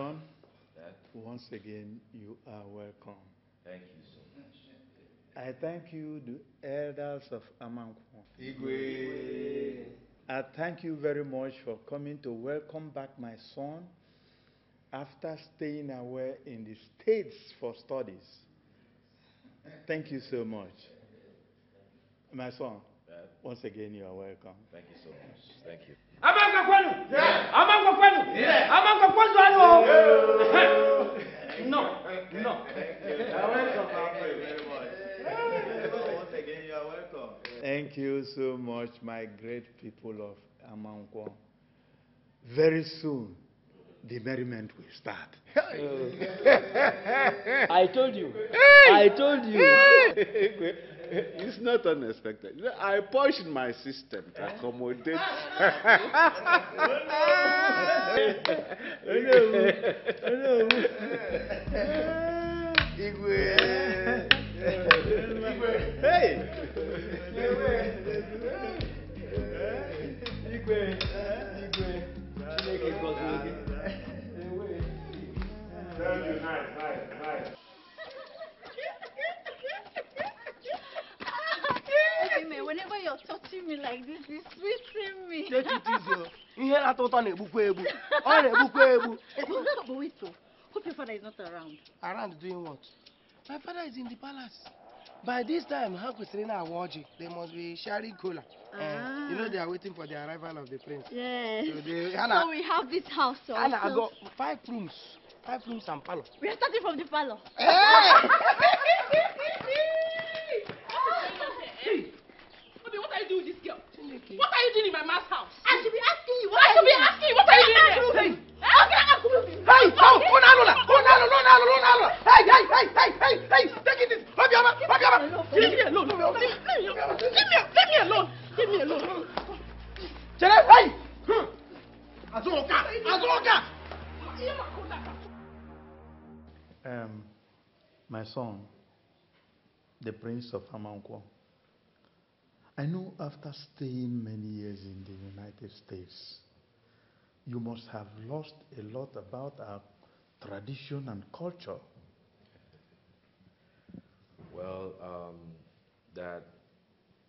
son, Dad, once again, you are welcome. thank you so much. I thank you, the elders of Amankwo. Igwe. I thank you very much for coming to welcome back my son after staying away in the States for studies. Thank you so much. My son, Dad, once again, you are welcome. thank you so much. Thank you. Amanga kwenu? Amanga kwenu? Amanga kwanza ano? No, no. Once again, you are welcome. Thank you so much, my great people of Amankwo. Very soon, the merriment will start. I told you. I told you. It's not unexpected. I pushed my system to accommodate. Igwe. Hey! Igwe. Igwe. Gị. Hey, man, whenever you're touching me like this, it's sweeting me. Take it easy. o. Ihe na-atọ ụtọ na-egbukwa egbu. Ọ na-egbukwa egbu. but wait, though. Hope your father is not around. Around doing what? My father is in the palace. By this time, ha kwesịrị na-awa ọjị. They must be sharing cola. Eh, you know they are waiting for the arrival of the prince. Yes. So they, ha na- So we have this house to ha na-agọ ourselves. five rooms. Five rooms and parlor. We are starting from the parlor. Obi, what are you doing with this girl? What are you doing in my man's house? I should be asking you. What I are should you be doing? asking you, what are you doing there? Hey. Okay, oh, unu alụla, unu alụla, unu alụla, unu alụla. Hey, hey, hey, hey, hey, hey, take it easy. Obiọma, Obiọma. Leave me alone. Leave me, leave me, leave me alone. Leave me alone. Chere, hey. Hmm. Azụka, Azụka. Um, my son, the Prince of Amankwo. I know after staying many years in the United States, you must have lost a lot about our tradition and culture. Well, um, that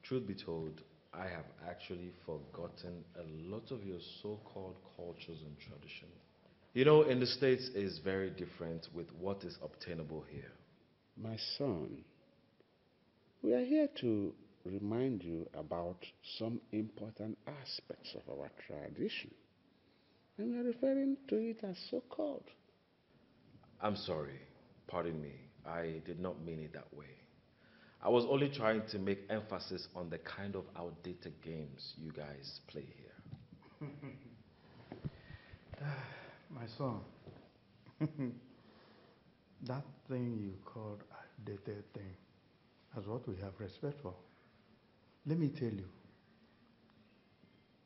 truth be told, I have actually forgotten a lot of your so-called cultures and tradition. You know, in the States is very different with what is obtainable here. My son, we are here to remind you about some important aspects of our tradition. And we are referring to it as so called. I'm sorry, pardon me. I did not mean it that way. I was only trying to make emphasis on the kind of outdated games you guys play here. My son, that thing you called outdated thing is what we have respect for. Let me tell you,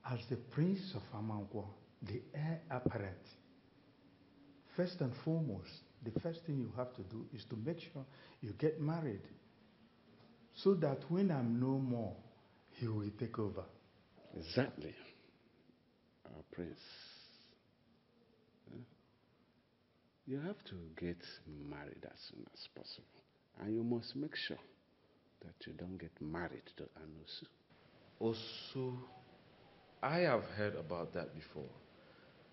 as the Prince of Amankwo, the heir apparent, first and foremost, the first thing you have to do is to make sure you get married so that when I'm no more, he will take over. Exactly. Our prince. You have to get married as soon as possible. And you must make sure that you don't get married to Anusu. Also, I have heard about that before.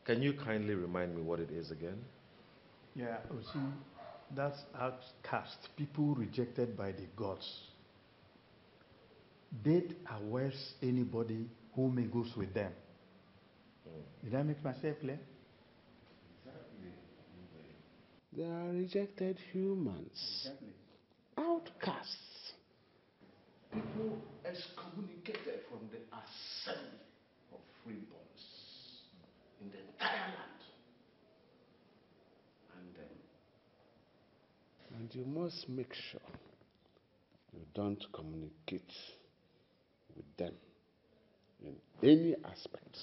Can you kindly remind me what it is again? Yeah, you see, that's outcast, people rejected by the gods. Date awares anybody who may goes with them. Hmm. Did I make myself clear? Exactly. They are rejected humans, outcasts, people excommunicated from the assembly of freeborns in the entire land. And, um, and you must make sure you don't communicate with them in any aspect.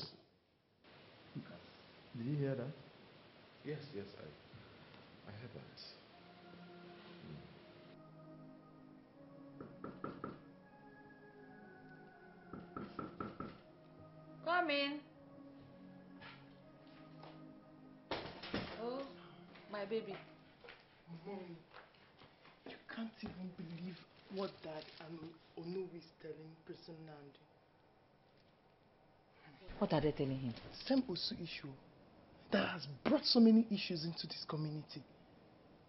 Did you hear that? Yes, yes, I, I heard that. Come in. Oh, my baby. Mom, you can't even believe what Dad and Onu is telling Person Nandi. What are they telling him? Same Osu issue that has brought so many issues into this community.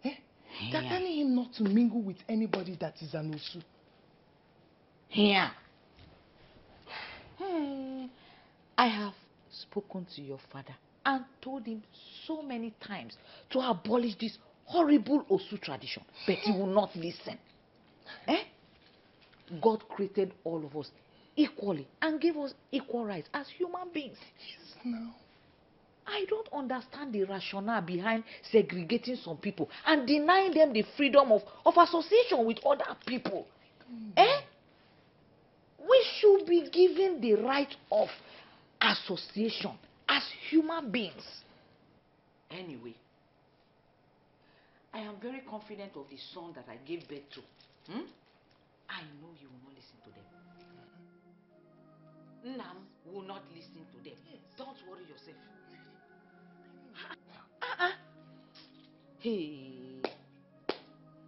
Eh? They're telling him not to mingle with anybody that is an Osu. Yeah. Hey, I have spoken to your father and told him so many times to abolish this horrible Osu tradition, but he will not listen. Eh? God created all of us equally and gave us equal rights as human beings. Yes, now. I don't understand the rationale behind segregating some people and denying them the freedom of, of association with other people. Eh? We should be given the right of association as human beings. Anyway, I am very confident of the son that I gave birth to. Hmm? I know you will not listen to them. Nam will not listen to them. Don't worry yourself. Ah, ah. Hey,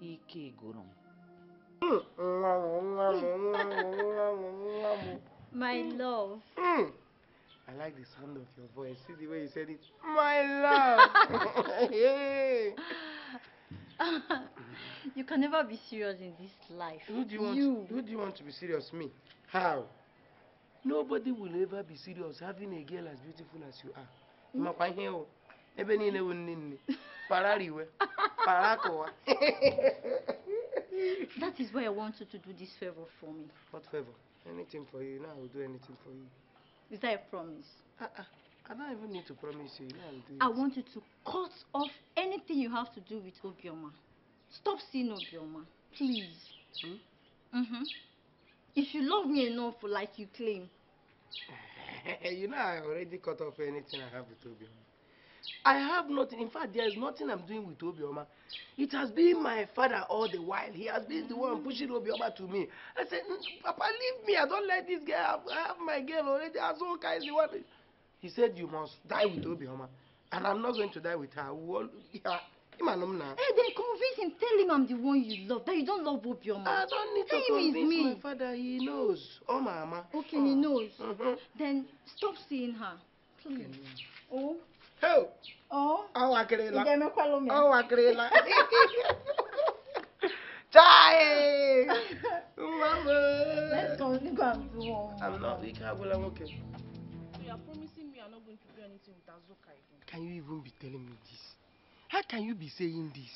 Ike Gorom. My love. Mm. I like the sound of your voice. See the way you said it. My love. Hey. you can never be serious in this life. Who do you want? You. Who do you want to be serious? Me? How? Nobody will ever be serious having a girl as beautiful as you are. Mm. Makwa ihe o. Ebe niile wụ nne nne. Para riwe. Para kọwa. That is why I want you to do this favor for me. What favor? Anything for you. You know I will do anything for you. Is that a promise? Uh-uh. I don't even need to promise you. You I will do it. I want you to cut off anything you have to do with Obioma. Stop seeing Obioma, please. Hmm? Mm-hmm. If you love me enough, like you claim, you know I already cut off anything I have with Obioma. I have nothing. In fact, there is nothing I'm doing with Obioma. It has been my father all the while. He has been the one pushing Obioma to me. I said, "Mm, Papa, leave me. I don't let this girl. have- I have my girl already. Azoka is the one. He said, you must die with Obioma. And I'm not going to die with her. We all- yeah. Imanum na. hey, then convince him. Tell him I'm the one you love. That you don't love Obioma. I don't need to Tell him it's convince me. my father. He knows. Oh, mama. Okay, he knows. Mhm. Then stop seeing her, please. Oh, Hey. oh. Oh. Oh. Chai! Mama. Let's go. Let's go and do one. I'm not weak. I will. I'm okay. So you are promising me you are not going to do anything with Azuka again? Can you even be telling me this? How can you be saying this?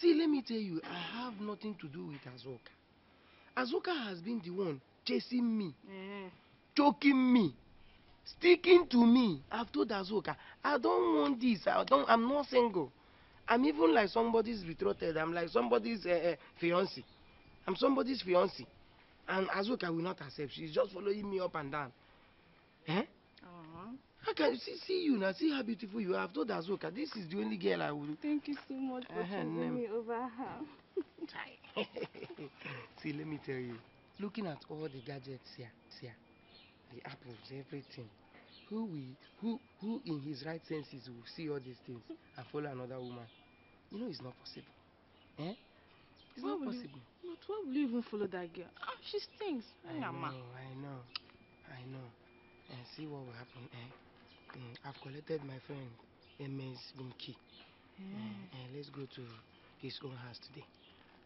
See, let me tell you, I have nothing to do with Azoka. Azoka has been the one chasing me, choking me, sticking to me. I've told Azoka, I don't want this. I don't. I'm not single. I'm even like somebody's betrothed. I'm like somebody's uh, uh, fiancé. I'm somebody's fiancé. And Azoka will not accept. She's just following me up and down. Eh? Aw. How can you see, see you now? See how beautiful you are. I've told Azoka, this is the only girl I will. Thank you so much for choosing nem. me over her. see, let me tell you. Looking at all the gadgets here, here, the apples, everything. Who will, who, who in his right senses will see all these things and follow another woman? You know it's not possible. Eh? It's Why not will you- possible. But why will you even follow that girl? Ah, she stinks. I know. I know, I know. And see what will happen. Eh? Mm, I've collected my friend Ms. Bunki. Eh, eh, let's go to his own house today.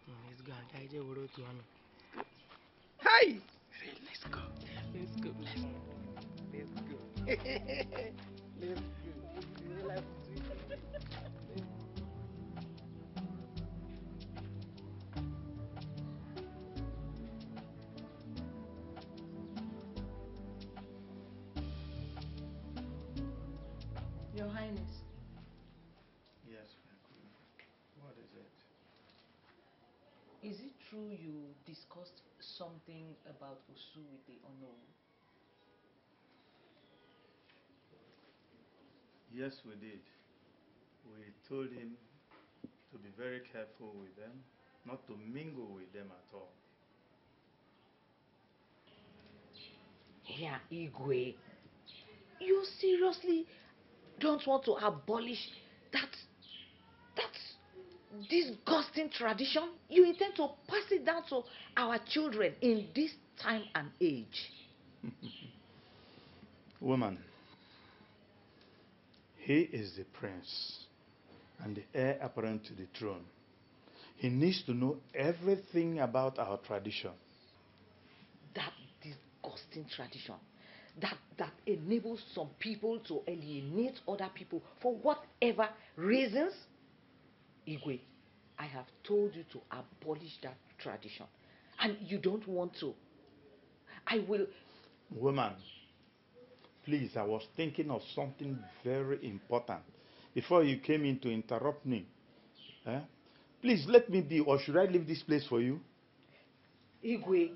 Mm, let's go and world to him. Hi! Let's go. Let's go. Let's go. let's go. You like discussed something about Osu with the unknown. Yes, we did. We told him to be very careful with them, not to mingle with them at all. Yeah, Igwe, you seriously don't want to abolish that that disgusting tradition? You intend to pass it down to our children in this time and age. Woman, he is the prince and the heir apparent to the throne. He needs to know everything about our tradition. That disgusting tradition that that enables some people to alienate other people for whatever reasons. Igwe, I have told you to abolish that tradition, and you don't want to. I will. Woman, please, I was thinking of something very important before you came in to interrupt me. Eh? Please let me be, or should I leave this place for you? Igwe.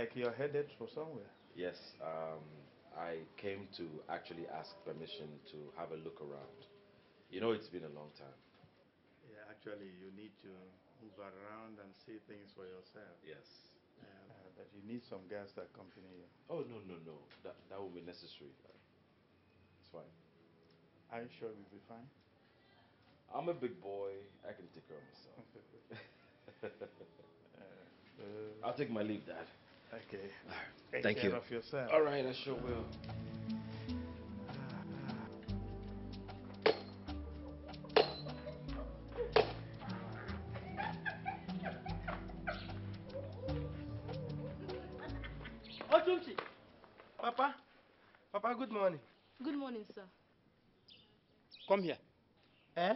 Like you're headed for somewhere. Yes, um, I came to actually ask permission to have a look around. You know, it's been a long time. Yeah, actually, you need to move around and see things for yourself. Yes. Uh, but you need some guys to accompany you. Oh, no, no, no. That, that will be necessary. It's fine. Are you sure you'll be fine? I'm a big boy. I can take care of myself. Uh, I'll take my leave, Dad. Okay. Thank Take care you. of yourself. All right, I sure will. Otunchi. Papa. Papa, good morning. Good morning, sir. Come here. Eh?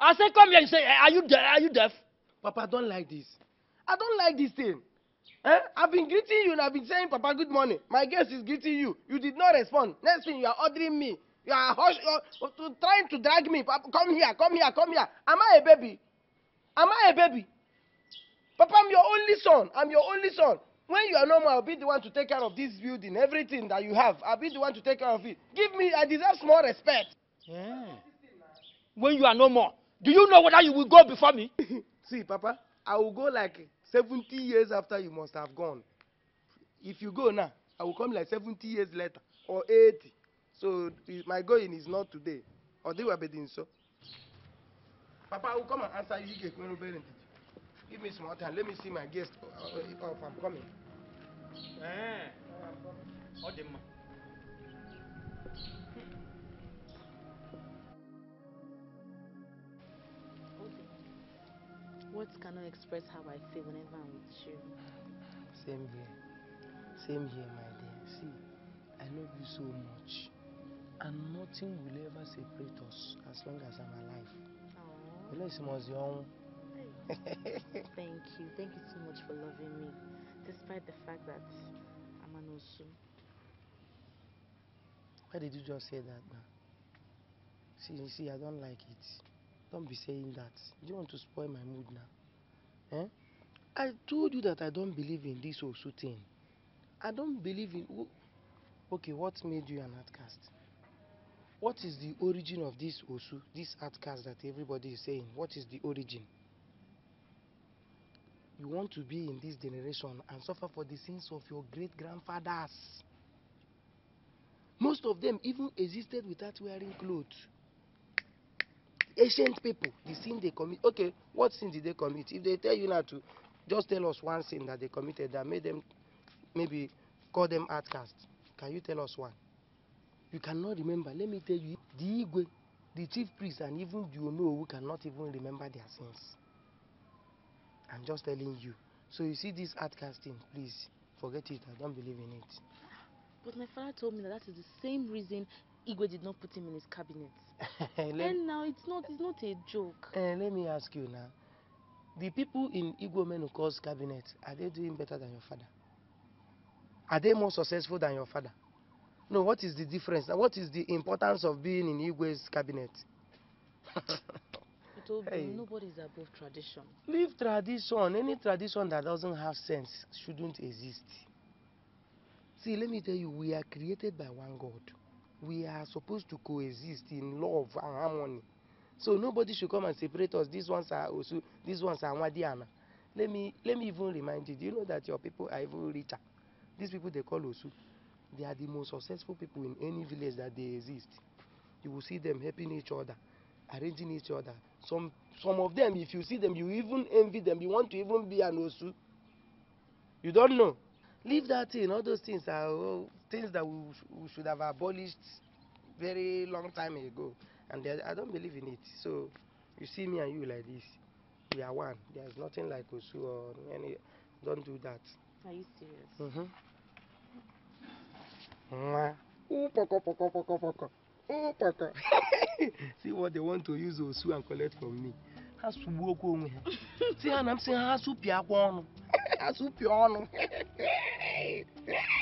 I said, come here. You say, are you deaf? Are you deaf? Papa, I don't like this. I don't like this thing. Eh? I've been greeting you and I've been saying, Papa, good morning. My guest is greeting you. You did not respond. Next thing, you are ordering me. You are hush, uh, uh, trying to drag me. Papa, come here, come here, come here. Am I a baby? Am I a baby? Papa, I'm your only son. I'm your only son. When you are normal, I'll be the one to take care of this building, everything that you have. I'll be the one to take care of it. Give me, I deserve small respect. Yeah. When you are no more, do you know whether you will go before me? See, Papa, I will go like 70 years after you must have gone. If you go now, I will come like 70 years later or 80. So my going is not today. Were bedding so. Papa, I will come and answer you. Ike Kwenu Berendit. Give me more time. Let me see my guest. Uh, uh, if I'm coming. Ọ dị mma. Words cannot express how I feel whenever I'm with you. Same here. Same here, my dear. See, I love you so much. And nothing will ever separate us as long as I'm alive. You know, it's most young. Thank you. Thank you so much for loving me, despite the fact that I'm an Osu. Why did you just say that now? See, you see, I don't like it. Don't be saying that. You want to spoil my mood now. Eh? I told you that I don't believe in this Osu thing. I don't believe in. Okay, what made you an outcast? What is the origin of this Osu, this outcast that everybody is saying? What is the origin? you want to be in this generation and suffer for the sins of your great grandfathers. Most of them even existed without wearing clothes. Ancient people, the sin they commit. Okay, what sin did they commit? If they tell you now to just tell us one sin that they committed that made them maybe call them outcasts, can you tell us one? You cannot remember. Let me tell you, the Igwe, the chief priest, and even the Onowu cannot even remember their sins. I'm just telling you. So you see this outcasting, please forget it. I don't believe in it. But my father told me that that is the same reason Igwe did not put him in his cabinet. and now it's not it's not a joke. eh, let me ask you now. The people in Igbo Menuko's cabinet, are they doing better than your father? Are they more successful than your father? No, what is the difference? What is the importance of being in Igwe's cabinet? He told Hey. me nobody is above tradition. Leave tradition. Any tradition that doesn't have sense shouldn't exist. See, let me tell you, we are created by one God. We are supposed to coexist in love and harmony. So nobody should come and separate us. These ones are Osu, these ones are Wadiana. Let me let me even remind you, do you know that your people are even richer? These people they call Osu. They are the most successful people in any village that they exist. You will see them helping each other, arranging each other. Some some of them, if you see them, you even envy them. You want to even be an Osu. You don't know. Leave that in. All those things are oh, things that we, sh- we should have abolished very long time ago. And there- I don't believe in it. So you see me and you like this. We are one. There is nothing like Osu or any. Don't do that. Are you serious? Mm-hmm. Mwah. Ooh, poko, poko, poko, poko. Ooh, poko. See what they want to use Osu and collect from me. Ha sugbuo okwu onwe ha. Si ha na m sị ha ha supịa akwa ọnụ. Ha supịa ọnụ.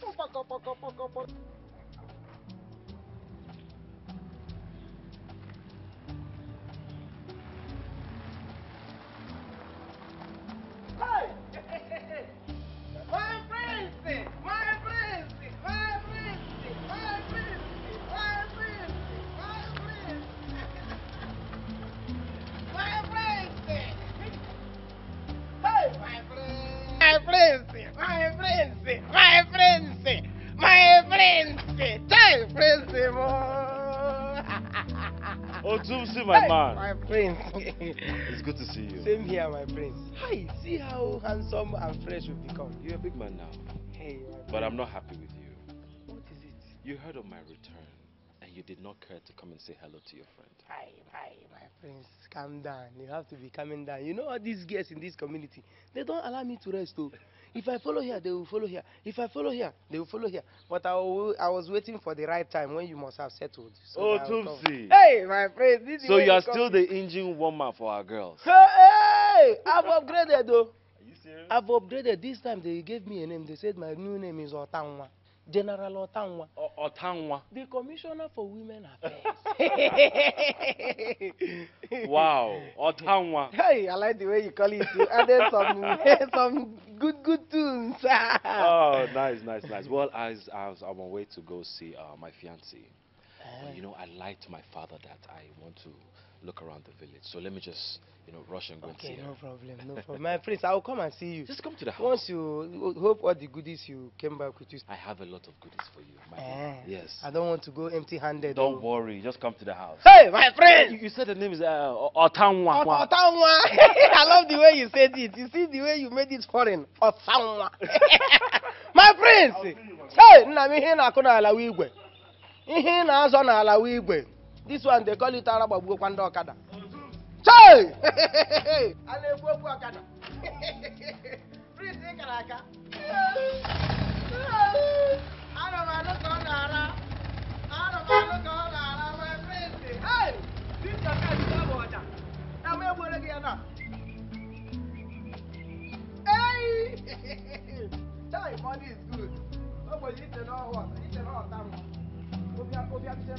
Poko, poko, poko, poko. My Hey, man. My prince. It's good to see you. Same here, my prince. Hi, see how handsome and fresh you've become. You're a big man now. Hey, my But I'm not happy with you. What is it? You heard of my return, and you did not care to come and say hello to your friend. Hi, hi, my prince. Calm down. You have to be calming down. You know all these girls in this community, they don't allow me to rest. Oh. If I follow here, they will follow here. If I follow here, they will follow here. But I, will, I was waiting for the right time when you must have settled. Oh, that I will come. Tumsi. Hey, my prince. This is So you are still the engine woman for our girls. Hey, hey, I've upgraded though. Are you serious? I've upgraded. This time they gave me a name. They said my new name is Otanwa. General Otanwa. Otanwa. The Commissioner for Women Affairs. Wow, Otanwa. Hey, I like the way you call it. You added some some good good tunes. oh, nice, nice, nice. Well, as I was on my way to go see uh, my fiancée, but, you know, I lied to my father that I want to look around the village. So let me just, you know, rush and go and Okay, see her. no problem, no problem. My prince, I will come and see you. Just come to the house. Once you hope all the goodies you came back with you. I have a lot of goodies for you, my Eh. Yes. I don't want to go empty-handed. Don't oh. worry, just come to the house. Hey, my friend. You, you said the name is uh, Otanwa. Ot- Otanwa. I love the way you said it. You see the way you made it foreign. Otanwa. my prince. Hey, nna m ihe ị na-akụ n'ala wa igwe. Ihe ị na-azọ n'ala igwe. This one they call it ara gbagbuokwa ndị ọkada. Chai! A na-egbu ogbu ọkada. Prince ị kara aka. Ana m anụ ka ọ na-ara. Ana m anụ ka ọ na-ara my prince. Hey! This your car is double ọjà. Na m egbere gị ya na. Hey! Chai, money is good. Ogbenye iche na ọhụụ, iche na ọta nwa. Ụbịam ụbịam iche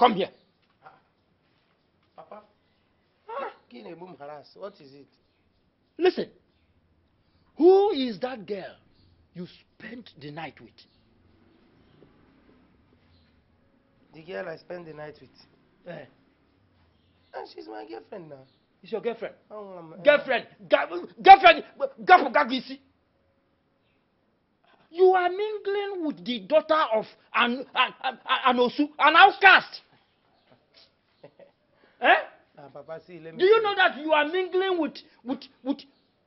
Come here. Papa. Ni boom harass? What is it? Listen. Who is that girl you spent the night with? The girl I spent the night with. Eh, And she's my girlfriend now. it's your girlfriend. Oh, um, uh, Girlfriend. Girlfriend. Gapu You are mingling with the daughter of an, an, an, an Osu, an outcast. Eh? Ah. Do you know that you are mingling with with with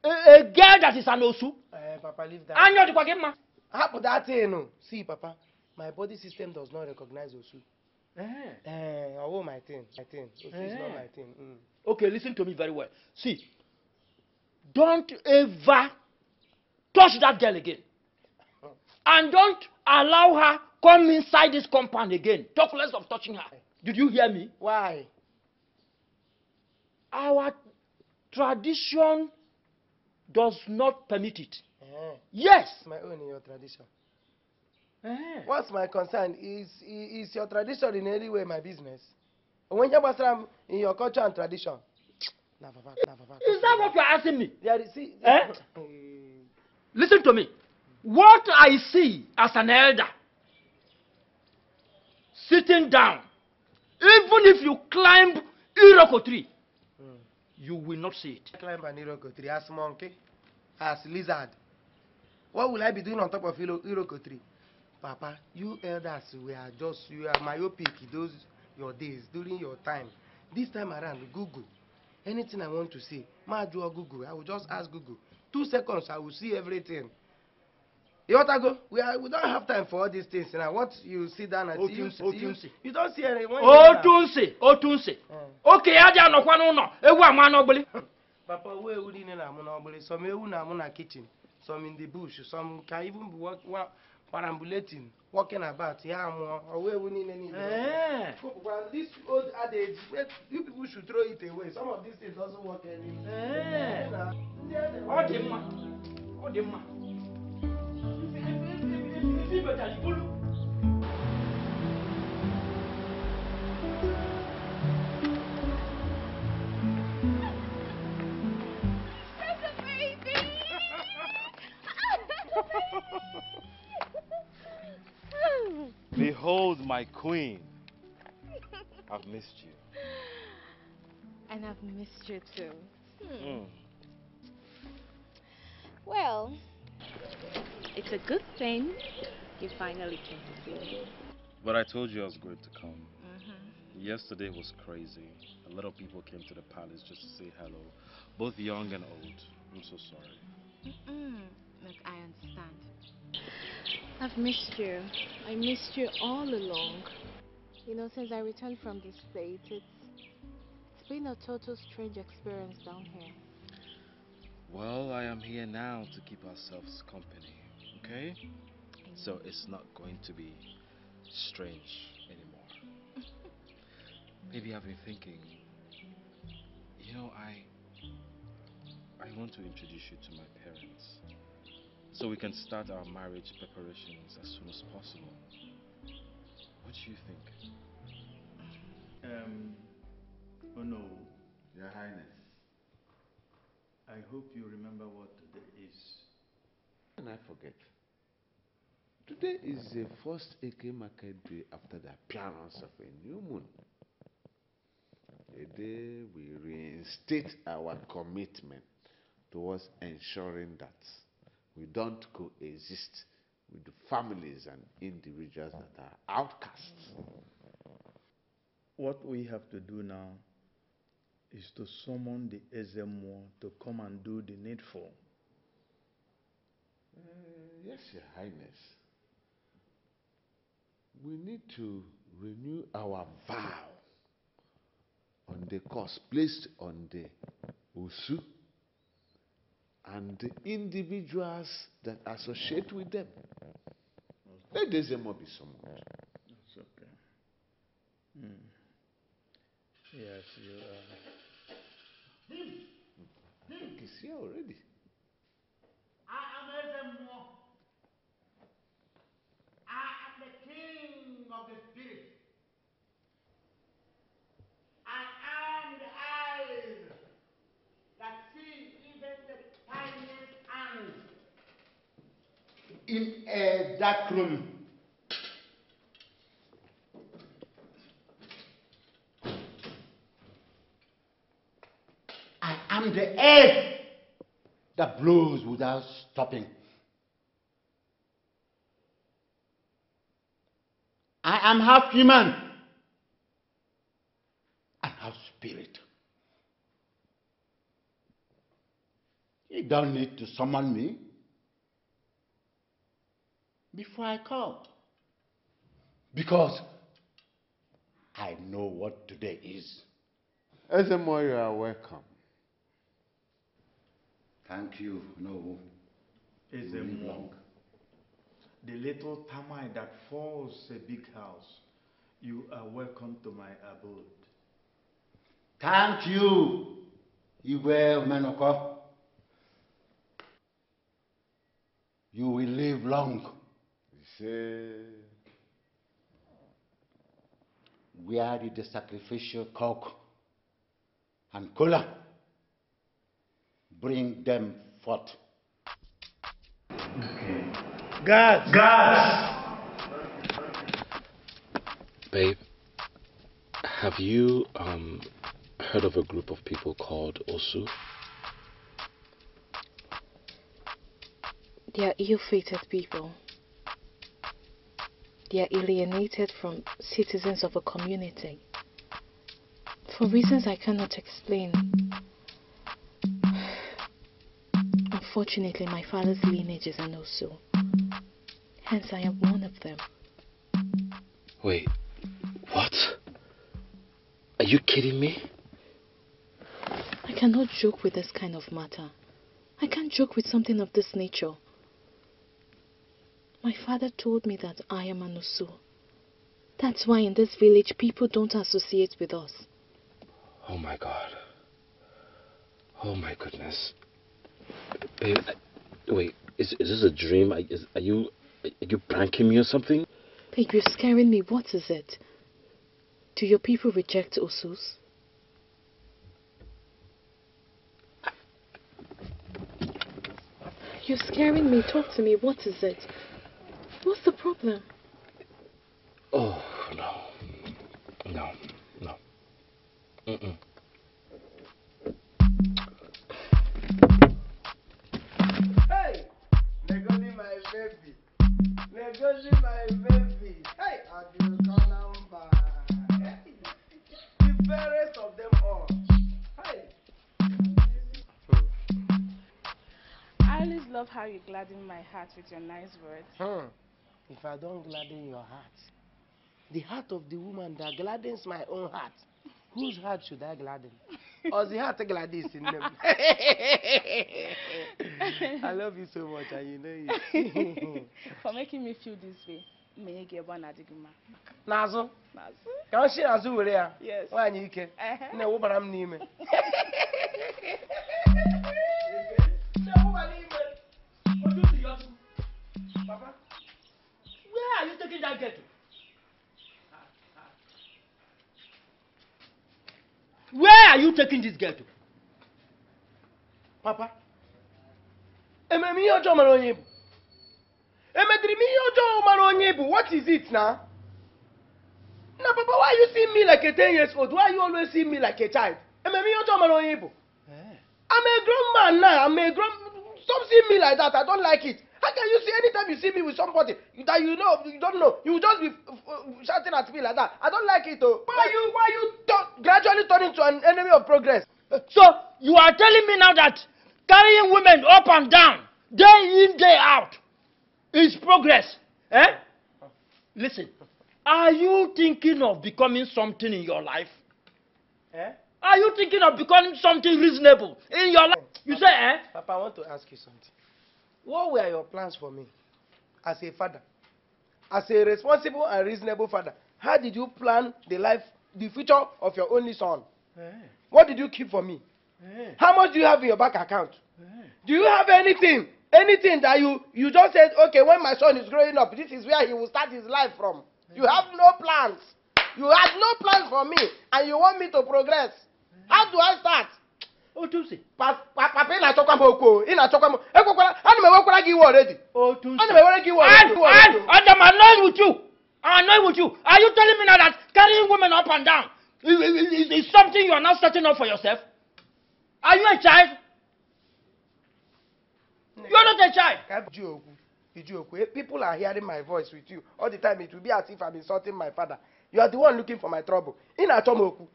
a, a girl that is an Osu? Uh, Papa, leave that. And you're the. Happen that thing, no. See, Papa, my body system does not recognize Osu. Eh. Eh, I want my thing. My thing. Osu is not Eh. my thing. Mm. Okay, listen to me very well. See, don't ever touch that girl again. And don't allow her come inside this compound again. Talk less of touching her. Did you hear me? Why? Our tradition does not permit it. Eh. Yes. It's my own in your tradition. Eh. What's my concern? Is is your tradition in any way my business? When you am in your culture and tradition. Nah, Papa, nah, Papa. Is that what you're asking me? Is, see, Eh? Listen to me. What I see as an elder, sitting down, even if you climb Iroko tree. You will not see it. climb an Iroko tree as monkey, as lizard. What will I be doing on top of Iro- Iroko tree? Papa, you elders were just, you are myopic those your days, during your time. This time around, Google. Anything I want to see, ma do Google. I will just ask Google. Two seconds, I will see everything. You want to go? We, are, we don't have time for all these things now. What you sit down and see, you, Otunsi, see, you, Otunsi. you don't see anyone. you sit down. Otunsi, Otunsi. Eh. Oke ya dị anọkwa n'ụlọ, ewu ama n'ọgbụlị. Papa, where would you na amuna obere? Some ewu na amuna kitchen, some in the bush, some can even be walk, walk, perambulating, walking about. Yeah, amu, or where would you need? Eh. Well, this old adage, where you people should throw it away. Some of these things doesn't work anymore. Eh. Yeah, Ọ dị mma. Ọ dị mma. Behold my queen. I've missed you. And I've missed you too. Mm. Well, it's a good thing you finally came to see me. But I told you I was going to come. Mm-hmm. Yesterday was crazy. A lot of people came to the palace just to say hello, both young and old. I'm so sorry. Mm-mm. Look, I understand. I've missed you. I missed you all along. You know, since I returned from the States, it's, it's been a total strange experience down here. Well, I am here now to keep ourselves company, okay? So it's not going to be strange anymore. Maybe I've been thinking, you know, I I want to introduce you to my parents so we can start our marriage preparations as soon as possible. What do you think? Um, oh no, Your Highness. I hope you remember what today is. And I forget. Today is the first Eke market day after the appearance of a new moon. A day we reinstate our commitment towards ensuring that we don't coexist with the families and individuals that are outcasts. What we have to do now is to summon the Ezemo to come and do the needful. Uh, yes, Your Highness. We need to renew our vow on the course placed on the Osu and the individuals that associate with them. Let Ezemo be summoned. It's okay. Hmm. Yes, you are. Look, he's here already. I am of the Spirit. I am the eyes that see even the tiniest ants in a dark room. I am the air that blows without stopping. I am half human and half spirit. You don't need to summon me before I come. Because I know what today is. Ezemo, you are welcome. Thank you. No. Is You a live monk. long. The little termite that falls a big house. You are welcome to my abode. Thank you, Igwe Menoko. You will live long. Say, Where did the sacrificial cock and cola bring them forth? Guards! Guards! Babe, have you um heard of a group of people called Osu? They are ill-fated people. They are alienated from citizens of a community. For reasons I cannot explain. Unfortunately, my father's lineage is an Osu. Hence, I am one of them. Wait, what? Are you kidding me? I cannot joke with this kind of matter. I can't joke with something of this nature. My father told me that I am an Osu. That's why in this village people don't associate with us. Oh my god. Oh my goodness. Babe, I, wait, is, is this a dream? Are, is, are you you pranking me or something? Babe, you're scaring me. What is it? Do your people reject Osus? You're scaring me. Talk to me. What is it? What's the problem? Oh gladden my heart with your nice words. Hmm. If I don't gladden your heart, the heart of the woman that gladdens my own heart, whose heart should I gladden? or the heart gladdens in them? I love you so much and you know it. For making me feel this way. May you get one adigma. N'azụ? N'azụ? Ka m si n'azụ were ya? Yes. Nwaanyị ike. Na-ewụbara m n'ime. Where are you taking that girl to? Where are you taking this girl to? Papa, emere m ihe ọjọọ mara onye bụ? Emediri m ihe ọjọọ mara onye bụ? What is it now? Na papa, why you see me like a 10 years old? Why you always see me like a child? Emere m ihe ọjọọ mara onye bụ? I'm a grown man now. I'm a grown. Stop seeing me like that. I don't like it. How can you see anytime you see me with somebody that you know you don't know, you just be uh, uh, shouting at me like that? I don't like it. Oh. Why you why you tu- gradually turn into an enemy of progress? So you are telling me now that carrying women up and down, day in, day out, is progress. Eh? Listen, are you thinking of becoming something in your life? Eh? Are you thinking of becoming something reasonable in your life? You say, eh? Papa, I want to ask you something. What were your plans for me as a father? As a responsible and reasonable father, how did you plan the life, the future of your only son? What did you keep for me? How much do you have in your bank account? Do you have anything? Anything that you you just said, okay, when my son is growing up, this is where he will start his life from. You have no plans. You had no plans for me, and you want me to progress. How do I start? Otu si. Pa- pa- papa ị na-achọkwa m okwu ị na-achọkwa m ekwekwara ana m ewekwara gị iwe already. Otu ana m ewere gị iwe already. And, and I'm annoyed with you. I'm annoyed with you. Are you telling me now that carrying women up and down is, is, is something you are now setting up for yourself? Are you a child? You are not a child. Iju okwu iju okwu Eh, people are hearing my voice with you all the time. It will be as if I'm insulting my father. You are the one looking for my trouble. Ị na-achọ m okwu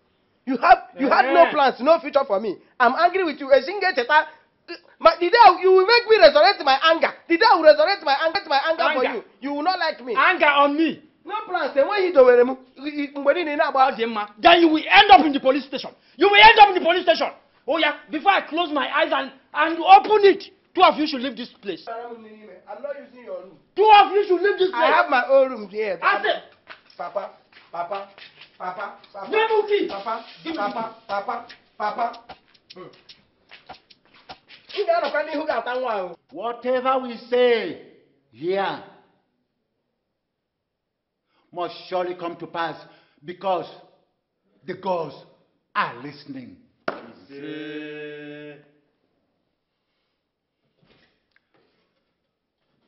you have you had no Eh. plans no future for me. I'm angry with you. Ga-echeta my, the day you will make me resurrect my anger the day I will resurrect my anger my anger, for Anger. you you will not like me. Anger on me. no plans enweghị idowere m I- I- mgbe niile na-agba dị mma then you will end up in the police station. You will end up in the police station. Oh yeah before i close my eyes and and open it two of you should leave this place. I'm not using your room. Two of you should leave this place. I have my own room here I said papa papa papa papa Give me key. papa papa papa papa Hmm. ị ga-anọkwa n'ihu ga-ata nwa ahụ Whatever we say here must surely come to pass because the gods are listening.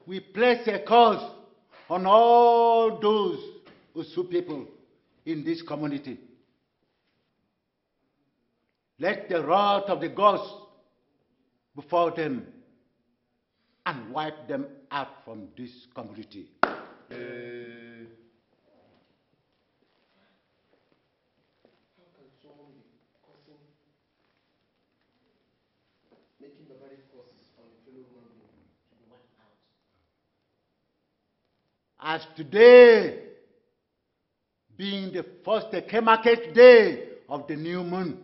We place a curse on all those Osu people in this community. Let the wrath of the gods befall them and wipe them out from this community. As today, being the first Eke market day of the new moon,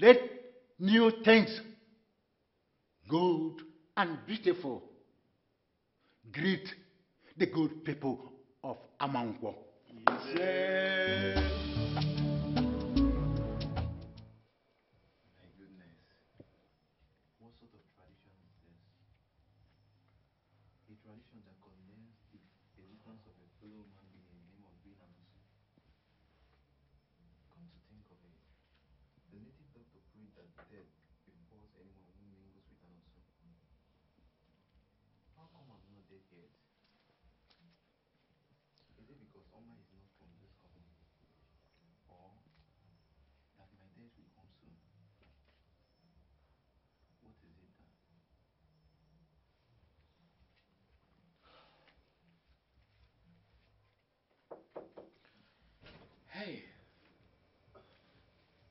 let new things, good and beautiful, greet the good people of Amankwo. What sort of tradition is this? A tradition that condemns the existence of a fellow human being in the name of being an Osu. Come to think of it, the native doctor prayed that death befalls anyone who mingles with an Osu. How come I'm not dead yet? Is it because Oma is not from this community? Or that my death will come soon? What is it then? Hey.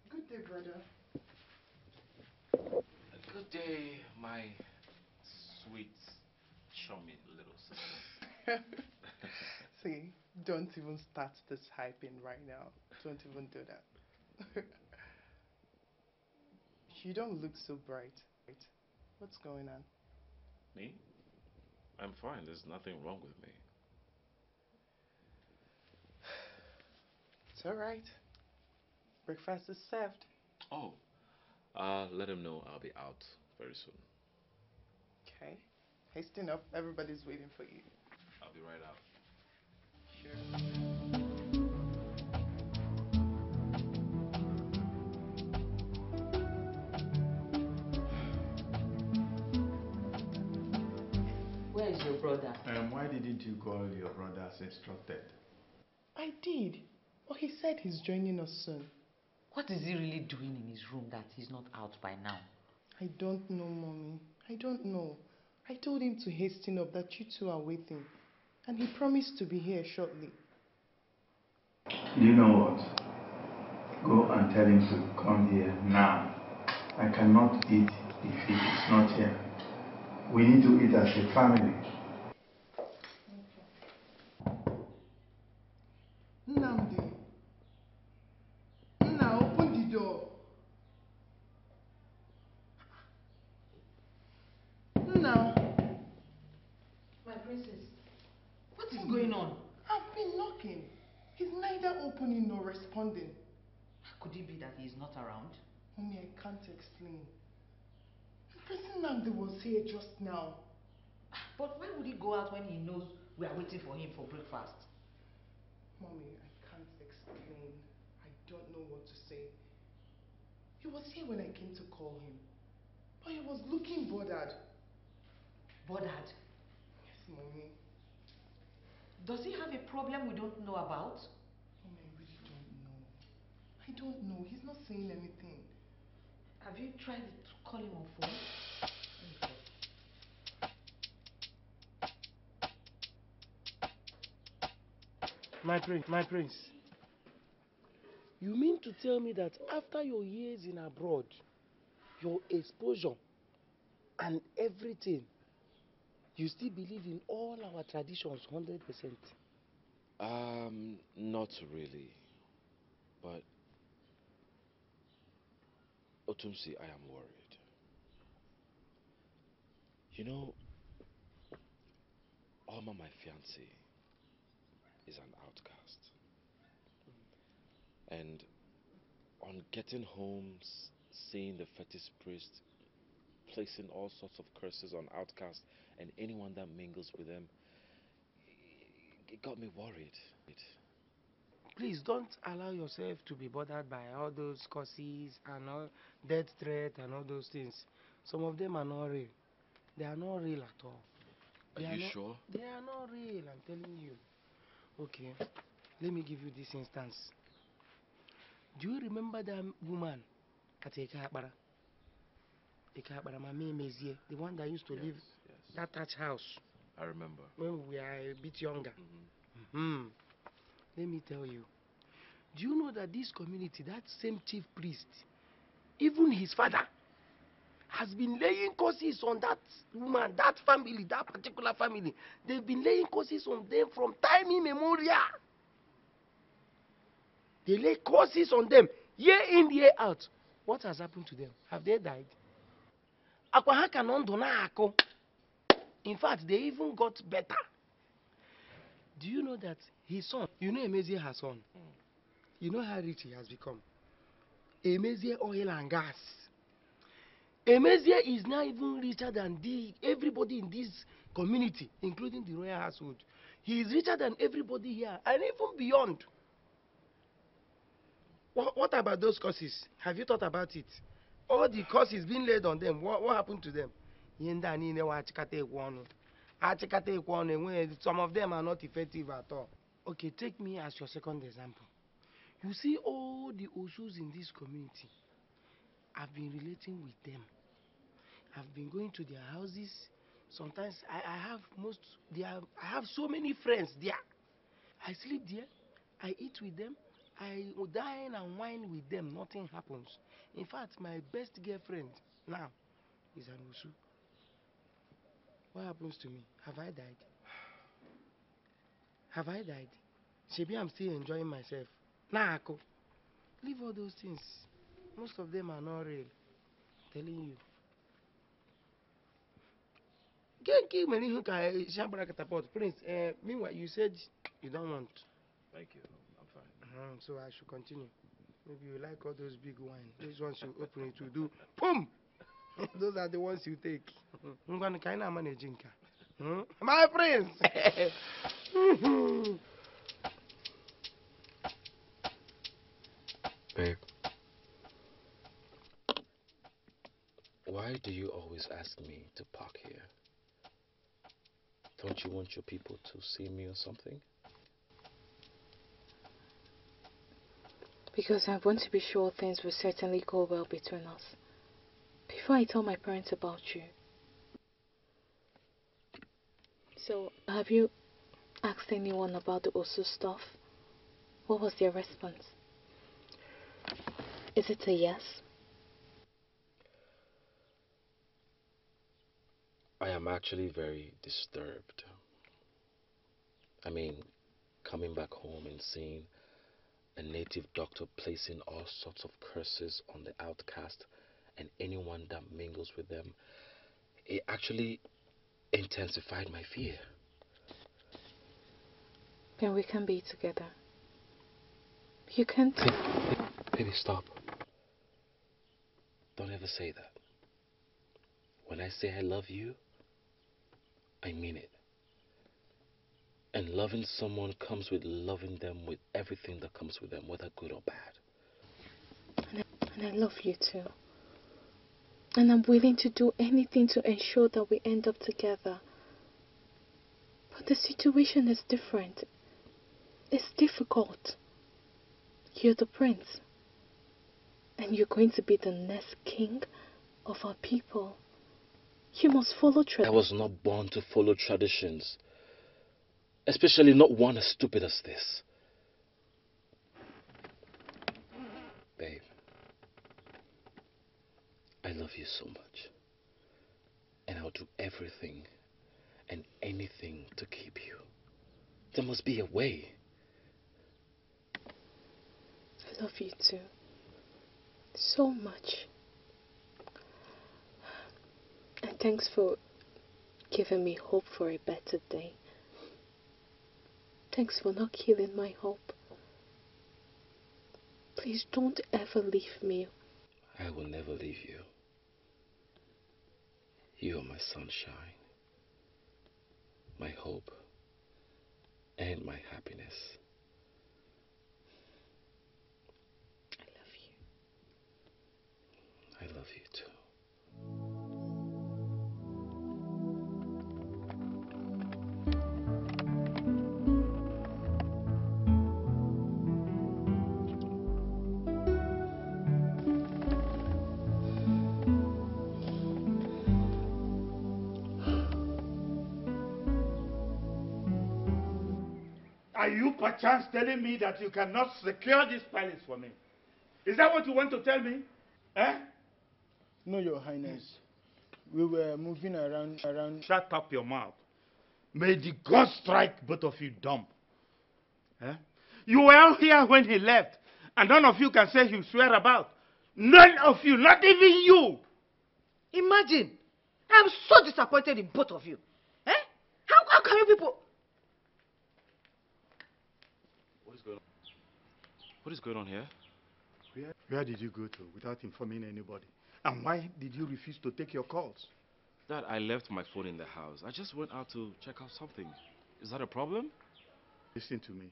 Good day, brother. Good day, my sweet, charming little sister. See, don't even start this hyping right now. Don't even do that. you don't look so bright. What's going on? Me? I'm fine. There's nothing wrong with me. It's alright. Breakfast is served. Oh, uh, let him know I'll be out very soon. Okay. Hasten up. Everybody's waiting for you. I'll be right out. Sure. Where is your brother? Um, why didn't you call your brother as instructed? I did. But he said he's joining us soon. What is he really doing in his room that he's not out by now? I don't know, mommy. I don't know. I told him to hasten up that you two are waiting. And he promised to be here shortly. You know what? Go and tell him to come here now. I cannot eat if he is not here. We need to eat as a family. Nnamdi. Nna, open the door. Nna. My princess, what is going on? I've been knocking. He's neither opening nor responding. Could it be that he is not around? Mommy, I can't explain. Person Here just now. Ah, but why would he go out when he knows we are waiting for him for breakfast? Mommy, I can't explain. I don't know what to say. He was here when I came to call him. But he was looking bothered. Bothered? Yes, mommy. Does he have a problem we don't know about? Mommy, I really don't know. I don't know. He's not saying anything. Have you tried to call him on phone? My prince, my prince. You mean to tell me that after your years in abroad, your exposure and everything, you still believe in all our traditions 100%? Um, not really. But, Otumsi, I am worried. You know, Alma, my fiancée, is an outcast. And on getting home, seeing the fetish priest placing all sorts of curses on outcasts and anyone that mingles with them, it got me worried. Please don't allow yourself to be bothered by all those curses and all death threat and all those things. Some of them are not real. They are not real at all. Are They you not, sure? They are not real, I'm telling you. Okay, let me give you this instance. Do you remember that woman at Ekakbara? Ekakbara, Mama Mezie, the one that used to live that thatch house I remember. when we are a bit younger? Hmm. Let me tell you. Do you know that this community, that same chief priest, even his father, has been laying curses on that woman, that family, that particular family. They've been laying curses on them from time immemorial. They lay curses on them year in, year out. What has happened to them? Have they died? Akwa ha ka nọ ndụ na-akụ. In fact, they even got better. Do you know that his son, you know Emezie her son? Mm. You know how rich he has become? Emezie oil and gas. Emezie is now even richer than the, everybody in this community, including the royal household. He is richer than everybody here and even beyond. What, what about those curses? Have you thought about it? All the curses being laid on them, what, what happened to them? Some of them are not effective at all. Okay, take me as your second example. You see all the Osus in this community. I've been relating with them. I've been going to their houses. Sometimes I, I have most they are, I have so many friends there. I sleep there. I eat with them. I dine and wine with them. Nothing happens. In fact, my best girlfriend now is an Osu. What happens to me? Have I died? Have I died? Maybe I'm still enjoying myself. Nah, Ako. Leave all those things. Most of them are not real. telling you. Genki mere ihe ka shambara catapult. Prince, uh, meanwhile, you said you don't want. Thank you. I'm fine. Uh, so I should continue. Maybe you like all those big wine. Those ones you open it to do. Boom! those are the ones you take. Ngwanụ ka anyị na-ama na-eji nka. Hmm? My prince! Babe. Why do you always ask me to park here? Don't you want your people to see me or something? Because I want to be sure things will certainly go well between us. Before I tell my parents about you. So, have you asked anyone about the Osu stuff? What was their response? Is it a yes? I am actually very disturbed. I mean, coming back home and seeing a native doctor placing all sorts of curses on the outcast and anyone that mingles with them, it actually intensified my fear. Then we can be together. You can't. Baby, stop. Don't ever say that. When I say I love you, I mean it. And loving someone comes with loving them with everything that comes with them, whether good or bad. And I love you too. And I'm willing to do anything to ensure that we end up together. But the situation is different. It's difficult. You're the prince. And you're going to be the next king of our people. You must follow traditions. I was not born to follow traditions, especially not one as stupid as this. Babe, I love you so much. And I'll do everything and anything to keep you. There must be a way. I love you too. So much. And thanks for giving me hope for a better day. Thanks for not killing my hope. Please don't ever leave me. I will never leave you. You are my sunshine, my hope, and my happiness. I love you too. Perchance telling me that you cannot secure this palace for me? Is that what you want to tell me? Eh? No, Your Highness. We were moving around around. Shut up your mouth. May the God strike both of you dumb. Eh? You were out here when he left, and none of you can say you swear about. None of you, not even you. Imagine. I'm so disappointed in both of you. Eh? How, how can you people... What is going on? What is going on here? Where, where did you go to without informing anybody? And why did you refuse to take your calls? Dad, I left my phone in the house. I just went out to check out something. Is that a problem? Listen to me.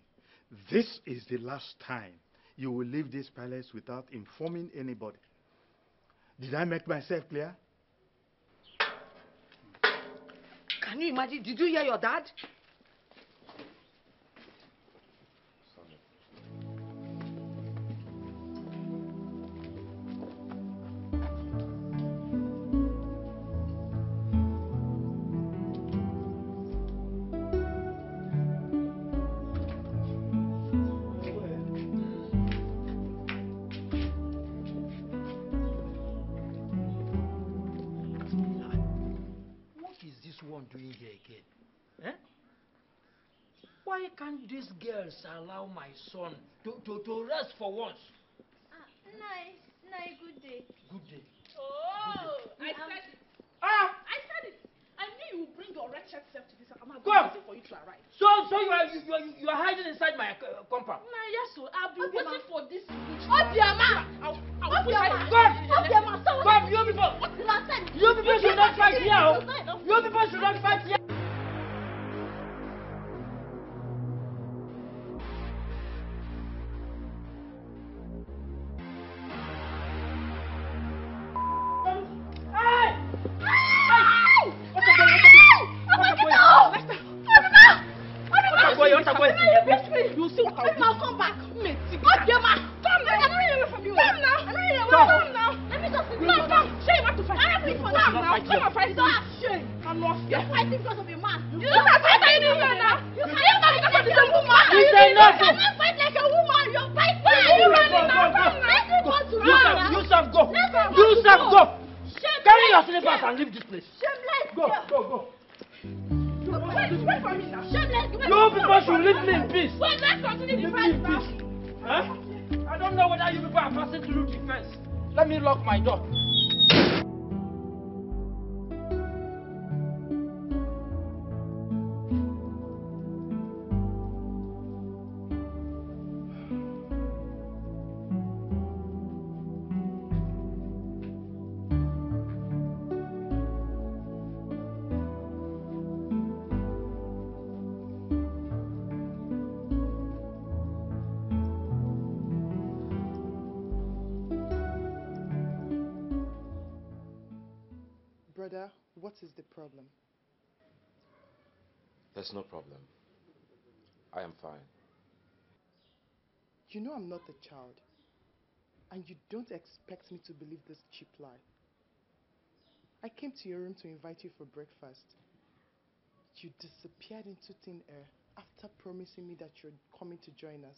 This is the last time you will leave this palace without informing anybody. Did I make myself clear? Can you imagine? Did you hear your dad? Girls allow my son to, to, to rest for once? Nice, nice, good day. Good day. Oh, I said it. Ah! I said it. I knew you would bring your wretched self to this. I'm Go. waiting for you to arrive. So, so you are you, you are you are hiding inside my uh, compound? Nah, yes, so I've been Obioma. waiting for this. Obioma! I'll, I'll my God! Obioma, so God, you people! You people should not fight here. oh. You people should not fight here. Come and fight. Don't have Shame. I'm not You're here. fighting because of a man. You don't have fight. You doing here now? You You can't fight fight like a woman. You cannot fight like a woman. You're fighting. You now? go, go. Let me go to You now. you self go. You self go. Carry your slippers and leave this place. Shameless. Go, go, go. Wait, wait for me now. Shameless. You people should leave me in peace. Wait, let's continue the fight now. Huh? I don't know whether you people are passing through the fence. Let me lock my door. Child. And you don't expect me to believe this cheap lie. I came to your room to invite you for breakfast. You disappeared into thin air after promising me that you're coming to join us.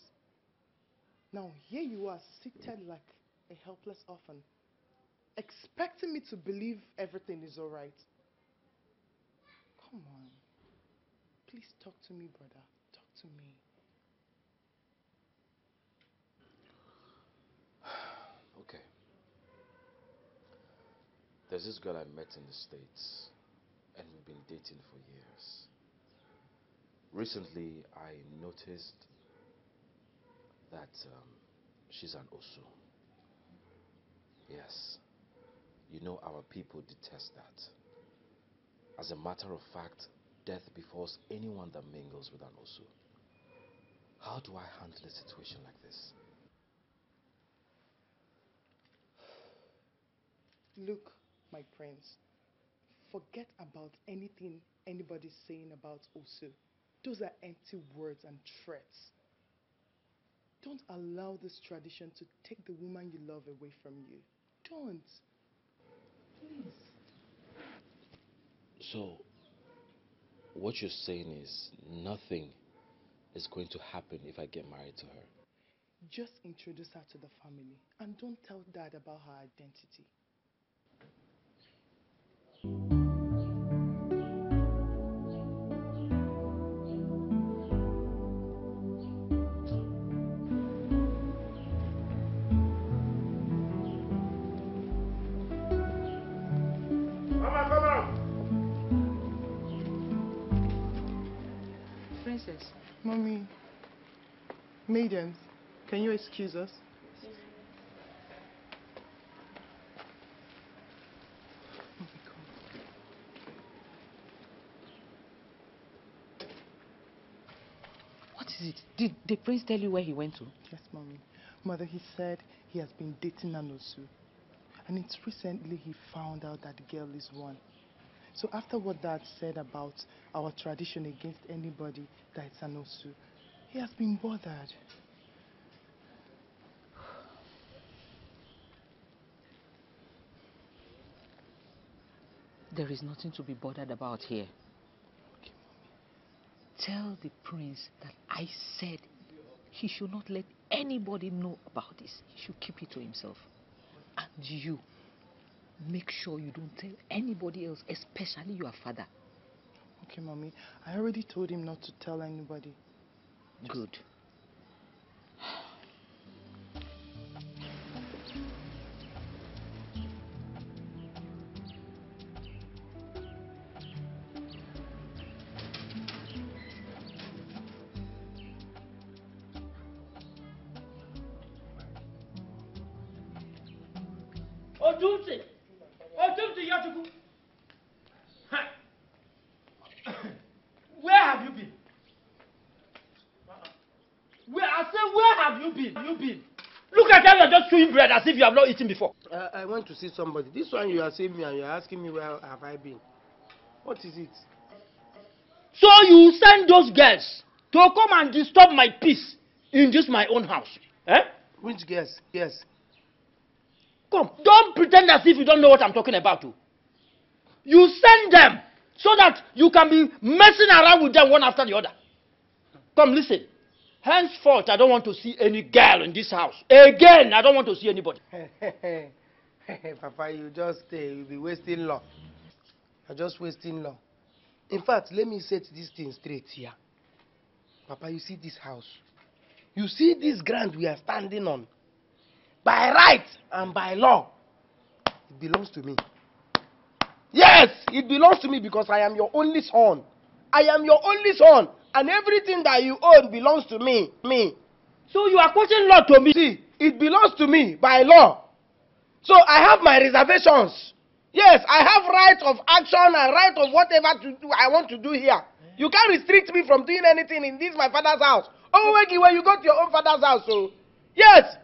Now, here you are, seated like a helpless orphan, expecting me to believe everything is alright. Come on. Please talk to me, brother. Talk to me. Okay. There's this girl I met in the States, and we've been dating for years. Recently, I noticed that um, she's an Osu. Yes. You know, our people detest that. As a matter of fact, death befalls anyone that mingles with an Osu. How do I handle a situation like this? Look, my friends, forget about anything anybody's saying about Osu. Those are empty words and threats. Don't allow this tradition to take the woman you love away from you. Don't. Please. So, what you're saying is nothing is going to happen if I get married to her. Just introduce her to the family and don't tell dad about her identity. Princess. Mommy, maidens, can you excuse us? What is it? Did the prince tell you where he went to? Yes, mommy. Mother, he said he has been dating Nanosu. And it's recently he found out that the girl is one. So after what dad said about our tradition against anybody that is an Osu, he has been bothered. There is nothing to be bothered about here. Tell the prince that I said he should not let anybody know about this. He should keep it to himself. And you, make sure you don't tell anybody else, especially your father. Okay, mommy. I already told him not to tell anybody. Good. As if you have not eaten before. Uh, I want to see somebody. This one you are seeing me and you are asking me where have I been. What is it? So you send those girls to come and disturb my peace in this my own house. Eh? Which girls? Yes. Come, don't pretend as if you don't know what I'm talking about. oh. You send them so that you can be messing around with them one after the other. Come, listen. Henceforth, I don't want to see any girl in this house. Again, I don't want to see anybody. Papa, you just stay. You'll be wasting law. You're just wasting law. In fact, let me set this thing straight here. Papa, you see this house? You see this ground we are standing on? By right and by law, it belongs to me. Yes, it belongs to me because I am your only son. I am your only son, and everything that you own belongs to me. Me. So you are quoting law to me? See, it belongs to me by law. So I have my reservations. Yes, I have right of action and right of whatever to do I want to do here. You can't restrict me from doing anything in this my father's house. Oh, wait, when you go to your own father's house, so yes,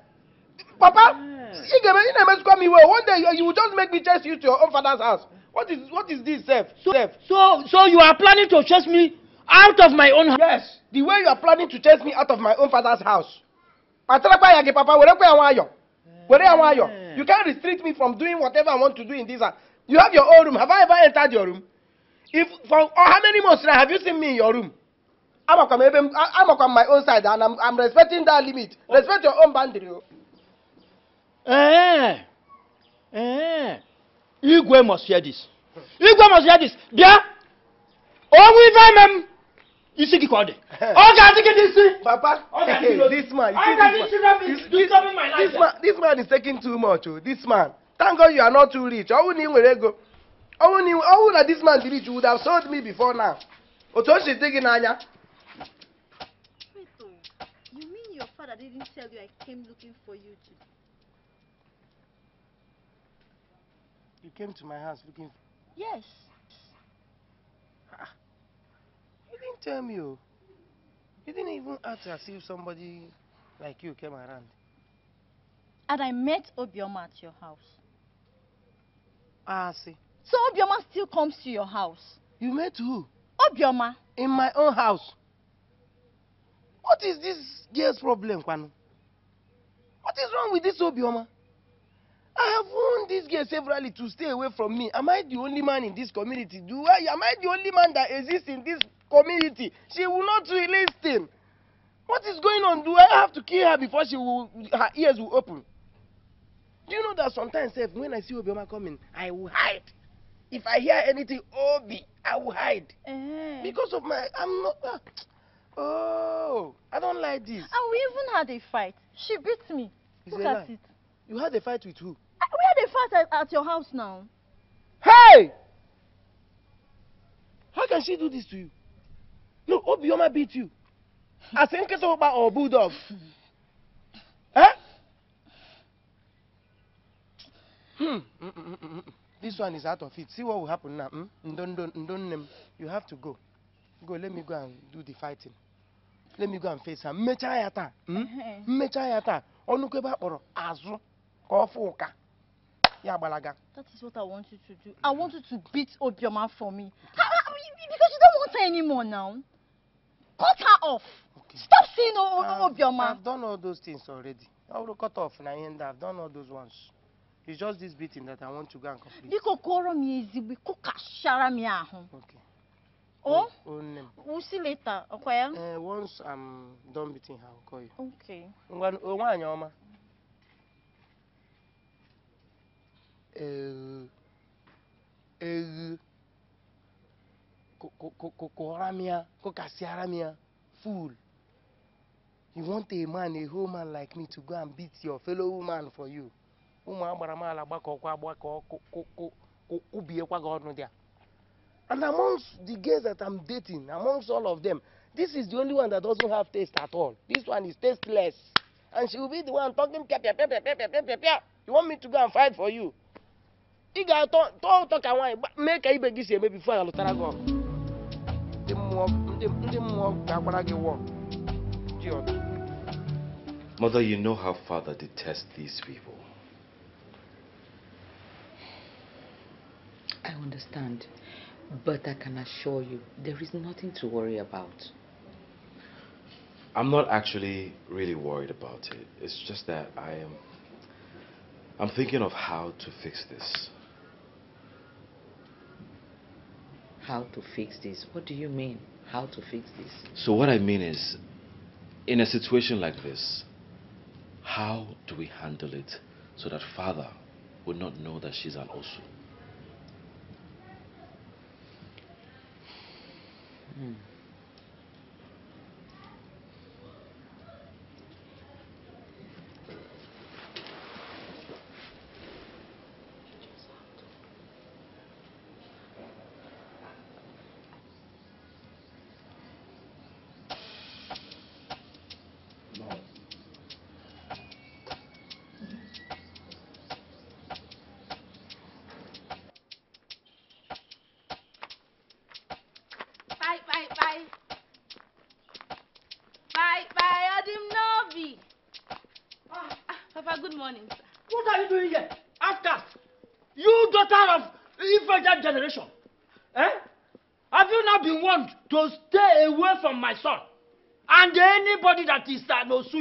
Papa, ị ga-eme ị na-emesịkwa m iwe one day you, you will just make me chase you to your own father's house What is what is this, Sef? So, so, so you are planning to chase me out of my own house? Yes, the way you are planning to chase me out of my own father's house. Ya gị papa, werekwa ya nwayọ. Were ya nwayọ. You can't restrict me from doing whatever I want to do in this house. You have your own room. Have I ever entered your room? If for oh, how many months now have you seen me in your room? Amakwa m ebe m amakwa m my own side and I'm, I'm respecting that limit. Respect your own boundary. o. Eh, eh. Igwe must hear this. Igwe must hear this. Bịa. Onwe ife eme m. Isi gị ka ọ dị. Ọ ga-adị gị n'isi. Papa, Ọ ga-adị hey, this man, you see this isi man, this, life. this man, this man is taking too much. Oh, this man. Thank God you are not too rich. Na ị nwere ego. Ọwụ na ị- ọwụ na this man dị rich, you would have sold me before now. Otu o si dị gị n'anya. Wait, oh. You mean your father didn't tell you I came looking for you today? You came to my house looking for... Yes. You didn't tell me, oh. You didn't even act as if somebody like you came around. And I met Obioma at your house. Ah, see. So Obioma still comes to your house? You met who? Obioma. In my own house. What is this girl's problem, Kwanu? What is wrong with this Obioma? I have warned this girl severally to stay away from me. Am I the only man in this community? Do I? Am I the only man that exists in this community? She will not listen. What is going on? Do I have to kill her before she will, her ears will open? Do you know that sometimes, sef, when I see Obioma coming, I will hide. If I hear anything, Obi, I will hide. Eh. Because of my, I'm not. ah, oh, I don't like this. And we even had a fight. She beat me. It's Look at lie. it. You had a fight with who? Uh, We had a fight at, at your house now. Hey! How can she do this to you? No, Obioma beat you. As in Nkịta or Bulldog. Huh? Hmm. mm, mm, mm, mm, mm. This one is out of it. See what will happen now. Hmm? Ndon, You have to go. Go, let me go and do the fighting. Let me go and face her. Mmechaa ya taa. Hmm? Mmechaa ya taa. Ọnụkwu ebe a kpọrọ azụ ka ọ fụ ụka. Ya gbalaga. That is what I want you to do. I want you to beat Obioma for me. Because you don't want her anymore now. Cut her off. Stop seeing o- o- I've- Obioma. I've done all those things already. I will cut off na ihe ndị. I've done all those ones. It's just this beating that I want to go and complete. Biko kụọrọ m ya ezigbo kụkashara m ya ahụ. Okay. Oh, Oh, name. we'll see later. Okay? Uh, once I'm done beating her, I'll call you. Okay. Ngwa, oh, nwaanyị ọma. Eghu. Eghu. Kụ- m ya. Fool. You want a man, a whole man like me to go and beat your fellow woman for you. Ụmụ agbara gbakọkwa agbakọ kụ- kụ- kụ- kụ- kụbiekwa gị ọnụ dị a. And amongst the girls that I'm dating, amongst all of them, this is the only one that doesn't have taste at all. This one is tasteless. And she will be the one talking pia pia pia pia pia pia pia pia. You want me to go and fight for you? Ị ga-atọ ụtọ ka nwaanyị mee ka ibe gị si eme bifo ya lụtara gị ọgụ. Ndị mmụọ ndị ndị mmụọ ga-agbara gị wọ. Ji ọdụ. Mother, you know how father detests these people. I understand. But I can assure you, there is nothing to worry about. I'm not actually really worried about it. It's just that I am. I'm thinking of how to fix this. How to fix this? What do you mean? How to fix this? So, what I mean is, in a situation like this, how do we handle it so that father would not know that she's an Osu? Hmm.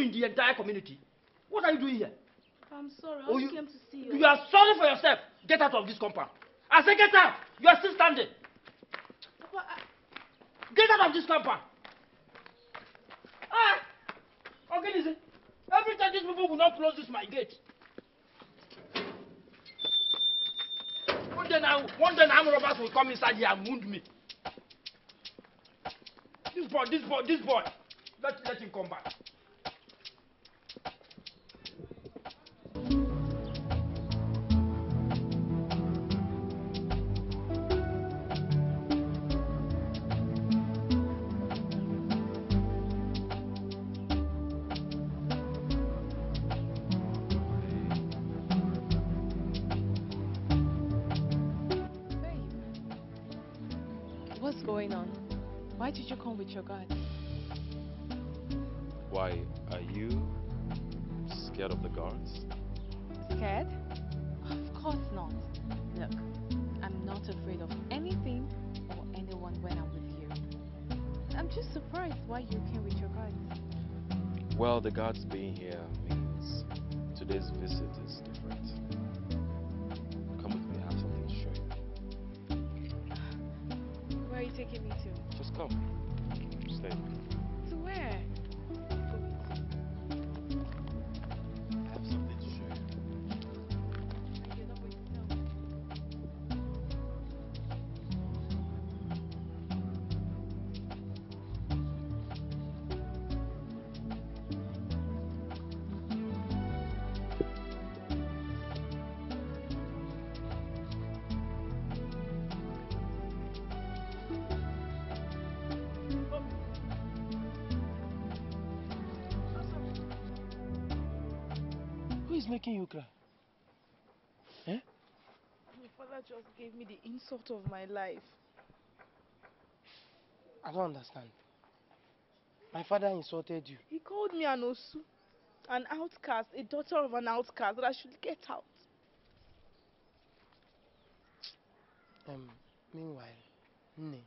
Osu in the entire community? What are you doing here? I'm sorry. I Oh, you- came to see you. You are sorry for yourself. Get out of this compound. I say get out. You are still standing. Papa, I... Get out of this compound. Ah! Okay, listen. Every time these people will not close this my gate. One day now, one day now, robbers will come inside here and wound me. This boy, this boy, this boy. Let, let him come back. With your guards? Why, are you scared of the guards? Scared? Of course not. Look, I'm not afraid of anything or anyone when I'm with you. I'm just surprised why you came with your guards. Well, the guards being here gave me the insult of my life. I don't understand. My father insulted you. He called me an Osu, an outcast, a daughter of an outcast, that I should get out. Um, meanwhile, Nne,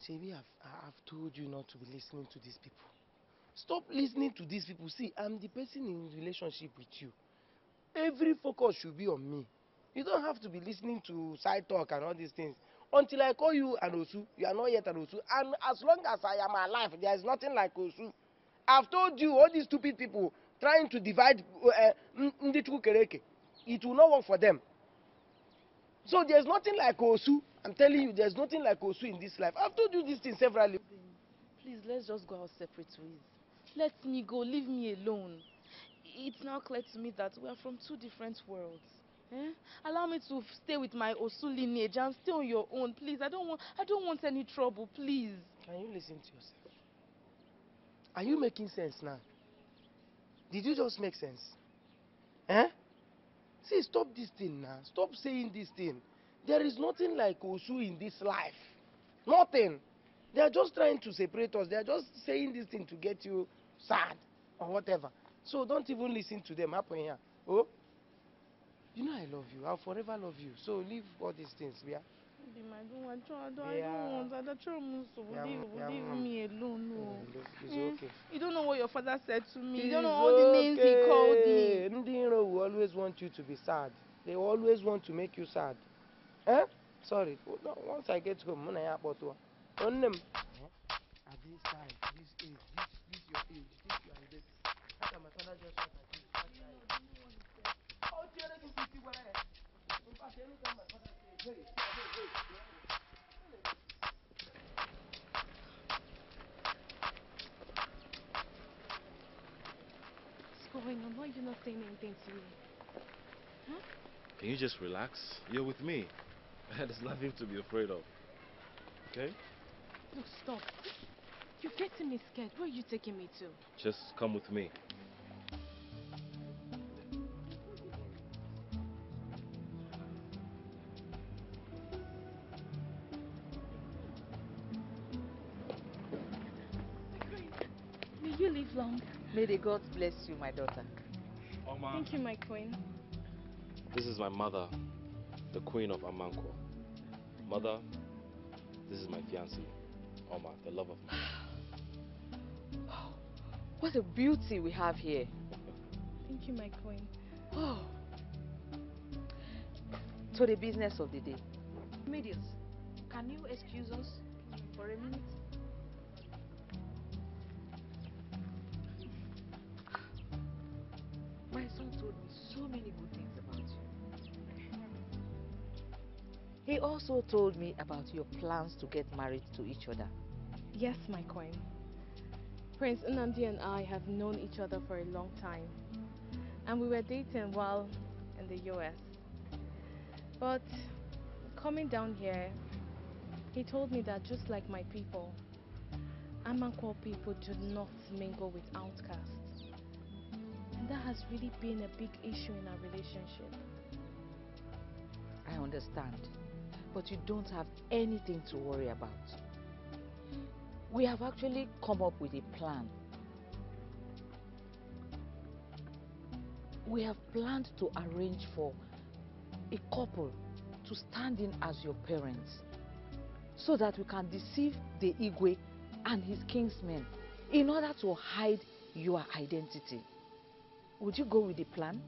Sebi, I've, I- I've told you not to be listening to these people. Stop listening to these people. See, I'm the person in relationship with you. Every focus should be on me. You don't have to be listening to side talk and all these things. Until I call you an Osu, you are not yet an Osu. And as long as I am alive, there is nothing like Osu. I've told you, all these stupid people trying to divide uh, Ndi Chukwukereke, it will not work for them. So there's nothing like Osu. I'm telling you, there's nothing like Osu in this life. I've told you this thing severally. Please, let's just go our separate ways. Let me go. Leave me alone. It's now clear to me that we are from two different worlds. Eh? Allow me to stay with my Osu lineage and stay on your own, please. I don't want. I don't want any trouble, please. Can you listen to yourself? Are you making sense now? Did you just make sense? Eh? See, stop this thing now. Stop saying this thing. There is nothing like Osu in this life. Nothing. They are just trying to separate us. They are just saying this thing to get you sad or whatever. So don't even listen to them. Happen here. Oh? You know I love you. I'll forever love you. So leave all these things, yeah? I don't want. I don't, I Yeah. don't want. I don't want to Yeah, leave, yeah, leave me alone. No. It's Eh? okay. You don't know what your father said to me. You It's don't know all the names he called me. okay. Ndị iro will always want you to be sad. They always want to make you sad. Eh? Sorry. Oh, no, Once I get home, mụ na ya akpọtụọ. Nne m. At this time, this age, this, this your age, this you are baby. How can my father just at What's going on? Why are you not saying anything to me? Can you just relax? You're with me. There's nothing to be afraid of. Okay? Look, stop. You're getting me scared. Where are you taking me to? Just come with me. Long. May the gods bless you, my daughter. Thank you, my queen. This is my mother. the queen of Amankwo. Mother, this is my fiancée, Oma, the love of my life. Oh, what a beauty we have here. Thank you, my queen. Oh. To the business of the day. Medius, can you excuse us for a minute? My son told me so many good things about you. He also told me about your plans to get married to each other. Yes, my queen. Prince Nnamdi and I have known each other for a long time. And we were dating while in the US. But coming down here, he told me that just like my people, Amankwo people do not mingle with outcasts. That has really been a big issue in our relationship. I understand. But you don't have anything to worry about. We have actually come up with a plan. We have planned to arrange for a couple to stand in as your parents so that we can deceive the Igwe and his kinsmen in order to hide your identity. Would you go with the plan?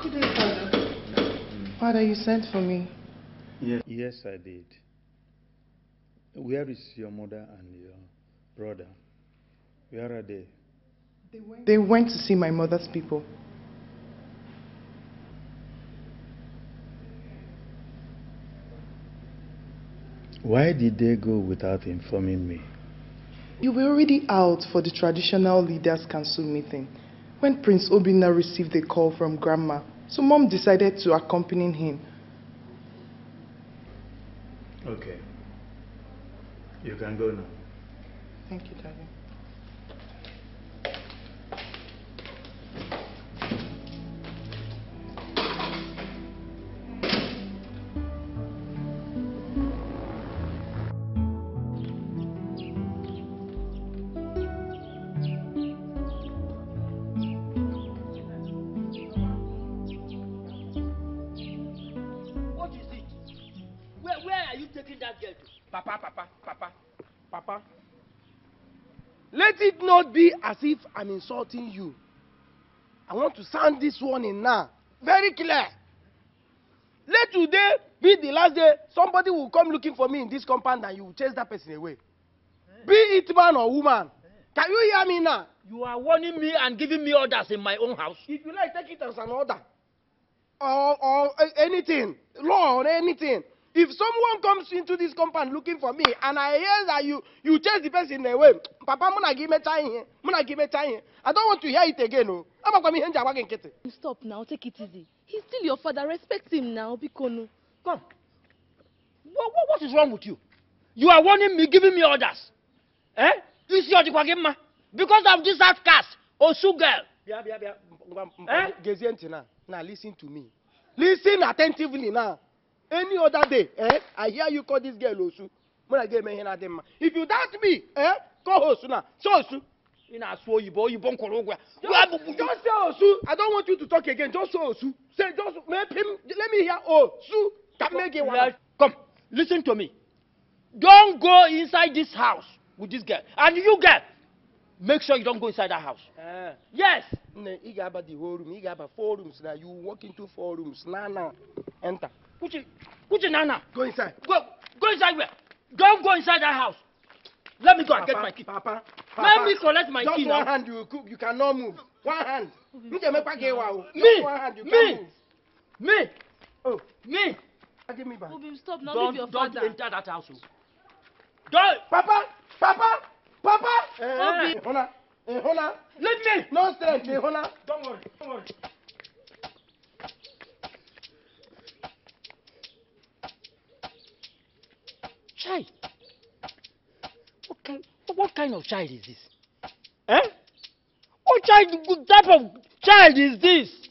Good day, Father. Father, you sent for me. Yes, yes, I did. Where is your mother and your brother? Where are they? They went to see my mother's people. Why did they go without informing me? You were already out for the traditional leaders' council meeting when Prince Obina received a call from Grandma, so Mom decided to accompany him. Okay. You can go now. Thank you, Daddy. As if I'm insulting you. I want to sound this in now. Very clear. Let today be the last day somebody will come looking for me in this compound and you will chase that person away. Be it man or woman. Can you hear me now? You are warning me and giving me orders in my own house. If you like, take it as an order. Or, or uh, anything. Law or anything. If someone comes into this compound looking for me and I hear that you you chase the person away, Papa, muna give me time here. Muna give me time. I don't want to hear it again. Oh. It. Stop now, take it easy. He's still your father. Respect him now, Bikonu. Come. What, what, what is wrong with you? You are warning me, giving me orders. Eh? You see Odikwagema? Because of this outcast, Osu girl. Bia, bia, bia. Eh? Now listen to me. Listen attentively now. Any other day, eh, I hear you call this girl Osu. Muna ga-eme ihe na-adị mma. If you doubt me, eh, call her Osu now. Say Osu. Ị na-asụ oyibo, oyibo nkwụrụ ụgwọ ya. Just, say Osu. I don't want you to talk again. Just say Osu. Say just make him. Let me hear Osu. Make it one. Let- Come, listen to me. Don't go inside this house with this girl. And you girl, make sure you don't go inside that house. Eh. Yes. Ị ga-aba the whole room. Ị ga-aba four rooms now. You walk into four rooms. Now, now. Enter. Kuchi, Kuchi Nana. Go inside. Go, go inside where? Don't go inside that house. Let me go and get Papa, my key. Papa, Let me collect my Just key one now. hand you cook. You cannot move. One hand. Wow. Me, Just one hand. You me, can't move. me, Oh, me. give me back. Obim, stop now. Don't, Leave your don't father. enter that house. oh. Don't. Papa, Papa, Papa. Eh, Obi. eh, Hona, eh, Hona. Leave me. No strength, eh, Hona. Don't worry. Don't worry. Child. What kind, what kind of child is this? Eh? What child, what type of child is this?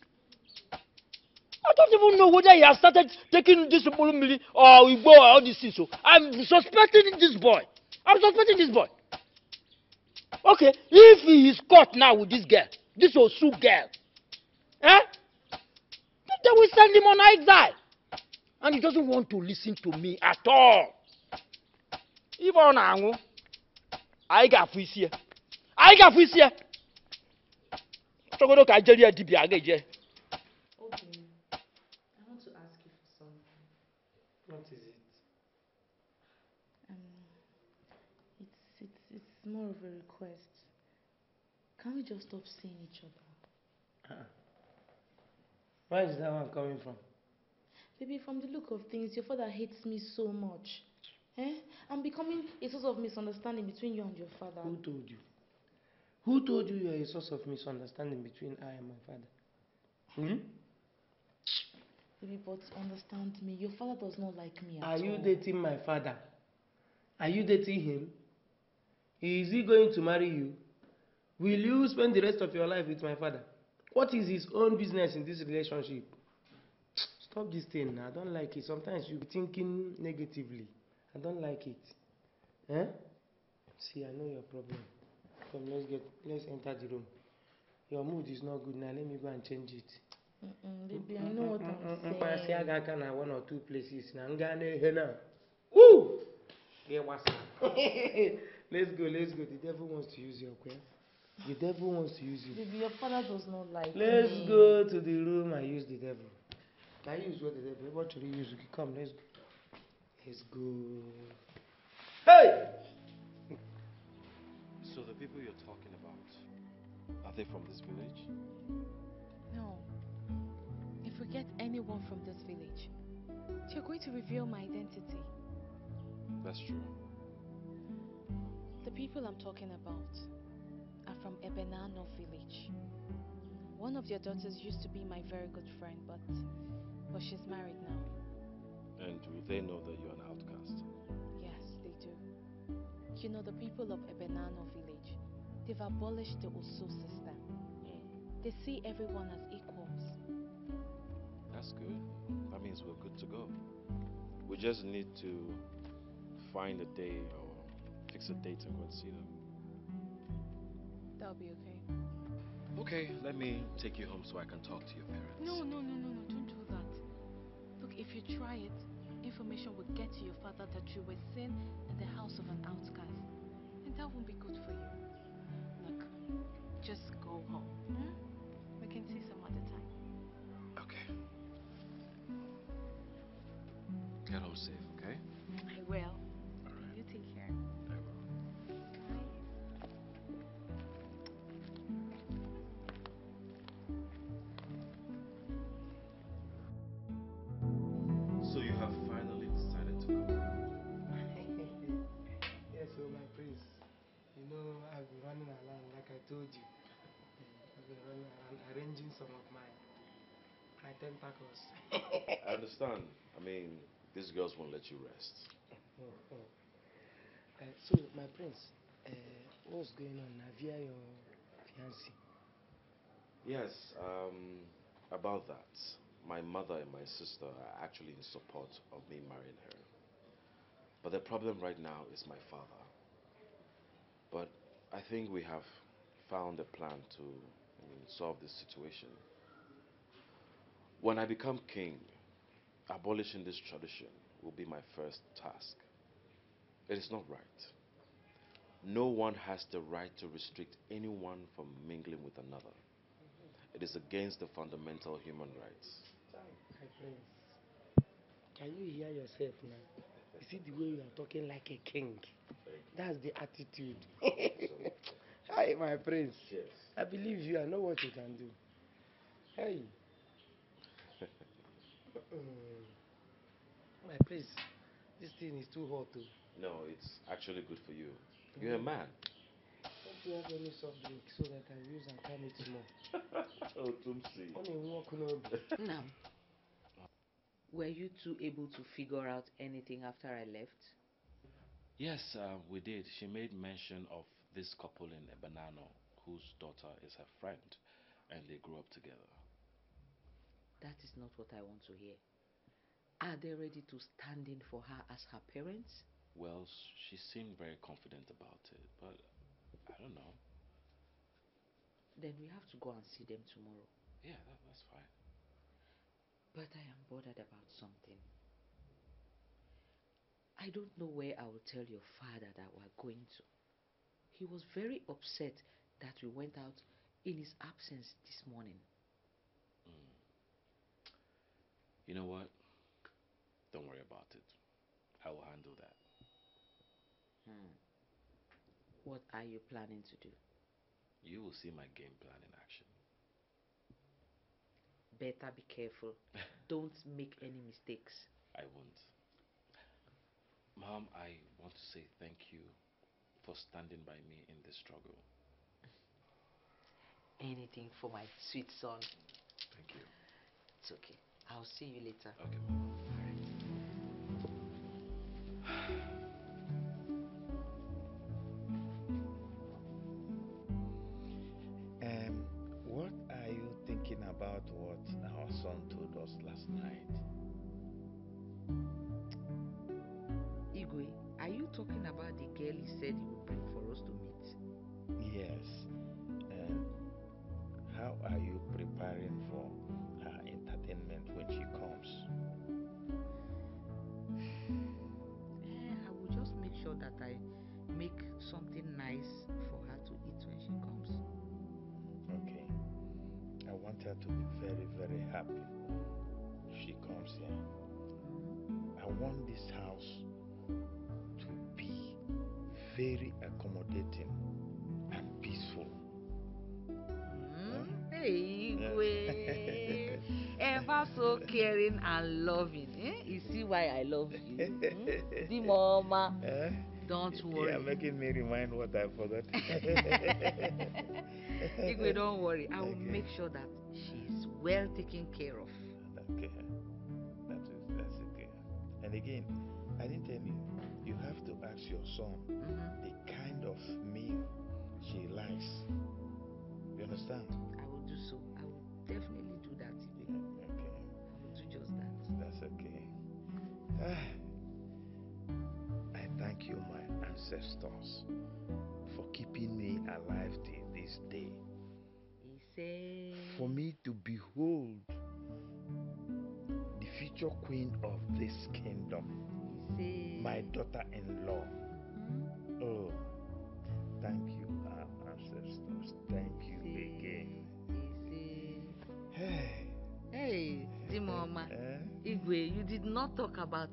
I don't even know whether he has started taking this Bolumili or Igbo or all these things. So I'm suspecting this boy. I'm suspecting this boy. Okay, if he is caught now with this girl, this Osu girl, eh? Then will send him on exile. And he doesn't want to listen to me at all. If ọ na-anwụ, anyị ga-afụ isi ya. Anyị ga-afụ isi ya. Chọgodo ka jeri ya dibịa a ga-eje. Okay. I want to ask you for something. What is it? Um, it's, it's, it's more of a request. Can we just stop seeing each other? Uh-uh. Where is that one coming from? Baby, from the look of things, your father hates me so much. Eh? I'm becoming a source of misunderstanding between you and your father. Who told you? Who told you you're a source of misunderstanding between I and my father? Hmm? Baby, but understand me. Your father does not like me at Are you all. dating my father? Are you dating him? Is he going to marry you? Will you spend the rest of your life with my father? What is his own business in this relationship? Stop this thing. I don't like it. Sometimes you be thinking negatively. I don't like it. Eh? See, I know your problem. Come, let's get, let's enter the room. Your mood is not good now. Let me go and change it. Baby, I know what I'm saying. aga aka na one or two places na nga na-ehe na Woo! Gị gbasa. let's go let's go the devil wants to use you okay the devil wants to use you Baby, your father does not like let's me. go to the room and use the devil na use what the devil what should he use come let's go let's go hey So the people you're talking about, are they from this village? No. If we get anyone from this village, you're going to reveal my identity. That's true. The people I'm talking about are from Ebenano village. One of their daughters used to be my very good friend, but but she's married now. And do they know that you're an outcast? Yes, they do. You know, the people of Ebenano village, they've abolished the Osu system. Mm. They see everyone as equals. That's good. That means we're good to go. We just need to find a day or fix a date and go and see them. That'll be okay. Okay, let me take you home so I can talk to your parents. No, no, no, no, no, don't do that. Look, if you try it, information will get to your father that you were seen in the house of an outcast. And that won't be good for you. Look, just go home. Hmm? We can see some other time. Okay. Get home safe, okay? I will. Know I've been running around like I told you I've been running around arranging some of my my tentacles I understand. I mean, these girls won't let you rest. Oh, oh. Uh, so, my prince, uh, what's going on? Navia, your fiancé? Yes, um, about that. My mother and my sister are actually in support of me marrying her. But the problem right now is my father. But I think we have found a plan to I mean, solve this situation. When I become king, abolishing this tradition will be my first task. It is not right. No one has the right to restrict anyone from mingling with another. It is against the fundamental human rights. Can you hear yourself now? You see the way you are talking like a king? That's the attitude. Hi, my prince. Yes. I believe you. I know what you can do. Hey. Mm. My prince, this thing is too hot. Too. No, it's actually good for you. You're a man. Don't you have any soft drink so that I use and calm it small? oh, Tumsi. Only walk no be. Now, were you two able to figure out anything after I left? Yes, uh, we did. She made mention of this couple in Ebenano whose daughter is her friend, and they grew up together. That is not what I want to hear. Are they ready to stand in for her as her parents? Well, she seemed very confident about it, but I don't know. Then we have to go and see them tomorrow. Yeah, that, that's fine. But I am bothered about something. I don't know where I will tell your father that we're going to. He was very upset that we went out in his absence this morning. You know what? Don't worry about it. I will handle that. Hmm. What are you planning to do? You will see my game plan in action. Better be careful. Don't make any mistakes. I won't. Mom, I want to say thank you for standing by me in this struggle. Anything for my sweet son. Thank you. It's okay. I'll see you later. Okay. Um, about what our son told us last night? Igwe, are you talking about the girl he said he would bring for us to meet? Yes. And how are you preparing for her entertainment when she comes? Her to be very, very happy she comes here. I want this house to be very accommodating and peaceful. Hmm? Hey. Ever so caring and loving. Eh? You see why I love you. Hmm? The mama. Eh? Don't worry. You are making me remind what I forgot. Igwe, don't worry. I will make sure that she's well taken care of. Okay. That is, that's okay. And again, I didn't tell you, you have to ask your son the kind of meal she likes. You understand? I will do so. I will definitely do that. Igwe. Okay. I will do just that. That's okay. Ah, I thank you, my ancestors, for keeping me alive till this day. For me to behold the future queen of this kingdom, my daughter-in-law. Oh, thank you, our ancestors. Thank you again. Hey. Hey, mama. Eh? Igwe, you did not talk about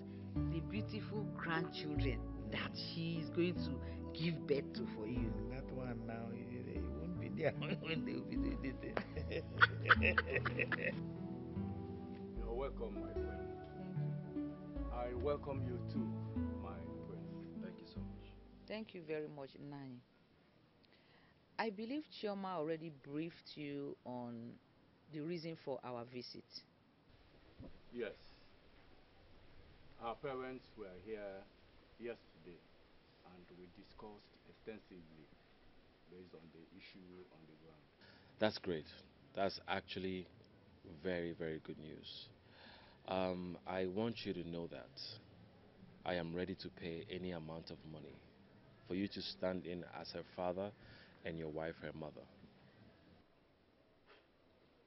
the beautiful grandchildren that she is going to give birth to for you. That one now, he, he won't be there when they will be doing this thing. You're welcome, my friend. I welcome you too, my prince. Thank you so much. Thank you very much, Nani. I believe Chioma already briefed you on the reason for our visit. Yes. Our parents were here yesterday and we discussed extensively based on the issue on the ground. That's great. That's actually very, very good news. Um, I want you to know that I am ready to pay any amount of money for you to stand in as her father and your wife her mother.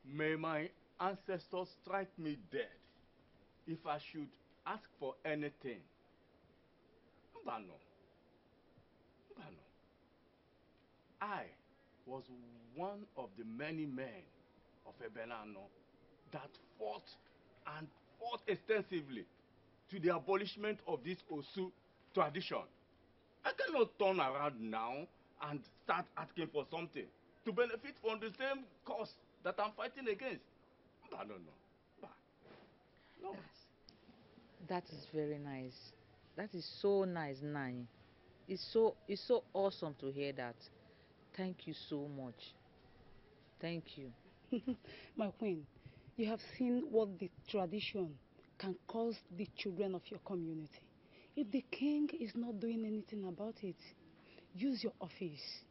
May my ancestors strike me dead if I should ask for anything. Mbano. Mbano. I was one of the many men of Ebenano that fought and fought extensively to the abolishment of this Osu tradition. I cannot turn around now and start asking for something to benefit from the same cause that I'm fighting against. Bah, no, no. Bah. No. That is very nice. That is so nice, Nani. It's so it's so awesome to hear that. Thank you so much. Thank you. My queen, you have seen what the tradition can cause the children of your community. If the king is not doing anything about it, use your office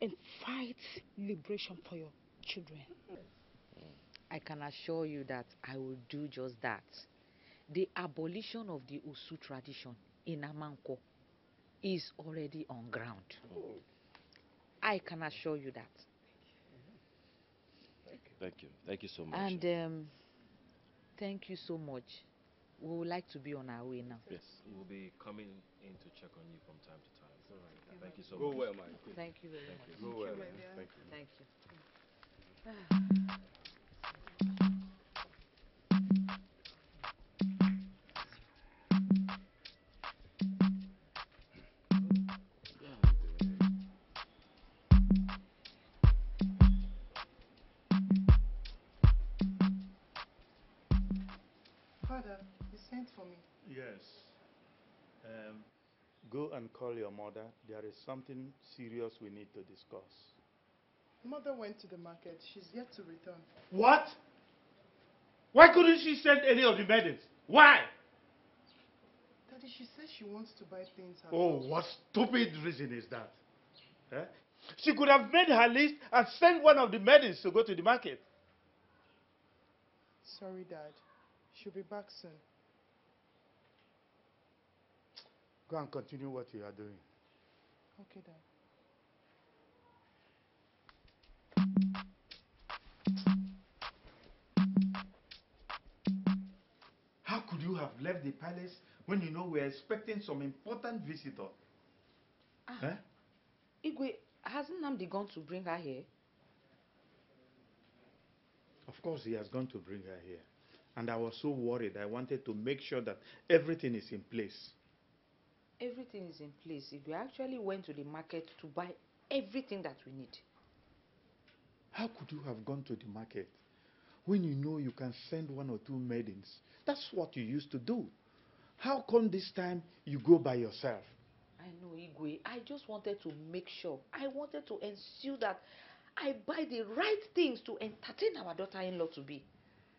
and fight liberation for your children. I can assure you that I will do just that. The abolition of the Osu tradition in Amankwo is already on ground. Oh. I can assure you that. Thank you. Thank you so much. And um, thank you so much. We would like to be on our way now. yes, we'll be coming in to check on you from time to time. All right. Thank you so Go much. well, my queen. Thank you very Thank much. you. Go well. Thank you. Thank you. Father, sent for me. Yes. Um, go and call your mother. There is something serious we need to discuss. Mother went to the market. She's yet to return. What? Why couldn't she send any of the maidens? Why? Daddy, she says she wants to buy things herself. Oh, what stupid reason is that? Eh? She could have made her list and sent one of the maidens to go to the market. Sorry, Dad. She'll be back soon. Go and continue what you are doing. Okay, Dad. How could you have left the palace when you know we're expecting some important visitor? Ah. Eh? Igwe, hasn't Nnamdi gone to bring her here? Of course, he has gone to bring her here. And I was so worried. I wanted to make sure that everything is in place. Everything is in place. Igwe actually went to the market to buy everything that we need. How could you have gone to the market when you know you can send one or two maidens? That's what you used to do. How come this time you go by yourself? I know, Igwe. I just wanted to make sure. I wanted to ensure that I buy the right things to entertain our daughter-in-law to be.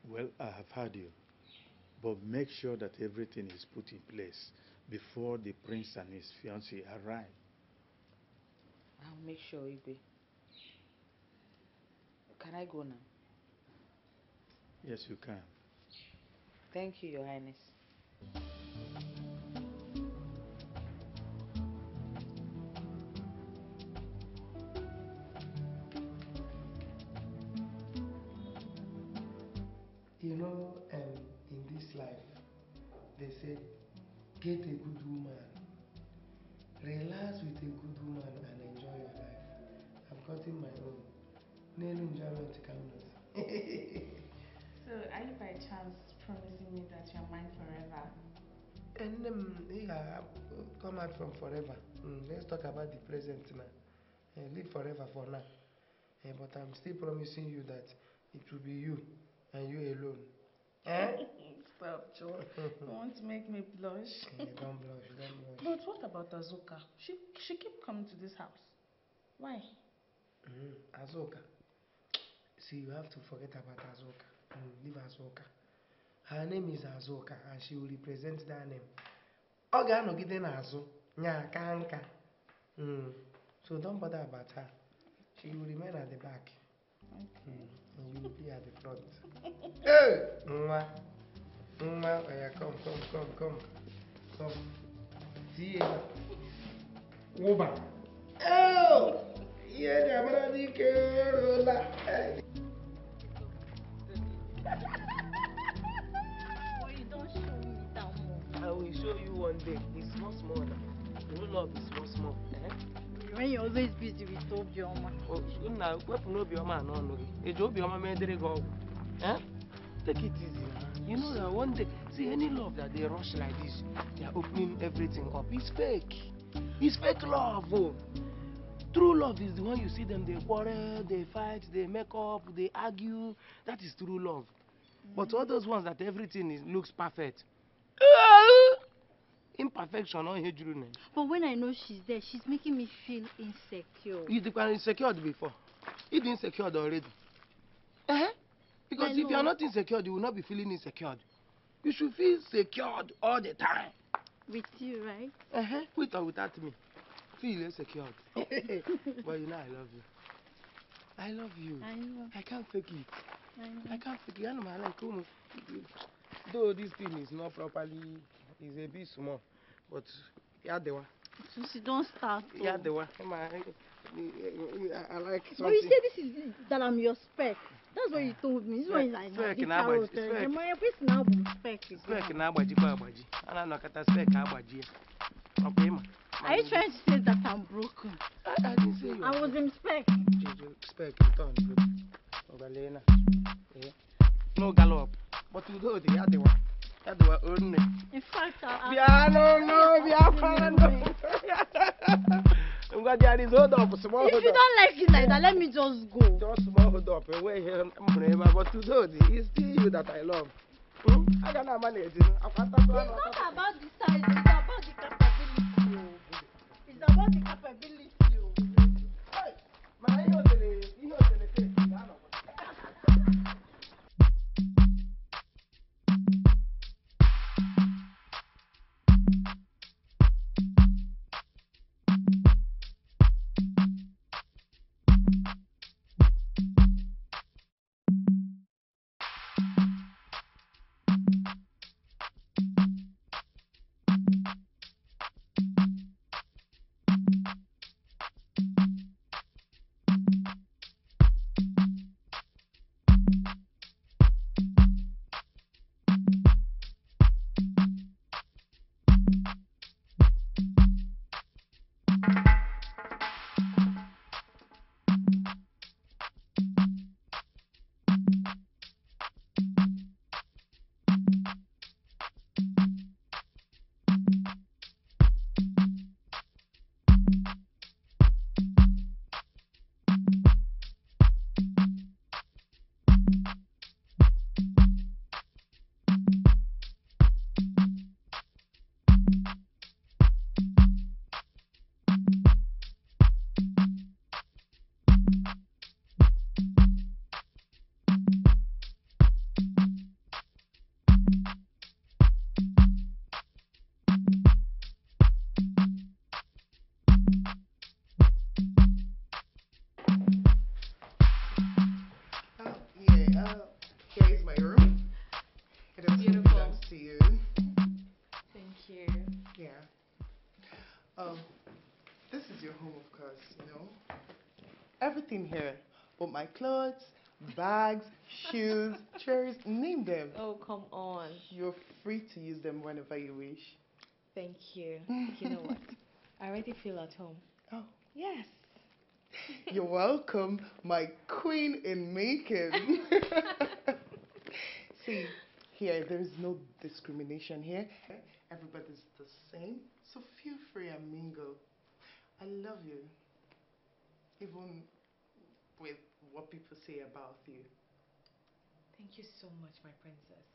Well, I have heard you. But make sure that everything is put in place before the prince and his fiancée arrive. I'll make sure, Igwe. Can I go now? Yes, you can. Thank you, Your Highness. You know, um, in this life, they say, get a good woman, relax with a good woman, and enjoy your life. I've gotten my own. Nail enjoyment cannot. So, are you by chance promising me that you're mine forever? and um, yeah, come out from forever. Mm, let's talk about the present now. Uh, live forever for now. Uh, but I'm still promising you that it will be you and you alone. Eh? Stop, Joe. you want to make me blush? Eh, don't blush, don't blush. But what about Azuka? She she keep coming to this house. Why? Mm, Azuka. See, you have to forget about Azuka. Mm, leave Azuka. Her name is Azuka, and she will represent that name. Ọ ga-anọgide n'azụ nye aka nka. Mm, So don't bother about her. She will remain at the back. Mm, and you will be at the front. hey! Nwa. Nwa, oya, come, come, come, come. Come. See ya. Wụba. Oh! Ihe dị amara n'ike eruola. Hey. But you don't show me that more. I will show you one day. It's small, small now. You know love is small, small. Eh? When you're always busy with Obioma. Oh, nna wepụ n'obiọma n'ọnụ gị eji obiọma medere gị ọgwụ Eh? take it easy you know that one day see any love that dey rush like this they are opening everything up it's fake it's fake love oh true love is the one you see them dey quarrel dey fight dey make up dey argue that is true love but all those ones that everything is looks perfect imperfection na ya. But when I know she's there, she's making me feel insecure. You were insecured before. You been insecured already. Uh-huh. Because I if you are not insecure, you will not be feeling insecure. You should feel secured all the time. With you, right? Uh-huh. With or without me. Feel insecure. but you know I love you. I love you. I know. I can't fake it. I know. I can't fake it. I know my like come. Though this thing is not properly, is a bit small, but yeah, they were. Susie, don't start. Yeah, oh. the one. Come on. I, I like But you say this is that I'm your spec. That's what you told me. This one is like Spec this na agbaji, carrot. spec. eh, My face now bụ spec. spek na-agbajikwa agbaji a na-anọkọta spek agbaji ya ọkwa ịma Are you trying to say that I'm broken? I, I didn't say you I was in spec. spek ntọ njo ọgalena no galop but udo dị ya dịwa ya dịwa onne In fact, I, I, bịa n'ụlọ bịa kwara ndụ ngwa there is hold up small If hold you up don't like it like that, let me just go. just small hold up enweghị ihe m hụrụ ebe a but udo dị it's still you that I love Hmm? na-eji akwa ntatụ It's not about the size, it's about the capability. It's about the capability. Everything here, but my clothes, bags, shoes, chairs, name them. Oh, come on. You're free to use them whenever you wish. Thank you. You know what? I already feel at home. Oh. Yes. You're welcome, my queen in making. See, here, there is no discrimination here. Everybody's the same, so feel free and mingle. I love you, even with what people say about you. Thank you so much, my princess.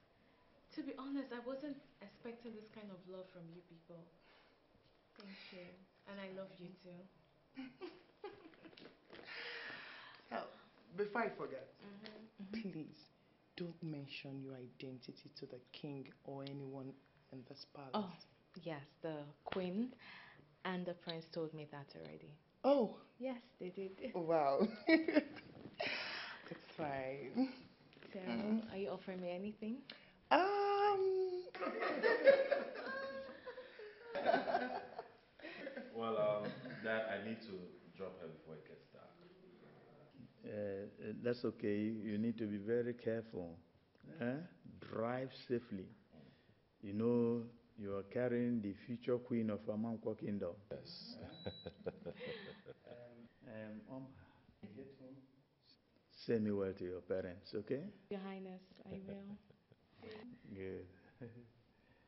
To be honest, I wasn't expecting this kind of love from you people. Thank you. And I love you too. Now, before I forget, mm-hmm. Mm-hmm. please don't mention your identity to the king or anyone in this palace. Oh, yes, the queen and the prince told me that already. Oh, Yes, they did. wow. That's fine. So, Mhm. are you offering me anything? Um. Well, um, Dad, I need to drop her before it gets dark. Uh, uh, that's okay. You need to be very careful. Eh? Drive safely. You know, you are carrying the future queen of Amankwo Kingdom. Yes. um, um, say me well to your parents, okay? Your Highness, I will. Good.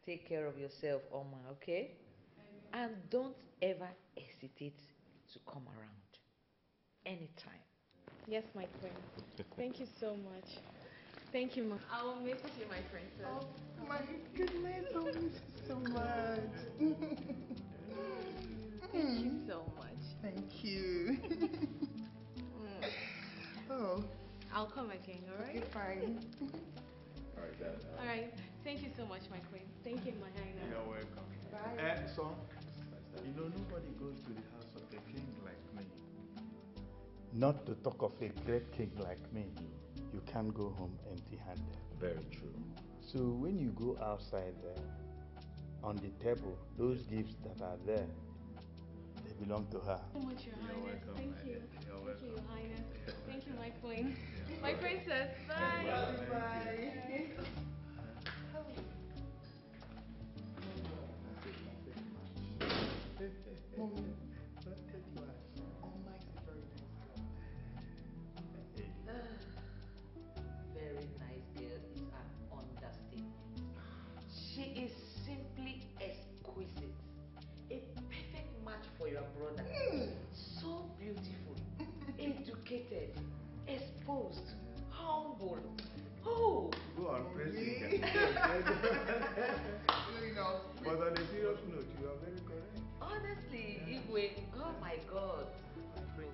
Take care of yourself, Oma, okay? And don't ever hesitate to come around. Anytime. Yes, my queen. Thank you so much. Thank you, ma. I will miss you, my princess. Oh, my goodness, I miss you so much. Thank you so much. Thank you. Oh, I'll come again, alright? okay, fine. All right, Dad. uh, Alright. Thank you so much, my queen. Thank you, my highness. You're welcome. Bye. Eh, son, you know, nobody goes to the house of a king like me. Not to talk of a great king like me, you can't go home empty handed. Very true. So when you go outside there, on the table, those gifts that are there, they belong to her. So much, Your Highness. welcome, Thank you. dear. You're Thank welcome. you, Your Highness. You're Thank you, my queen. My princess. Bye. Bye. Very exposed, humble. Oh! Go on, praise Me? But on a serious note, you are very correct. Honestly, Igwe, oh my God. Prince.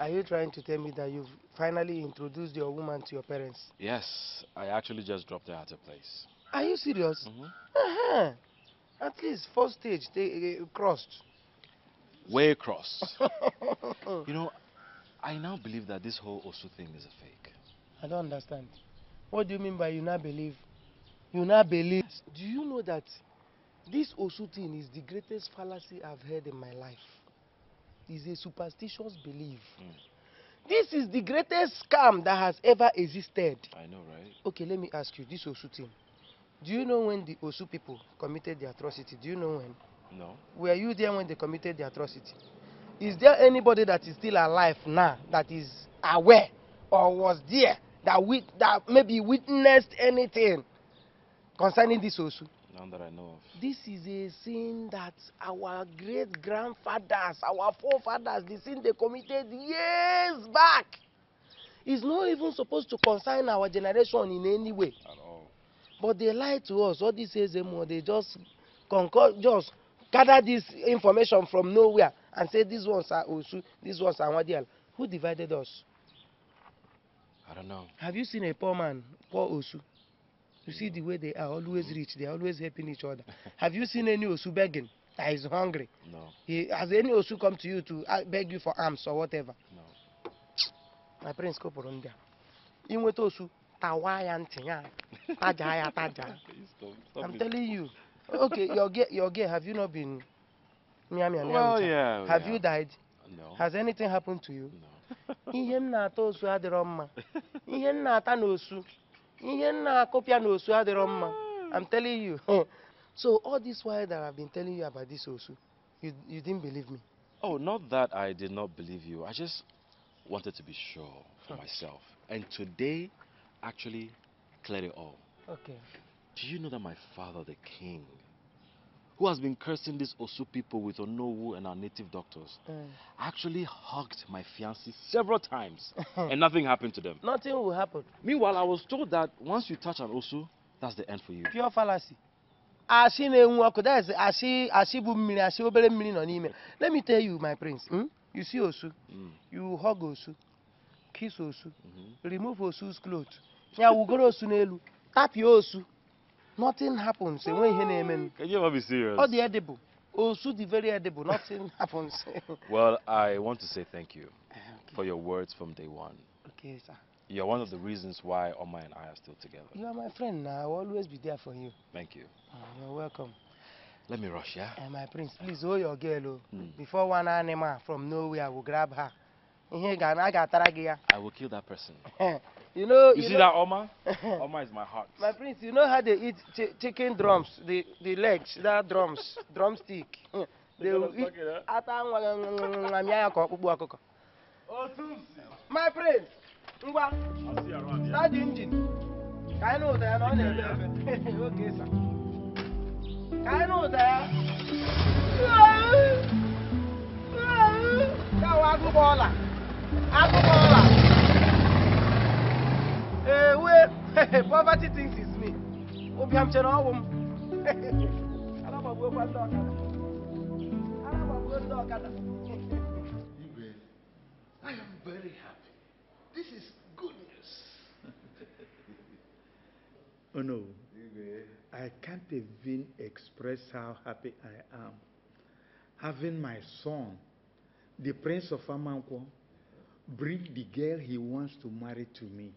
Are you trying to tell me that you've finally introduced your woman to your parents? Yes, I actually just dropped her at her place. Are you serious? Mm-hmm. Uh-huh. At least first stage they uh, crossed. Way across. you know, I now believe that this whole Osu thing is a fake. I don't understand. What do you mean by you not believe? You not believe? Do you know that this Osu thing is the greatest fallacy I've heard in my life? It's a superstitious belief. Hmm. This is the greatest scam that has ever existed. I know, right? Okay, let me ask you this Osu thing. Do you know when the Osu people committed the atrocity? Do you know when? No. Were you there when they committed the atrocity? Is there anybody that is still alive now that is aware or was there that wit- that maybe witnessed anything concerning this Osu? None that I know of. This is a sin that our great grandfathers, our forefathers, the sin they committed years back. It's not even supposed to concern our generation in any way. At all. But they lie to us. All this SMO, they just concord, just gather this information from nowhere and say these ones are Osu, these ones are Wadial. Who divided us? I don't know. Have you seen a poor man, poor Osu? You see the way they are always rich, they are always helping each other. Have you seen any Osu begging that is hungry? No. He, has any Osu come to you to uh, beg you for alms or whatever? No. My prince kopụrụ ndị a. Inweta Osu, tawa ya ntị ya, taja ya taja. Stop, stop I'm telling you. Okay, your girl, your girl, have you not been mia mia mia Well, yeah, Have yeah. you died? No. Has anything happened to you? Ihe m na-ata osu adịrọ mma. Ihe m na-ata n'osu. Ihe m na-akụpịa n'osu adịrọ mma. I'm telling you. so all this while that I've been telling you about this osu, you, you didn't believe me. Oh, not that I did not believe you. I just wanted to be sure for myself. And today actually cleared it all. Okay. Do you know that my father, the king, who has been cursing these Osu people with Onowu and our native doctors, Mm. actually hugged my fiancé several times and nothing happened to them. Nothing will happen. Meanwhile, I was told that once you touch an Osu, that's the end for you. Pure fallacy. Ashị na-enwu ọkụ, that is ashị ashị bụ mmiri, ashị obere mmiri nọ n'ime. Let me tell you, my prince. Hmm? You see Osu, Mm. you hug Osu, kiss Osu, Mhm. remove Osu's clothes. Ya wugoro Osu n'elu, tapịa Osu. Nothing happens. Enwe ihe na-eme. Can you ever be serious? Ọ dị edible. Osu dị very edible. Nothing happens. Well, I want to say thank you for your words from day one. okay, sir. You're one of the reasons why Oma and I are still together. You are my friend now. I will always be there for you. Thank you. Oh, you're welcome. Let me rush, yeah? Eh, my prince, please hold your girl oh. Hmm. before one animal from nowhere will grab her. Ihe ga na ga-atara gị ya. I will kill that person. You know, You, see know, that, Oma? Oma is my heart. My prince, you know how they eat chi- chicken drums, the the legs, that drums, drumstick. they will eat ata nwa nwa mịa ya ka ọkpụkpụ ọkụkọ. My prince, ngwa, start the engine. Ka anyị nụ ụda ya na ọ na-ebe ebe. Oge sa. Ka anyị nụ ụda ya. Kawa agụba ọla. Agụba ọla. Ewe, poverty thinks it's me. Ụbịam chere ọwụ m. Anabagbuokwa ndị ọkada. Anabagbuo ndị ọkada. Igwe, I am very happy. This is good news. Oh no, I can't even express how happy I am having my son, the Prince of Amankwo, bring the girl he wants to marry to me.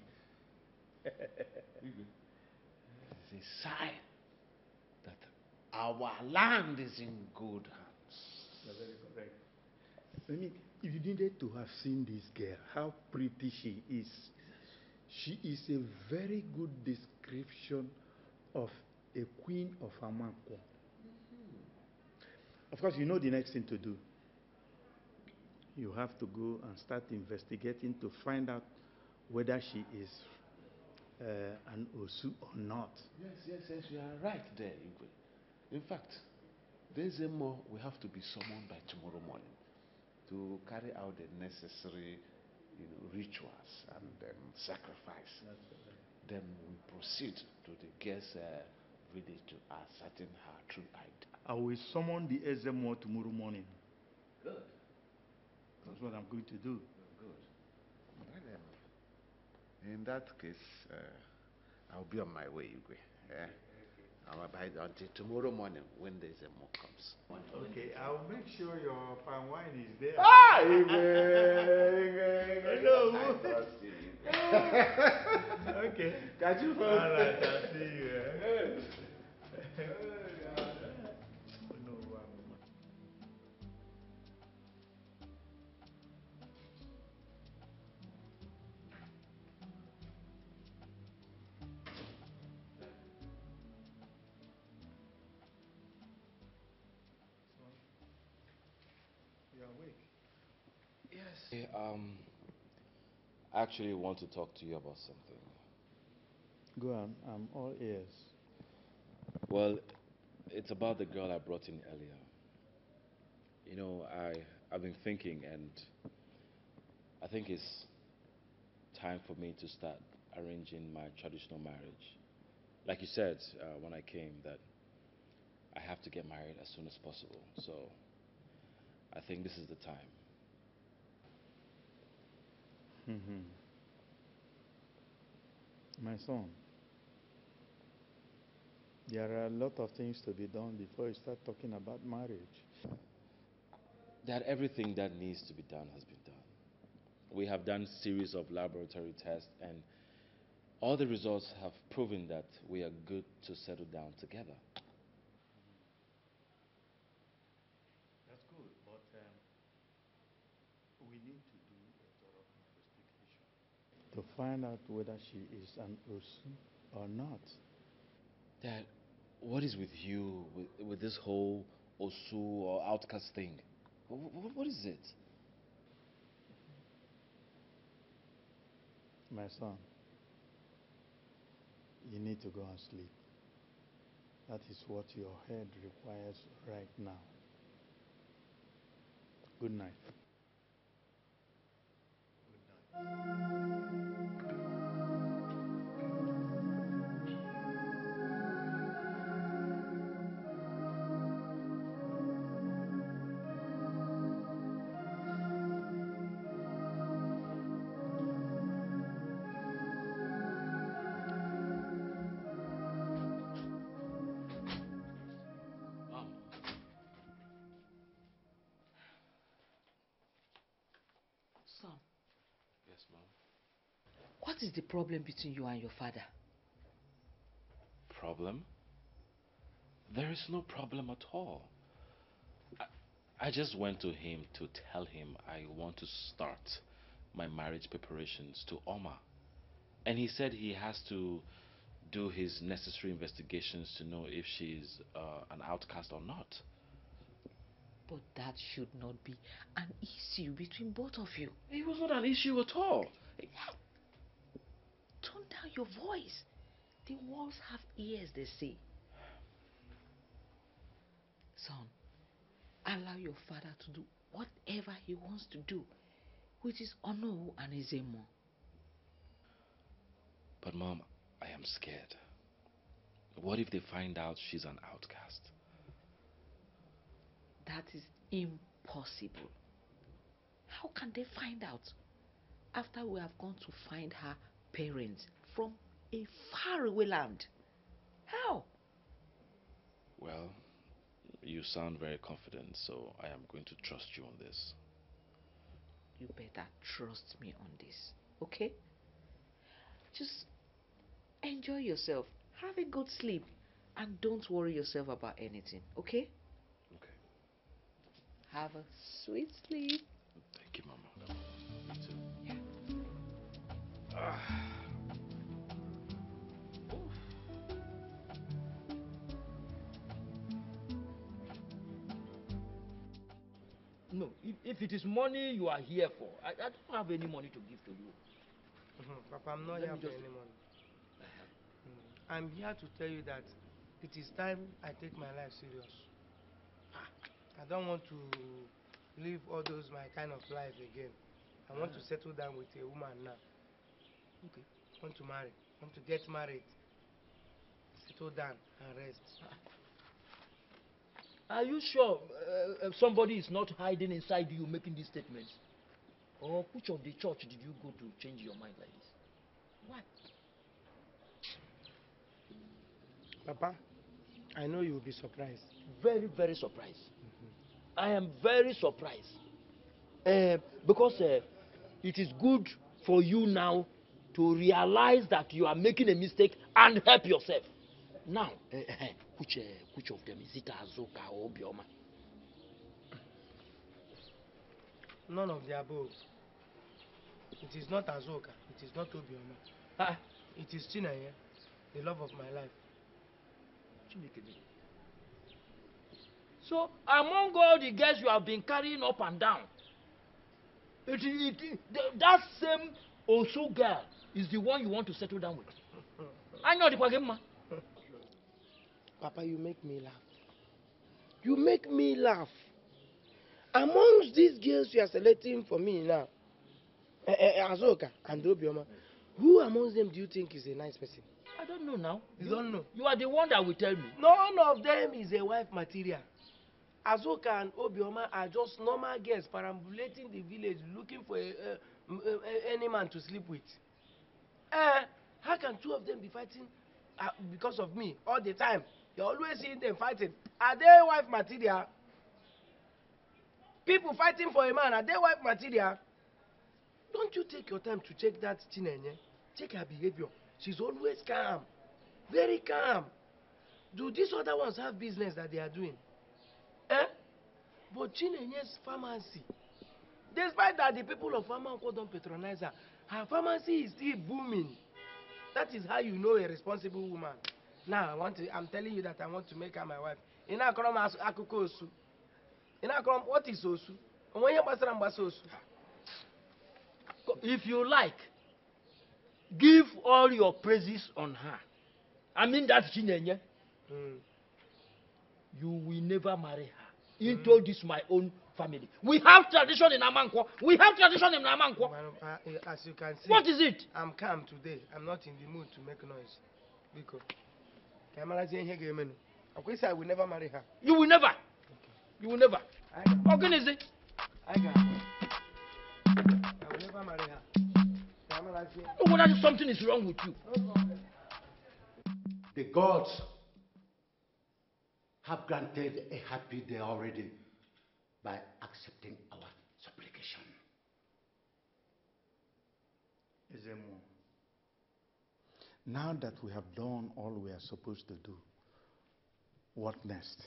Igwe, It's a sign that our land is in good hands. You're very correct. I mean, if you needed to have seen this girl, how pretty she is. She is a very good description of a queen of Amankwo. Mm-hmm. Of course, you know the next thing to do. You have to go and start investigating to find out whether she is uh, an Osu or not. Yes, yes, yes, you are right there, Igwe. In fact, there's a more we have to be summoned by tomorrow morning to carry out the necessary you know, rituals and um, sacrifice. Then we proceed to the guest uh, village to ascertain her true identity. I will summon the Ezemo tomorrow morning. Good. That's what I'm going to do. In that case, uh, I'll be on my way, Igwe. Yeah? I'll abide until tomorrow morning when the Ezemo comes. Okay, I'll make sure your palm wine is there. Ah. Hello. I trust you. okay. Catch you All right, I'll see you. Um, I actually want to talk to you about something. Go on, I'm all ears. Well, it's about the girl I brought in earlier. You know, I I've been thinking, and I think it's time for me to start arranging my traditional marriage. Like you said uh, when I came, that I have to get married as soon as possible. So I think this is the time. Mhm. My son, there are a lot of things to be done before you start talking about marriage. that everything that needs to be done has been done. We have done series of laboratory tests and all the results have proven that we are good to settle down together. That's good, but um, we need to do a thorough investigation to find out whether she is an Osu or not. Dad, what is with you with, with this whole Osu or outcast thing? What, what is it? My son, you need to go and sleep. That is what your head requires right now. Good night. Mom. Problem between you and your father? Problem? There is no problem at all. I, I just went to him to tell him I want to start my marriage preparations to Oma. And he said he has to do his necessary investigations to know if she's uh, an outcast or not. But that should not be an issue between both of you. It was not an issue at all. Down your voice. The walls have ears, they say. Son, allow your father to do whatever he wants to do with his Ono and his Emo. But, Mom, I am scared. What if they find out she's an outcast? That is impossible. How can they find out after we have gone to find her parents from a faraway land? How? Well, you sound very confident, so I am going to trust you on this. You better trust me on this, okay? Just enjoy yourself, have a good sleep, and don't worry yourself about anything, okay? Okay. Have a sweet sleep. Thank you, Mama. You too. Ah. No, if, if it is money you are here for, I, I don't have any money to give to you. Mhm, Papa, I'm not Let here for any money. Mm, I'm here to tell you that it is time I take my life serious. I don't want to live all those my kind of life again. I want to Ah. settle down with a woman now. Okay. I Want to marry. I Want to get married. Settle down and rest. Are you sure uh, uh, somebody is not hiding inside you making these statements? Or which of the church did you go to change your mind like this? What? Papa, I know you will be surprised. Very, very surprised. I am very surprised. Uh, because uh, it is good for you now to realize that you are making a mistake and help yourself. Now, uh, uh, which, uh, which of them is it Azuka or Obioma? None of the above. It is not Azoka. It is not Obioma. Ah. It is Chineye, the love of my life. Chineke. So, among all the girls you have been carrying up and down, it, it, it, th- that same Osu girl is the one you want to settle down with. I know the Kwagema. Papa, you make me laugh. You make me laugh. Amongst these girls you are selecting for me now, eh, eh, Azoka and Obioma, who amongst them do you think is a nice person? I don't know now. You don't know? You are the one that will tell me. None of them is a wife material. Azoka and Obioma are just normal girls perambulating the village looking for a, uh, uh, uh, any man to sleep with. Eh, how can two of them be fighting uh, because of me all the time? You're always seeing them fighting. Are they wife material? People fighting for a man, are they wife material? Don't you take your time to check that Chinenye? Check her behavior. She's always calm. Very calm. Do these other ones have business that they are doing? Eh? But Chinenye's pharmacy, despite that the people of Famanko don't patronize her, her pharmacy is still booming. That is how you know a responsible woman. Now I want to, I'm telling you that I want to make her my wife. Ị na-akọrọ m akụkọ osu. Ị na-akọrọ m what is osu? Onwe ihe gbasara mgbasa osu. If you like, give all your praises on her. I mean that Chinenye. Mm. You will never marry her into this my own family. We have tradition in Amankwo. We have tradition in Amankwo. Man, uh, eh, as you can see, What is it? I'm calm today. I'm not in the mood to make noise. Biko. Ka amarazie ihe ga-emenụ. Ọkwa isi I will never marry her. You will never. You will never. I Organize. I ga I will never marry her. Ka amarazie. No whether something is wrong with you. The gods have granted a happy day already by accepting our supplication. Ezemo, now that we have done all we are supposed to do, what next?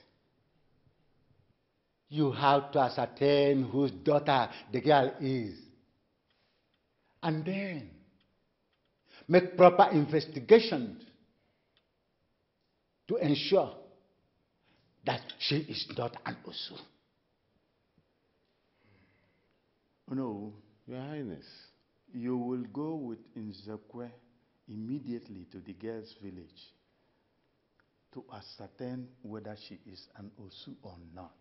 You have to ascertain whose daughter the girl is. And then make proper investigations to ensure that she is not an Osu. Oh, no, Your Highness. you will go with Nzekwe immediately to the girl's village to ascertain whether she is an Osu or not.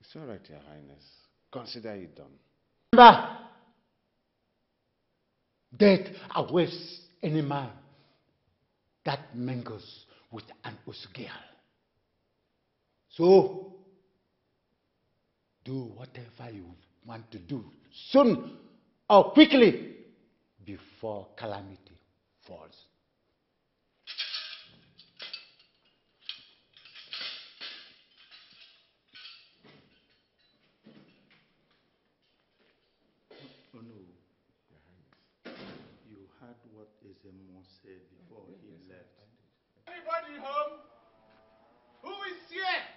It's all right, Your Highness. Consider it done. Remember, death awaits any man that mingles with an Osu girl. So, do whatever you want to do soon or quickly before calamity falls. Oh no. You heard what Ezemo said before he left. Anybody home? Who is here?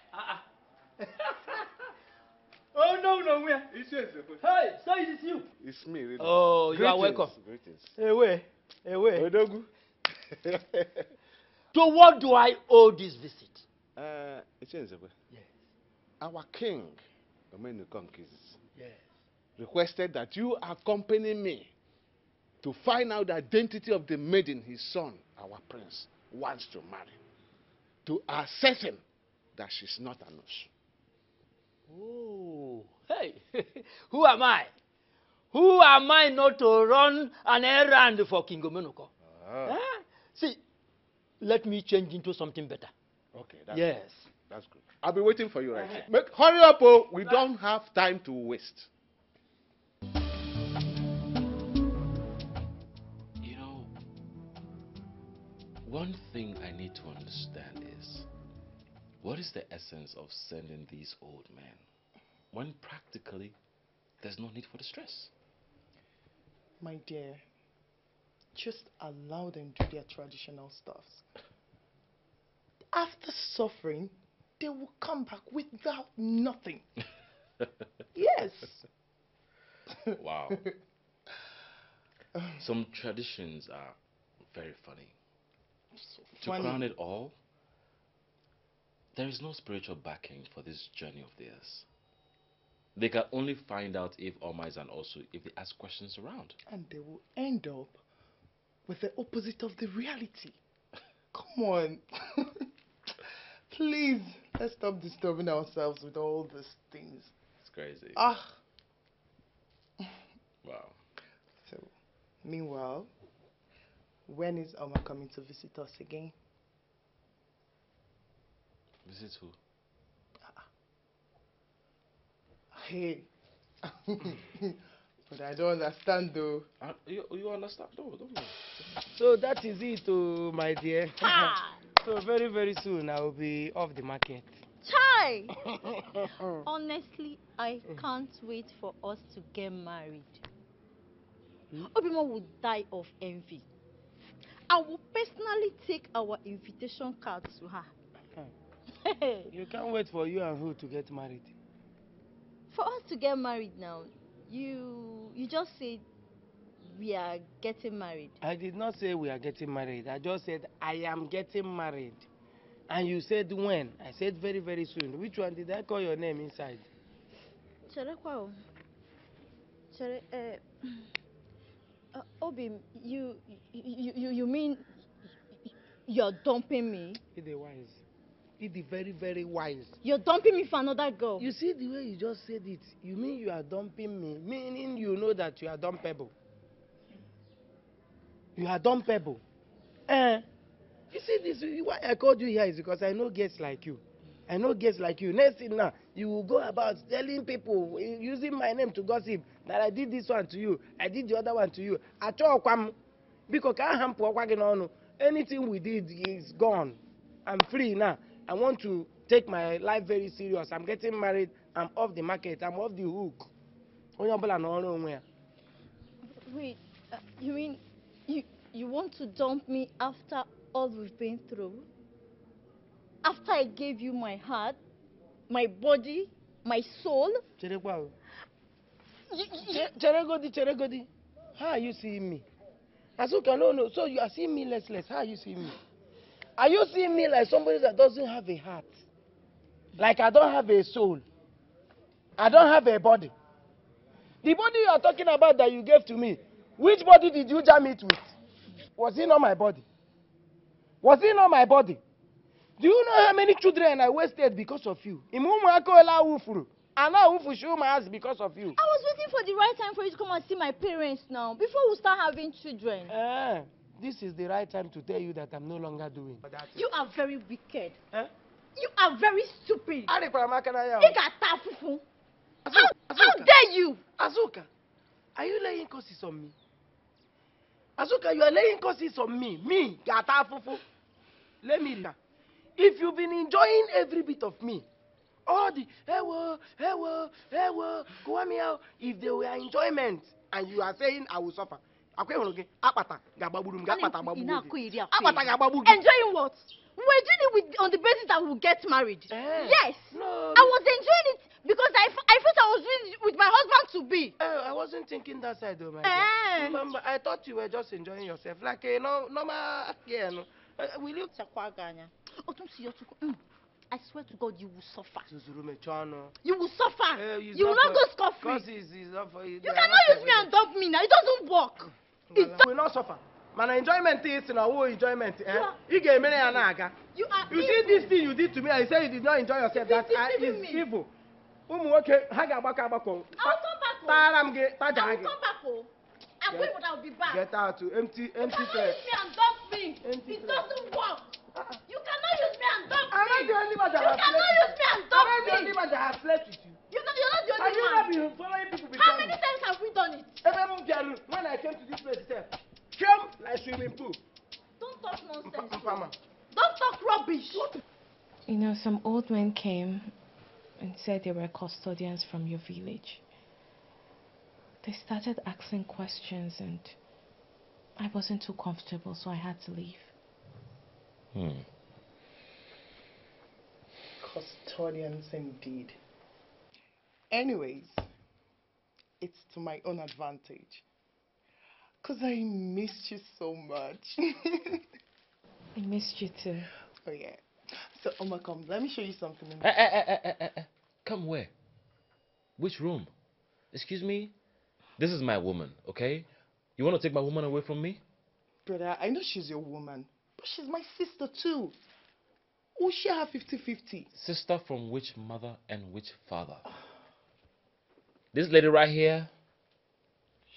Oh, no, no, where? Hey, so it is you. It's me, really. Oh, you are Greetings, welcome. Greetings. Away, away. Odogu. To what do I owe this visit? Uh. Yes. Our king, Yes. requested that you accompany me to find out the identity of the maiden his son, our prince, wants to marry. To ascertain that she's not Anush. Oh, hey, who am I? Who am I not to run an errand for King Omenuko? Ah. Eh? See, let me change into something better. Okay, that's Yes. good. That's good. I'll be waiting for you right here. Make, hurry up, oh. We don't have time to waste. You know, one thing I need to understand is what is the essence of sending these old men when practically there's no need for the stress? My dear, just allow them to do their traditional stuffs. After suffering, they will come back without nothing. yes. wow. Some traditions are very funny. To funny. crown it all, there is no spiritual backing for this journey of theirs. They can only find out if Oma is an also if they ask questions around. And they will end up with the opposite of the reality. Come on. Please, let's stop disturbing ourselves with all these things. It's crazy. Ah. Wow. So, meanwhile, when is Oma coming to visit us again? Visit who? Hey. but I don't understand though. Uh, you, you understand? No, don't worry. So that is it, oh, my dear. so very, very soon I will be off the market. Chai! Honestly, I can't wait for us to get married. Obioma will die of envy. I will personally take our invitation card to her. You can't wait for you and who to get married. For us to get married now, you you just said we are getting married. I did not say we are getting married. I just said I am getting married. And you said when? I said very, very soon. Which one did I call your name inside? Chere kwa o. Chere, eh, uh, Obi, you, you, you, you mean you're dumping me? Be the wise. Be the very, very wise. You're dumping me for another girl. You see the way you just said it. You mean you are dumping me, meaning you know that you are dumpable. You are dumpable. Eh? You see this? Why I called you here is because I know guests like you. I know guests like you. Next thing now, you will go about telling people, using my name to gossip that I did this one to you, I did the other one to you. Achọkwa m biko ka aha m pụọkwa gị n'ọnụ. Anything we did is gone. I'm free now. I want to take my life very serious. I'm getting married. I'm off the market. I'm off the hook. Onye ọbụla n'ọrụ onwe ya. Wait, uh, you mean you, you want to dump me after all we've been through? After I gave you my heart, my body, my soul? Cherekwa o. Cheregodi, Cheregodi. How are you seeing me? Asuka, no, no. So you are seeing me less, less. How are you seeing me? Are you seeing me like somebody that doesn't have a heart? Like I don't have a soul. I don't have a body. The body you are talking about that you gave to me, which body did you jam it with? Was it not my body? Was it not my body? Do you know how many children I wasted because of you? Imumuaka ola wufuru. Ana wufushi umaaz because of you. I was waiting for the right time for you to come and see my parents now, before we start having children. Eh, this is the right time to tell you that I'm no longer doing. You are very wicked. Eh? You are very stupid. Ga-ata afụfụ. How, how dare you? Azuka, are you laying curses on me? Azuka, you are laying curses on me. Me, gata afufu. Let me hear. If you've been enjoying every bit of me, all the ewo, ewo, ewo, kuwamia, if they were enjoyment, and you are saying I will suffer, akwa ịhụrụ gị akpata ga-agbagburu m gị akpata agbagbu gị akpata ga-agbagbu gị Enjoying what? were doing it with, on the basis that we would get married. Eh. Yes. No. I was enjoying it because I, I felt I was doing it with my husband to be. Eh, I wasn't thinking that side though, my Eh. dear. Remember, I thought you were just enjoying yourself like a no, normal girl. No. Uh, will you? Mm. I swear to God, you will suffer. You will suffer. It's you will not go scot free. Because it's, it's not for you. You cannot use me and dump me now. It doesn't work. It will not suffer. Man, enjoyment is na wo enjoyment. Eh? You get me na aga. You are You see this thing you did to me and you say you did not enjoy yourself. That is evil. Ụmụ nwoke ha ga-agbakọ agbakọ. I will come back. oh. Tara m gị, taja I will gị. come back. Oh. I Get- I will be back. Get out to empty, empty cannot threat. use me and dump me. It doesn't work. You cannot use me and dump I'm me. not the only one that you has cannot slept use me and I'm dump not the me. only one that has slept with you. You're not, you're not the Have only you one. not been following people How many times have we done it? Ebe m bịaru, when I came to this place itself, came like swimming pool. Don't talk nonsense. Mfama. Don't talk rubbish. You know, some old men came and said they were custodians from your village. They started asking questions, and I wasn't too comfortable, so I had to leave. Hmm. Custodians indeed. Anyways, it's to my own advantage. Because I missed you so much. I missed you too. oh, yeah. So, Oma, come, let me show you something. In eh, eh, eh. Come where? Which room? Excuse me? This is my woman, okay? You want to take my woman away from me? Brother, I know she's your woman, but she's my sister too. We'll share her 50 50. Sister from which mother and which father? This lady right here,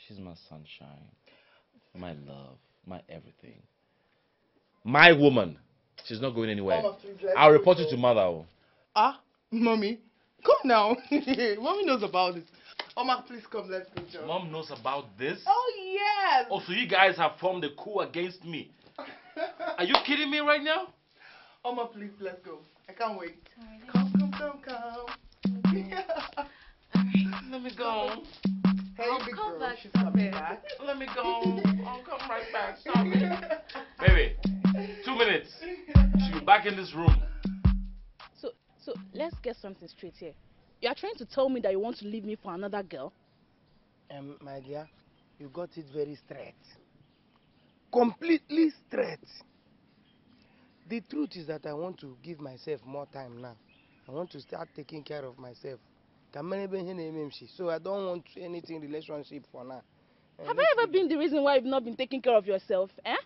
she's my sunshine, my love, my everything. My woman. She's not going anywhere. Mama, please, let's I'll report you to mother. oh. Ah, mommy, come now. mommy knows about this. Oma, please come, let's go, John. Mom knows about this? Oh, yes. Oh, so you guys have formed a coup against me. Are you kidding me right now? Oma, please, let's go. I can't wait. Come, come, come, come. Let me go. Hey, I'll big come girl, back she's coming back. Let me go. I'll come right back. Stop it. Baby, two minutes. She'll be back in this room. So, so let's get something straight here. You are trying to tell me that you want to leave me for another girl? Um, my dear, you got it very straight. Completely straight. The truth is that I want to give myself more time now. I want to start taking care of myself. Ka mmiri ebe ihe na-eme m shi. So I don't want anything relationship for now. Have I ever been the reason why you've not been taking care of yourself? Eh?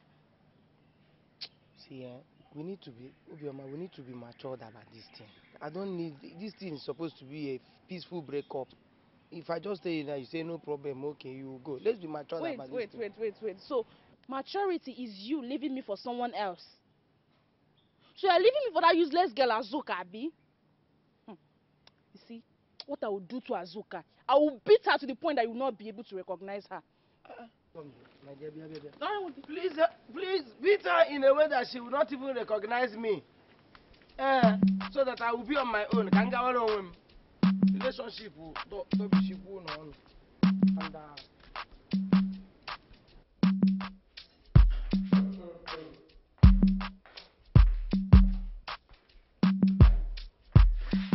See, eh, we need to be, Obioma, we need to be matured about this thing. I don't need, this thing is supposed to be a peaceful breakup. If I just you that, you say no problem, okay, you go. Let's be matured Wait, about wait, this thing. wait, wait, wait. So, maturity is you leaving me for someone else. So you're leaving me for that useless girl Azuka, Abi? What I will do to Azuka, I will beat her to the point that you will not be able to recognize her. Please, uh, please beat her in a way that she will not even recognize me. Eh, so that I will be on my own. Gawara onwe m. Relationship will do- dobishikwu ụlọ ọnụ. And, uh,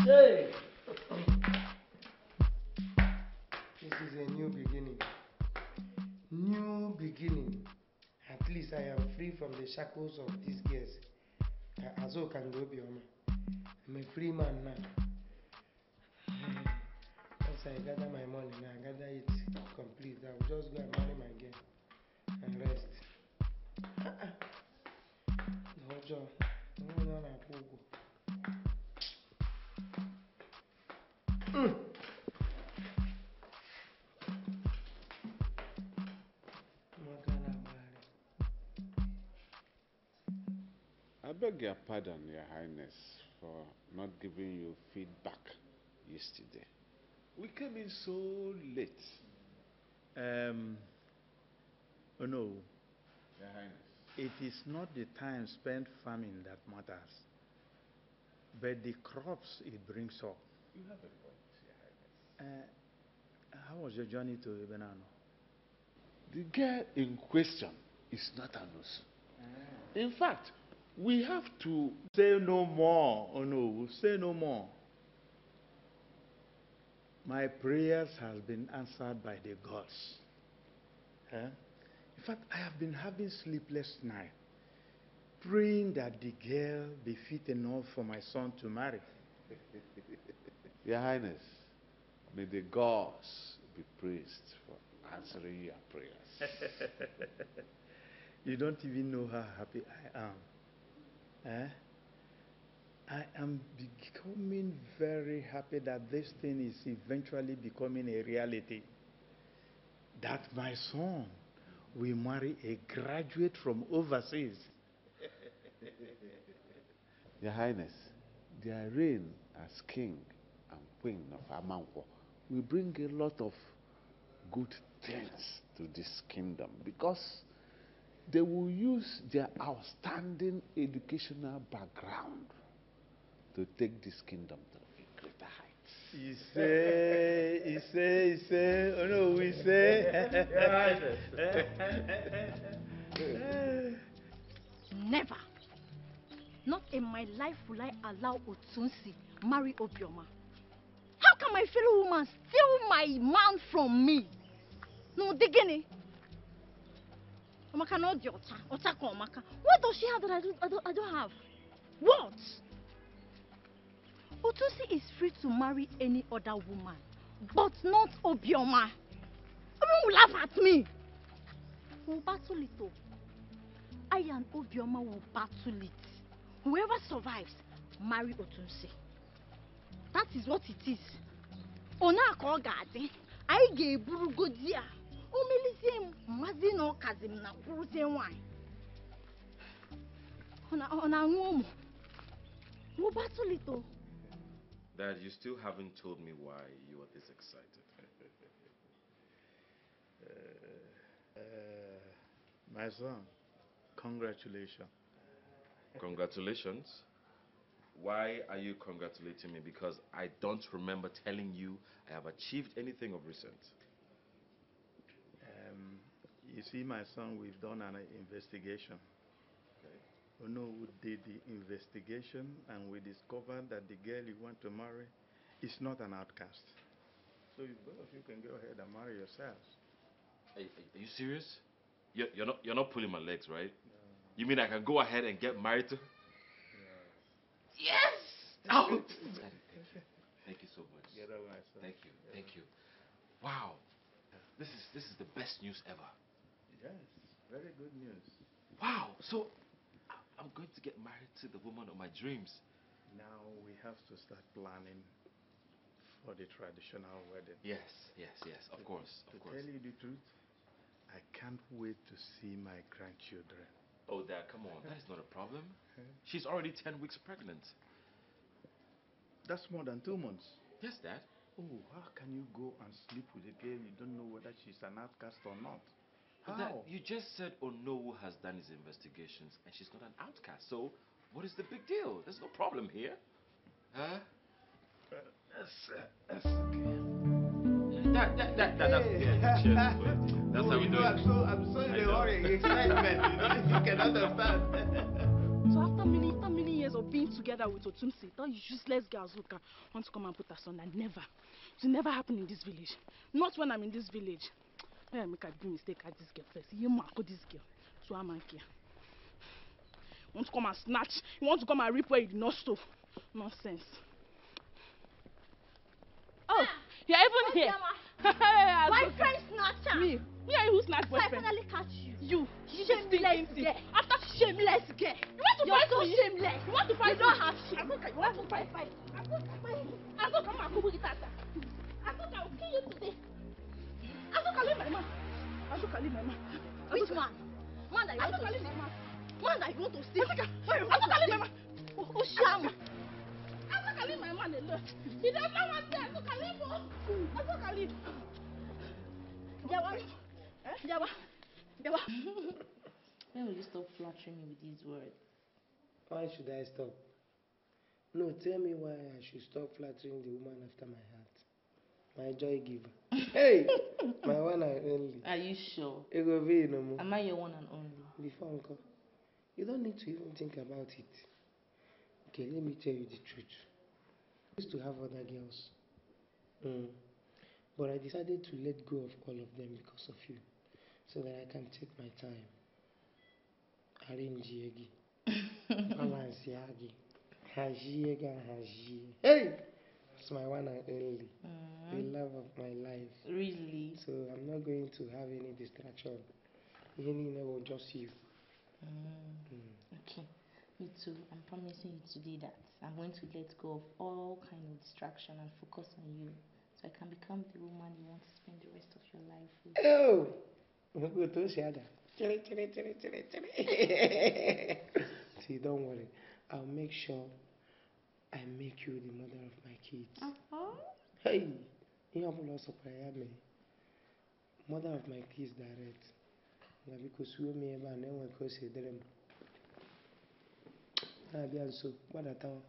Hey! A new beginning. New beginning. At least I am free from the shackles of these girls. Uh, Azuka and Obioma. I'm a free man now. Mm. Once I gather my money now, I gather it complete. I will just go and marry my girl and rest. Uh-uh. Ọ na-akwụ ụgwọ. Beg your pardon, Your Highness, for not giving you feedback yesterday. We came in so late. Um, oh no, Your Highness. it is not the time spent farming that matters, but the crops it brings up. You have a point, Your Highness. Uh, how was your journey to Ebenano? The girl in question is not an Osu. In fact, We have to say no more. Oh no, we say no more. My prayers has been answered by the gods. Eh? In fact, I have been having sleepless night, praying that the girl be fit enough for my son to marry. Your Highness, may the gods be praised for answering your prayers. you don't even know how happy I am. Eh? I am becoming very happy that this thing is eventually becoming a reality. That my son will marry a graduate from overseas. Your Highness, their reign as king and queen of Amankwo will bring a lot of good things to this kingdom because they will use their outstanding educational background to take this kingdom to a greater heights. He say, he say, he say, oh no, we say. Never. Not in my life will I allow Otunsi marry Obioma. How can my fellow woman steal my man from me? No, Digini. Omaka no di Ota. Ota ko Omaka. What does she have that I don't, I don't, I don't have? What? Otunsi is free to marry any other woman, but not Obioma. Everyone will laugh at me. We'll battle it. oh. I and Obioma will battle it. Whoever survives, marry Otunsi. That is what it is. Ona ka ọ ga-adị, anyị ga-eburugodi. O melizie m mmazi na ọkazi m na kwuruzie nwaanyị. Ọ na- ọ na-aṅụ ụmụ. We'll battle it oh. Dad, you still haven't told me why you are this excited. Uh, my son, congratulations. Congratulations. Why are you congratulating me? Because I don't remember telling you I have achieved anything of recent. You see, my son, we've done an investigation. We know who did the investigation, and we discovered that the girl you want to marry is not an outcast. So you both of you can go ahead and marry yourselves. Are, are- are you serious? You're, you're not you're not pulling my legs, right? You mean I can go ahead and get married to? Yes. Oh. Thank you so much. Get over my son. Thank you. Thank you. Wow. This is this is the best news ever. Yes, very good news. Wow. So I'm going to get married to the woman of my dreams. Now we have to start planning for the traditional wedding. Yes, yes, yes. Of To- course, To of course. tell you the truth, I can't wait to see my grandchildren. Oh, Dad, come on. That is not a problem. She's already 10 weeks pregnant. That's more than two months. Yes, Dad. Oh, how can you go and sleep with a girl you don't know whether she's an outcast or not? But Dad, How? you just said Onowu has done his investigations and she's not an outcast. So, what is the big deal? There's no problem here. Huh? That's, uh, that's okay. That, that, that, that, that's, yeah, cheers. That's how we do it. I'm so, I'm so in I a know. hurry. Excitement, you know, you can understand. So after many after many years of being together with Otunsi, that useless girl Azuka want to come and put her son and never. It will never happen in this village. Not when I'm in this village. Yeah, make I do mistake at this girl first. You mark this girl. So I'm here. Want to come and snatch? You want to come and reap where you did not sow? Nonsense. Oh, you're even here. Boyfriend snatcher. Me. Me and you who snatch So I boyfriend? finally catch you. You. You shameless girl. After shameless girl. You want to You're fight so me? shameless. You want to fight You don't me? have shame. You want to fight? Fight. Azuka, come on, Kubu Gitata. Azuka, I will kill you today. Azuka, leave my man. Azuka, leave my man. Which man? Man that you want to steal. man. Man that you want to steal. Azuka, Man you want Azuka, to leave steal. my man. Oh, Shama. Azuka, leave my man alone. He does not want that. Him. Azuka, leave. Jawa. Jawa. Jawa. When will you stop flattering me with these words? Why should I stop? No, tell me why I should stop flattering the woman after my heart. My joy giver. hey! My one and only. Are you sure? Ego be no more. Am I your one and only? Before uncle. You don't need to even think about it. Okay, let me tell you the truth. I used to have other girls. Mm. But I decided to let go of all of them because of you. So that I can take my time. Arrange yegi. Balance yagi. Hajiega haji. Hey! It's my one and only. The love of my life. Really? So I'm not going to have any distraction. Any will just you. Mm. Okay. Me too. I'm promising you today that I'm going to let go of all kind of distraction and focus on you, so I can become the woman you want to spend the rest of your life with. Oh! Go to Shada. Chile, chile, chile, chile, chile. See, don't worry. I'll make sure I make you the mother of my kids. Uh-huh. Hey! You have lost a me. Mother of my kids direct. Na biko suo m ebe a na-enwe ka o si dịrị m. Na-abịa nso, gbadatawa.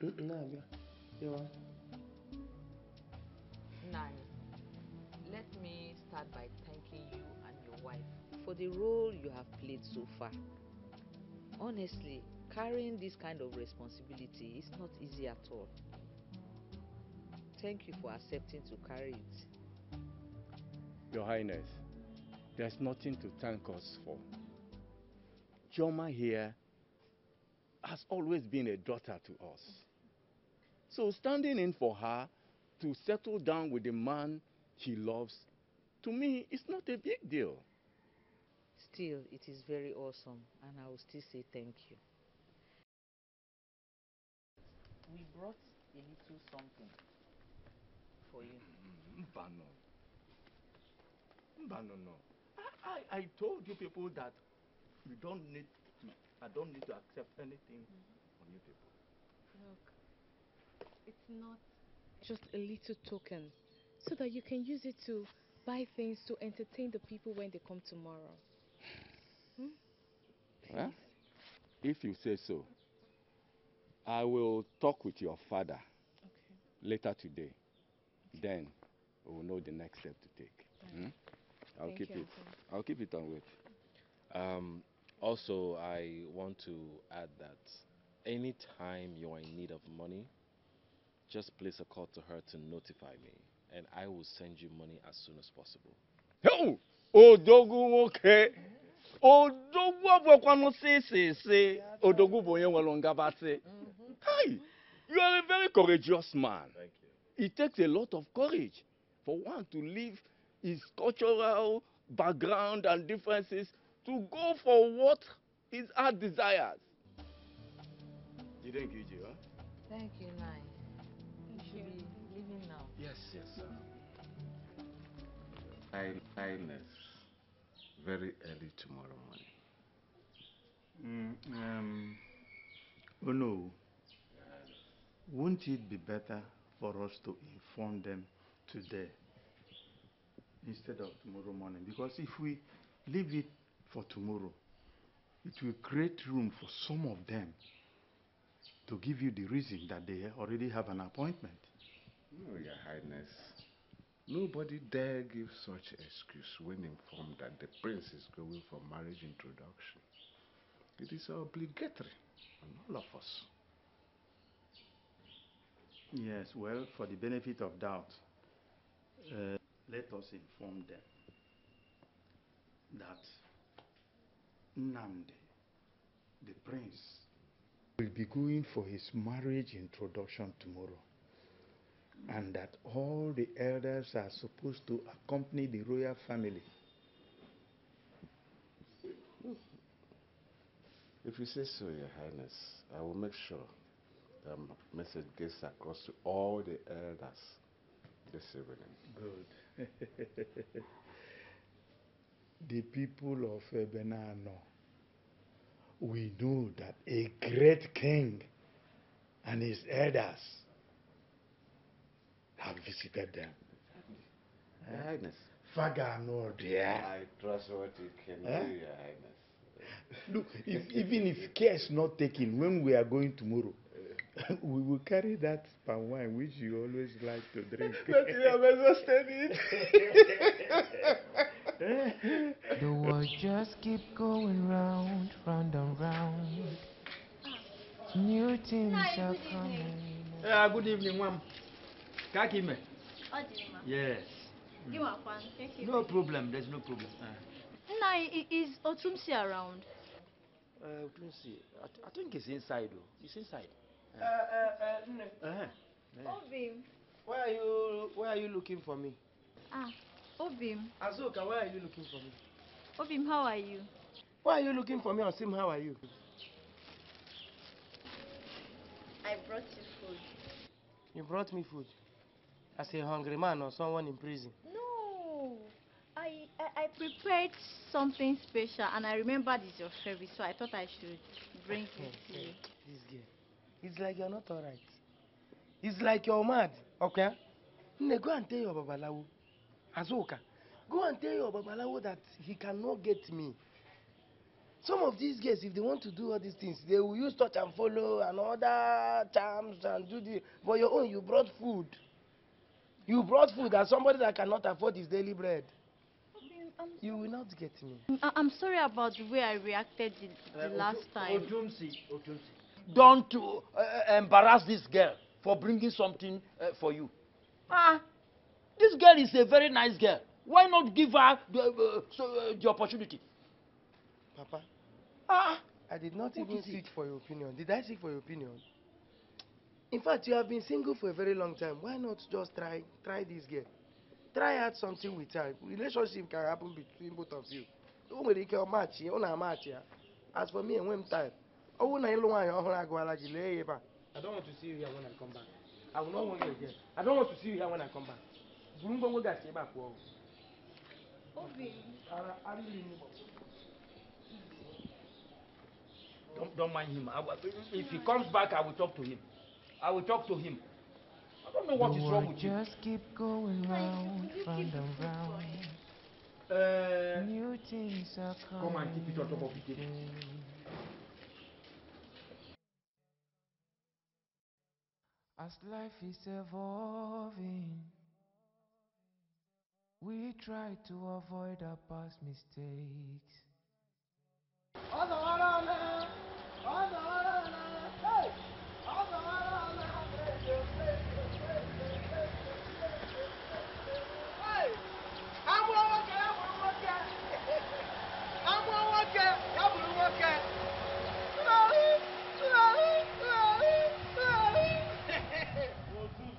Na-abịa. Bịawa. Nani, let me start by thanking you and your wife for the role you have played so far. Honestly, carrying this kind of responsibility is not easy at all. Thank you for accepting to carry it. Your Highness, there's nothing to thank us for. Joma here has always been a daughter to us. So standing in for her to settle down with the man she loves, to me, it's not a big deal. Still, it is very awesome, and I will still say thank you. We brought a little something for you. Mbano. Mbano, no. I, I, I told you people that you don't need to, I don't need to accept anything from you people. Look, it's not just a little token, so that you can use it to buy things to entertain the people when they come tomorrow. Hmm? Well, if you say so, I will talk with your father later today. Then we will know the next step to take. Hmm? I'll Thank keep you, it. I'll keep it on wait. Um, also, I want to add that anytime you are in need of money, just place a call to her to notify me, and I will send you money as soon as possible. Oh, odogwu nwoke odogwu ọbụkwanụ si si si odogwu bụ onye nwere ngabasị mm-hmm. Hey, you are a very courageous man Thank it takes a lot of courage for one to leave his cultural background and differences to go for what his heart desires. You think, Iji, huh? Thank you, Nai. You should be leaving now. Yes, yes, sir. High- Highness, very early tomorrow morning. Mm, um, oh no. Wouldn't it be better for us to inform them today instead of tomorrow morning? Because if we leave it for tomorrow, it will create room for some of them to give you the reason that they already have an appointment. No, Your Highness. Nobody dare give such excuse when informed that the prince is going for marriage introduction. It is obligatory on all of us. Yes, well, for the benefit of doubt, uh, let us inform them that Nnamdi, the prince, will be going for his marriage introduction tomorrow, and that all the elders are supposed to accompany the royal family. If you say so, Your Highness, I will make sure that m- message gets across to all the elders this evening. Good. the people of Ebenano, we know that a great king and his elders have visited them. Your Highness. Fagano there. I trust what you can Eh? do, Your Highness. Look, if, even if care is not taken when we are going tomorrow, we will carry that palm wine which you always like to drink. But you have exhausted it. The world just keep going round, round and round. New things are coming. Yeah, good evening, ma'am. Kakime. Mma. Yes. It. No problem. There's no problem. Uh, Nna, i- is Otumsi around? uh, let's see. I, th- I think it's inside, though. It's inside. Uh, uh, uh, Nne, Uh-huh. Yeah. Obim. why are you why are you looking for me? Ah, Obim. Azuka, why are you looking for me? Obim, how are you? Why are you looking for me, Osim? How are you? I brought you food. You brought me food. As a hungry man or someone in prison. No, I, I I prepared something special and I remembered it's your favorite, so I thought I should bring it to you. This girl. It's like you're not alright. It's like you're mad. Okay? Nne, go and tell your babalawo. Azuka. Go and tell your babalawo that he cannot get me. Some of these girls, if they want to do all these things, they will use touch and follow and other charms and do the. But your own, you brought food. You brought food as somebody that cannot afford his daily bread. You will not get me. I, I'm sorry about the way I reacted the, the Uh, last time. Otumsi, Otumsi. Don't uh, uh, embarrass this girl for bringing something uh, for you. Ah, this girl is a very nice girl. Why not give her the, uh, so, uh, the opportunity? Papa. Ah. I did not What even seek for your opinion. Did I seek for your opinion? In fact, you have been single for a very long time. Why not just try try this girl? Try out something with her. Relationship can happen between both of you. O nwere ike ọ match ya, ọ na-amatch ya. As for me, enwe m time. Ọ bụrụ na ịlụ nwaanyị ọhụrụ agụwala gị lee ya ebe a. I don't want to see you here when I come back. I will not want you again. I don't want to see you here when I come back. Buru ngwongwo gị asị ebe a pụọ. Don't, don't mind him. I, if he comes back, I will talk to him. I will talk to him. I don't know what the is wrong world with you. just keep going round, round and round. Uh, New things are coming. come and keep it on top of the table. As life is evolving, we try to avoid our past mistakes.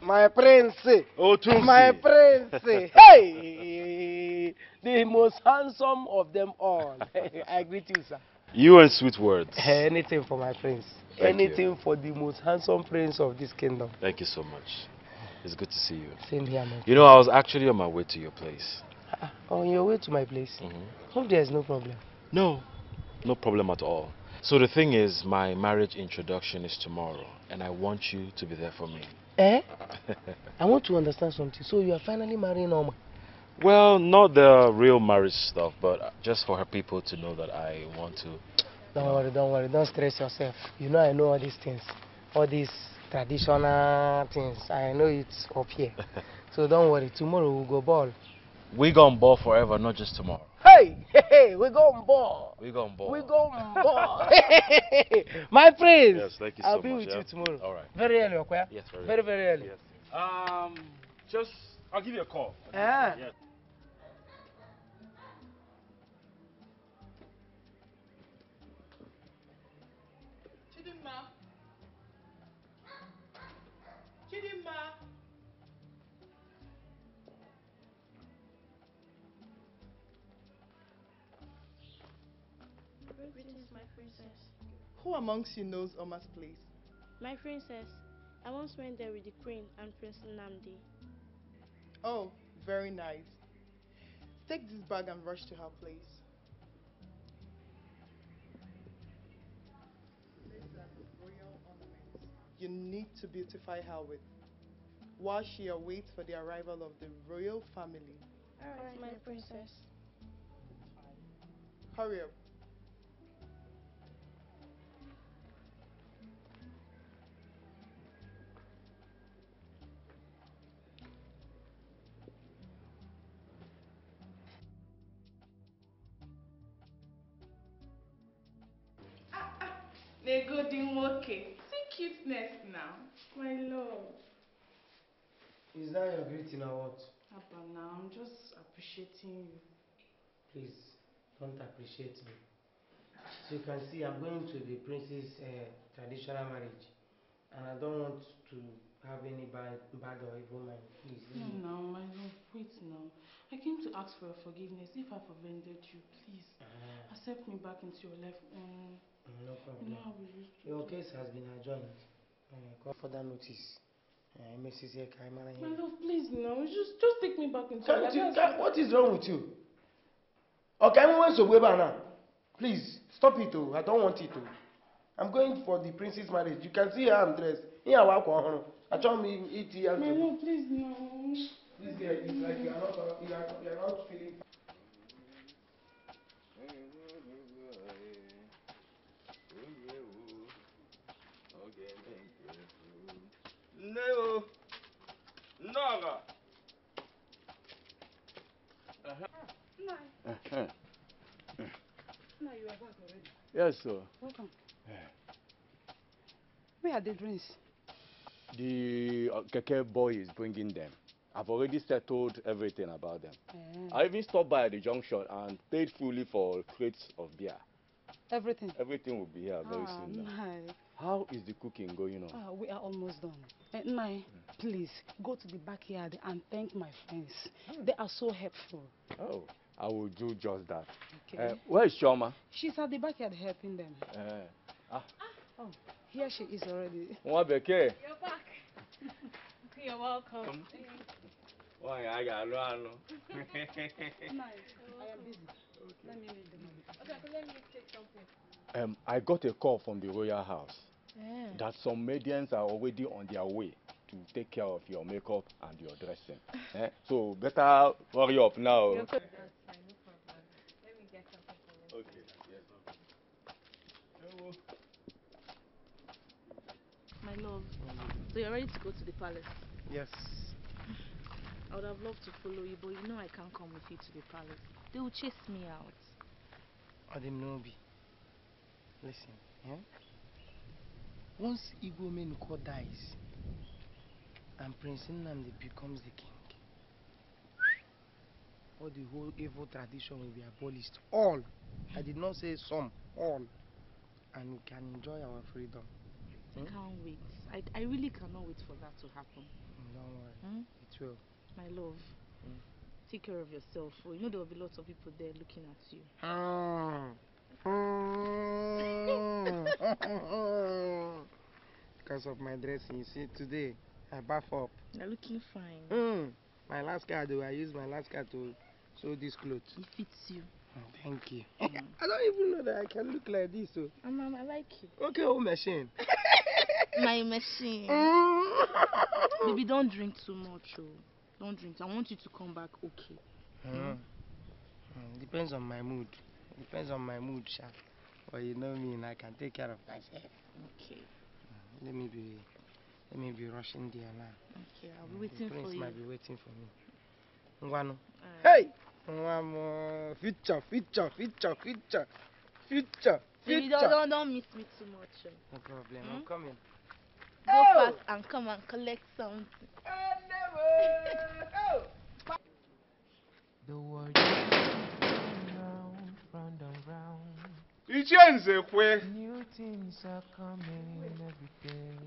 My prince. Oh, Otunsi. My prince. hey! The most handsome of them all. I greet you, sir. You and sweet words. Anything for my prince. Thank you. Anything for the most handsome prince of this kingdom. Thank you so much. It's good to see you. Same here, man. You know, I was actually on my way to your place. Ah, ah, on your way to my place. Mm-hmm. Hope there's no problem. No, no problem at all. So the thing is, my marriage introduction is tomorrow, and I want you to be there for me. Eh? I want to understand something. So you are finally marrying Norma. well, not the real marriage stuff, but just for her people to know that I want to. Don't worry, don't worry, don't stress yourself. You know I know all these things. All these traditional things. I know it's up here. so don't worry, tomorrow we'll go ball. We're gonna ball forever, not just tomorrow. Hey, hey, hey, we go on ball. We gonna ball. We go on ball. My friends. Yes, thank you so I'll be much, with yeah. you tomorrow. All right. Very early, okay? Yes, very Very, early. very early. Um, just I'll give you a call. Ah. Yeah. Chidimma. Who amongst you knows Oma's place? My princess, I once went there with the queen and Prince Nnamdi. Oh, very nice. Take this bag and rush to her place. These are the royal ornaments you need to beautify her with while she awaits for the arrival of the royal family. Alright, my princess. Hurry up. Negodi nwoke. See cuteness now. My love. Is that your greeting or what? Abba, now I'm just appreciating you. Please, don't appreciate me. So you can see I'm going to the prince's uh, traditional marriage. And I don't want to have any bad, bad or evil mind. Please. No, now, my love, wait now. I came to ask for your forgiveness. If I've offended you, please Ah, accept me back into your life. Um, no problem. Your case has been adjourned. Uh, call further notice. Uh, Mrs. Ekaimana My love, please now. Just, just take me back into Can't you, what is wrong with you? Okay, I'm going to go now. Please, stop it. Oh. I don't want it. Oh. I'm going for the prince's marriage. You can see how I'm dressed. Here, I walk on. I told me eat here. My love, please no. This girl is like you are not, you are, you are not feeling. Nne o. Nnọọra. Uh-huh. Now you are back already. Yes, sir. Welcome. Where are the drinks? The uh, keke boy is bringing them. I've already settled everything about them. Eh, I even stopped by at the junction and paid fully for crates of beer. everything. Everything will be here very ah, soon. now. Nai. How is the cooking going on? Ah, we are almost done. Eh, Nai, please go to the backyard and thank my friends. They are so helpful. Oh, I will do just that. Okay. Uh, where is Shoma? She's at the backyard helping them. Uh, ah, Oh, here she is already. nwa. You're back. You're welcome. Nwaanyị a ga-alụ I am busy. Let me make the money. Okay, let me take something. Um, I got a call from the royal house Yeah. that some medians are already on their way to take care of your makeup and your dressing. eh? So better hurry up now. You're. That's fine, no problem. Let me get something for you. Okay. My love, so you're ready to go to the palace? Yes. I would have loved to follow you, but you know I can't come with you to the palace. They will chase me out. Odinobi, listen, yeah? Once Igbo Menuko dies and Prince Nnamdi becomes the king, all the whole evil tradition will be abolished. All. I did not say some. All. And we can enjoy our freedom. I Hmm? can't wait. I, I really cannot wait for that to happen. Don't worry. Hmm? It will. My love, Mm. take care of yourself. Oh, you know there will be lots of people there looking at you. because of my dressing, you see, today I bath up. You're looking fine. Mm. My last card, though, I used my last card to sew this clothes. It fits you. Oh, thank you. I don't even know that I can look like this. So. Um, um, I like you. Okay, oh machine. My machine. Baby, don't drink too much. Oh. Don't drink. I want you to come back okay. Mm. Mm, Depends on my mood. Depends on my mood, Sha. But you know me, and I can take care of myself. Okay. Let me be, let me be rushing there now. Okay, I'll be Mm, waiting the prince for you. might be waiting for me. Ngwanu. Alright. Hey! Nwamo, future, future, future, future, future, Baby, future. don't, don't, don't miss me too much. Oh. No problem, Hmm? I'm coming. Go Oh! fast and come and collect something. The world Ichie Nzekwe. New things are coming every day.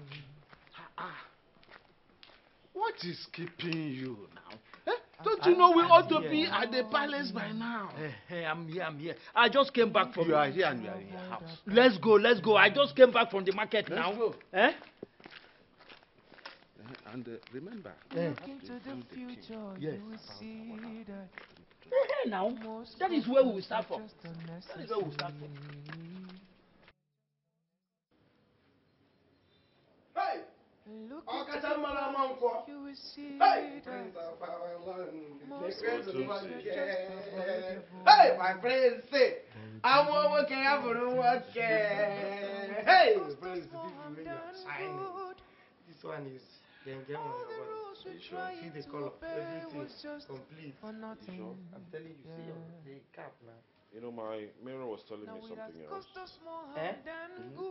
What is keeping you now? Eh? Don't you know we ought to be at the palace by now? Hey, I'm here, I'm here. I just came back from. You are here and you are in your house. Let's go, let's go. I just came back from the market Let's now. go. Eh? And uh, remember, Yeah. Look into the future, Yes. you will see that. Hey, now, that is where we will start from. That is where we will start from. Hey! Look Ọkacha mmanụ ama nkwọ. You will see Hey! that. Prince of our land, the Most prince of things our are land. just avoidable. Hey, my friend, say, I'm a nwoke, I'm a nwoke. Hey! Friends, this is when you are. This one is the engine one. You should see the color. Everything complete. For nothing. I'm telling you, see your the cap now. You know, my mirror was telling me something else. Eh?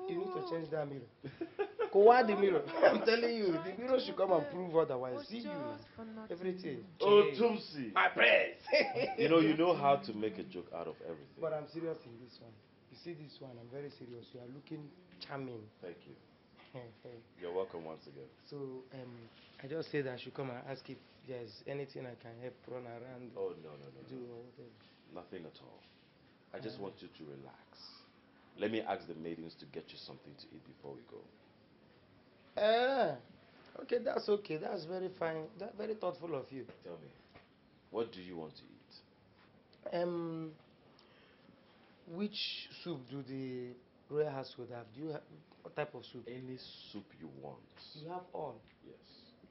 You need to change that mirror. Kowad the mirror. I'm telling you, the mirror should come and prove otherwise. See you. Everything. Oh, Change. Tumsi. My praise. you know, you know how to make a joke out of everything. But I'm serious in this one. You see this one, I'm very serious. You are looking charming. Thank you. You're welcome once again. so um, I just said I should come and ask if there's anything I can help run around. Oh, no, no, no. Do no. whatever. Nothing at all. I just Uh. want you to relax. Let me ask the maidens to get you something to eat before we go. Eh, okay, that's okay. That's very fine. That very thoughtful of you. Tell me, what do you want to eat? Um, which soup do the royal household have? Do you have what type of soup? Any soup you want. You have all. Yes.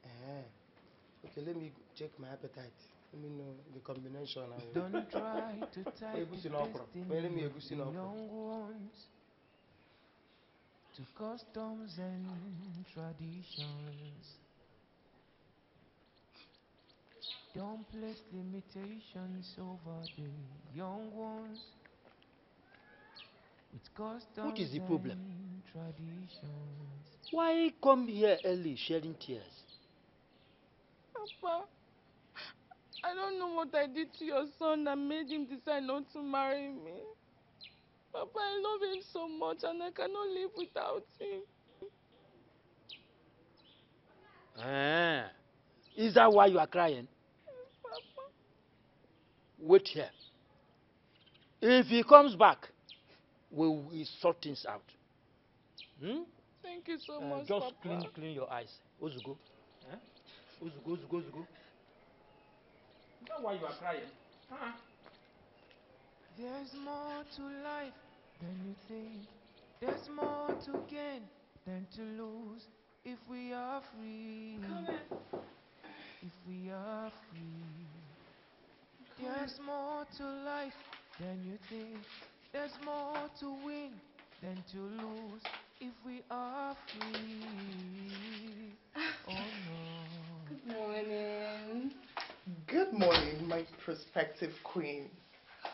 Eh. Okay, let me check my appetite. Let me know the combination. I will. Don't try to type Egusi na okra. Well, let me egusi na the okra. young ones to customs and traditions. Don't place limitations over the young ones with customs What is the problem? traditions. Why come here early shedding tears? Papa, I don't know what I did to your son that made him decide not to marry me. Papa, I love him so much and I cannot live without him. Ah, is that why you are crying? Papa. Wait here. If he comes back, we will sort things out. Hmm? Thank you so Uh, much, just Papa. clean, clean your eyes. Ozugo. Eh? Ozugo, Ozugo, Ozugo. Is that why you are crying? Huh? There's more to life than you think. There's more to gain than to lose if we are free. If we are free. There's more to life than you think. There's more to win than to lose if we are free. Oh no. Good morning. Good morning, my prospective queen.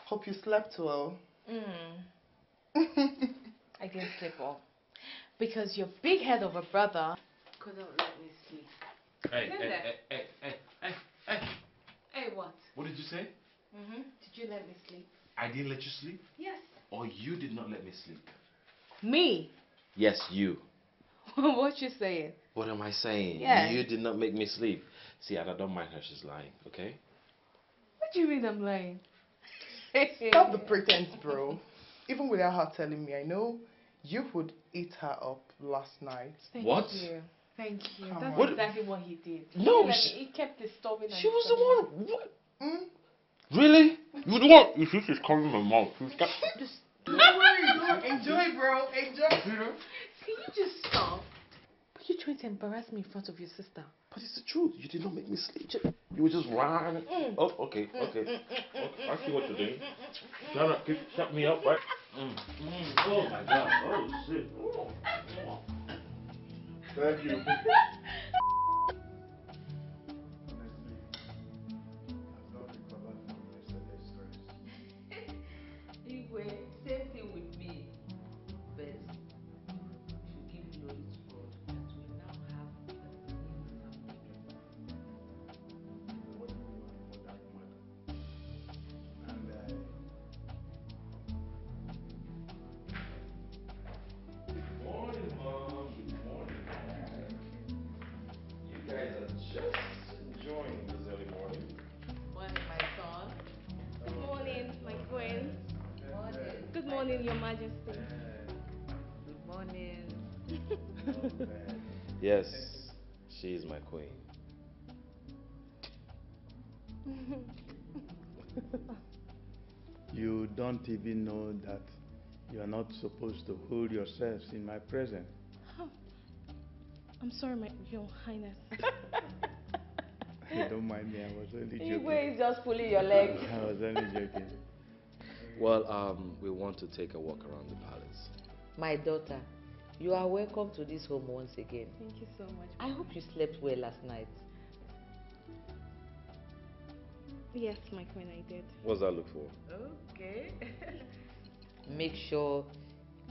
Hope you slept well. Mm. I didn't sleep well. Because your big head of a brother couldn't let me sleep. Hey, hey, hey, hey, hey, hey, hey. Hey, what? What did you say? Mm-hmm. Did you let me sleep? I didn't let you sleep? Yes. Or you did not let me sleep? Me? Yes, you. what you saying? What am I saying? Yeah. You did not make me sleep. See, I don't mind her, she's lying, okay? What do you mean I'm lying? Stop the pretense, bro. Even without her telling me, I know you would eat her up last night. Thank What? you. Thank you. Come That's on. What- exactly what he did. No, He, let she- he kept disturbing and she was the one. What? Hmm? Really? You the one? You see, she's covering my mouth. She's got... Don't worry, don't enjoy, bro. Enjoy. Can you just stop? But you're trying to embarrass me in front of your sister. But it's the truth. You did not make me sleep. You were just lying. Mm. Oh, okay, mm, okay. Mm, mm, okay. I see what you're doing. Trying to keep, shut me up, right? Mm. Mm. Oh my god. Oh shit. Oh. Thank you. You don't even know that you are not supposed to hold yourselves in my presence. I'm sorry, my Your Highness. You don't mind me, I was only joking. Igwe is just pulling your leg. I was only joking. Well, um, we want to take a walk around the palace. My daughter, you are welcome to this home once again. Thank you so much. I hope you slept well last night. Yes, my queen, I did. What's that look for? Okay. Make sure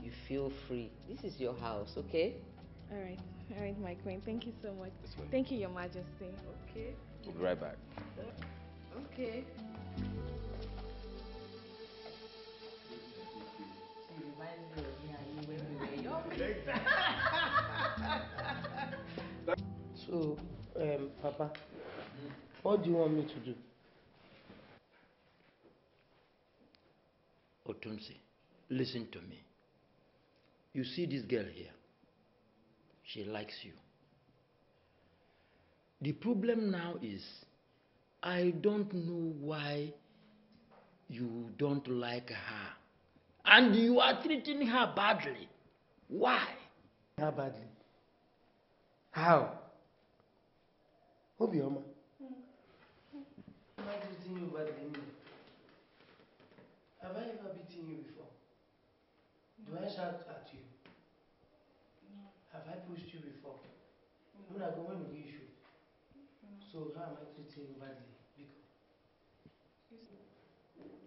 you feel free. This is your house, okay? All right, all right, my queen. Thank you so much. This way. Thank you, Your Majesty. Okay. We'll be right back. Okay. So, um, Papa, what do you want me to do? Otunsi, listen to me. You see this girl here? She likes you. The problem now is, I don't know why you don't like her. And you are treating her badly. Why? How badly? How? Obioma. Am I treating you badly? Me? Have I ever beaten you before? Do I shout at you? Have I pushed you before? I'm not going to issue. So how am I treating you badly? Because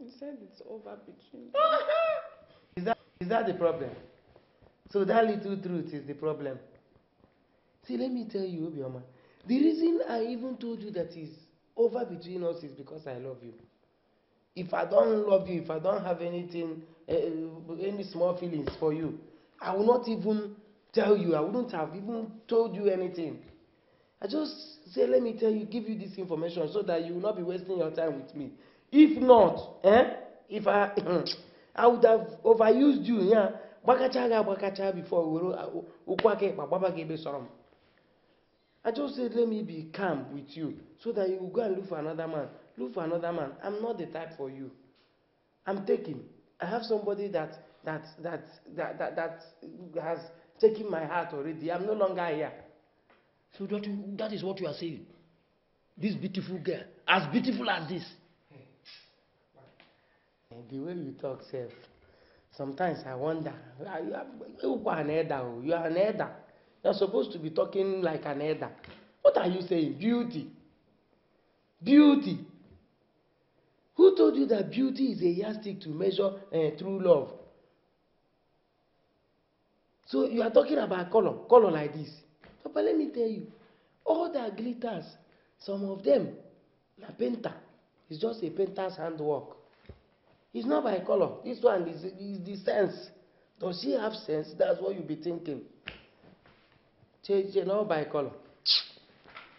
You said it's over between. Is that, is that the problem? So that little truth is the problem. See, let me tell you, Obioma, the reason I even told you that is over between us is because I love you. If I don't love you, if I don't have anything, uh, any small feelings for you, I will not even tell you. I wouldn't have even told you anything. I just say, let me tell you, give you this information so that you will not be wasting your time with me. If not, eh? If I, I would have overused you, yeah. Gbakacha ga agbakacha before were ụkwụ aka ịkpa gbaba gị ebe sọ̀rọ̀. I just said, let me be calm with you so that you will go and look for another man. Look for another man. I'm not the type for you. I'm taking. I have somebody that that that that that, that has taken my heart already. I'm no longer here. So that, you, that is what you are saying. This beautiful girl, as beautiful as this. The way you talk, self, sometimes I wonder. are You are, you are an elder. You are an elder. You're supposed to be talking like an elder. What are you saying? Beauty. Beauty. Who told you that beauty is a yardstick to measure uh, true love? So you are talking about color, color like this. Papa, let me tell you, all that glitters, some of them, na painter. It's just a painter's handwork. It's not by color. This one is, is the sense. Does she have sense? That's what you be thinking. Change not by color.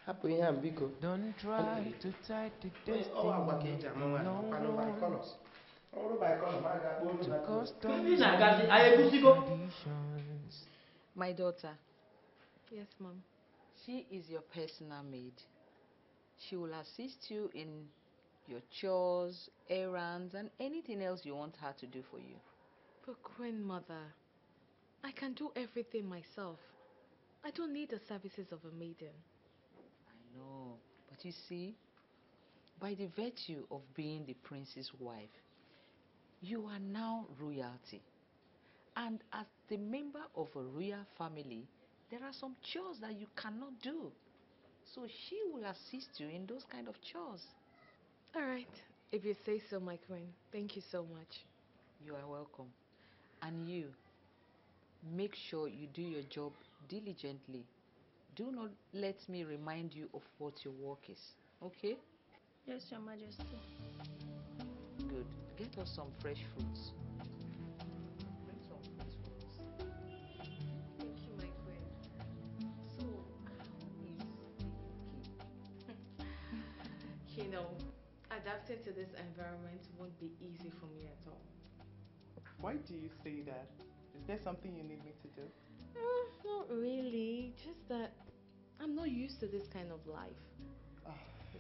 Happy ihe a biko. Don't try to tie the oh, destiny Ọ agwa ka eji ama nwaanyị, ọkwanụ by colors. Oh, Ọ bụrụ by color, ma ga-akpọ olu to Ndị na-agazi, anyị ekwusigo? My daughter, Yes, mom. she is your personal maid. She will assist you in your chores, errands, and anything else you want her to do for you. But grandmother, I can do everything myself. I don't need the services of a maiden. Know, but you see, by the virtue of being the prince's wife, you are now royalty. And as the member of a royal family, there are some chores that you cannot do. So she will assist you in those kind of chores. All right, if you say so, my queen. Thank you so much. You are welcome. And you, make sure you do your job diligently. Do not let me remind you of what your work is. Okay? Yes, Your Majesty. Good. Get us some fresh fruits. Bring some fruits for us. Thank you, my queen. So, how is You know, adapting to this environment won't be easy for me at all. Why do you say that? Is there something you need me to do? Uh, not really. Just that I'm not used to this kind of life. Ah.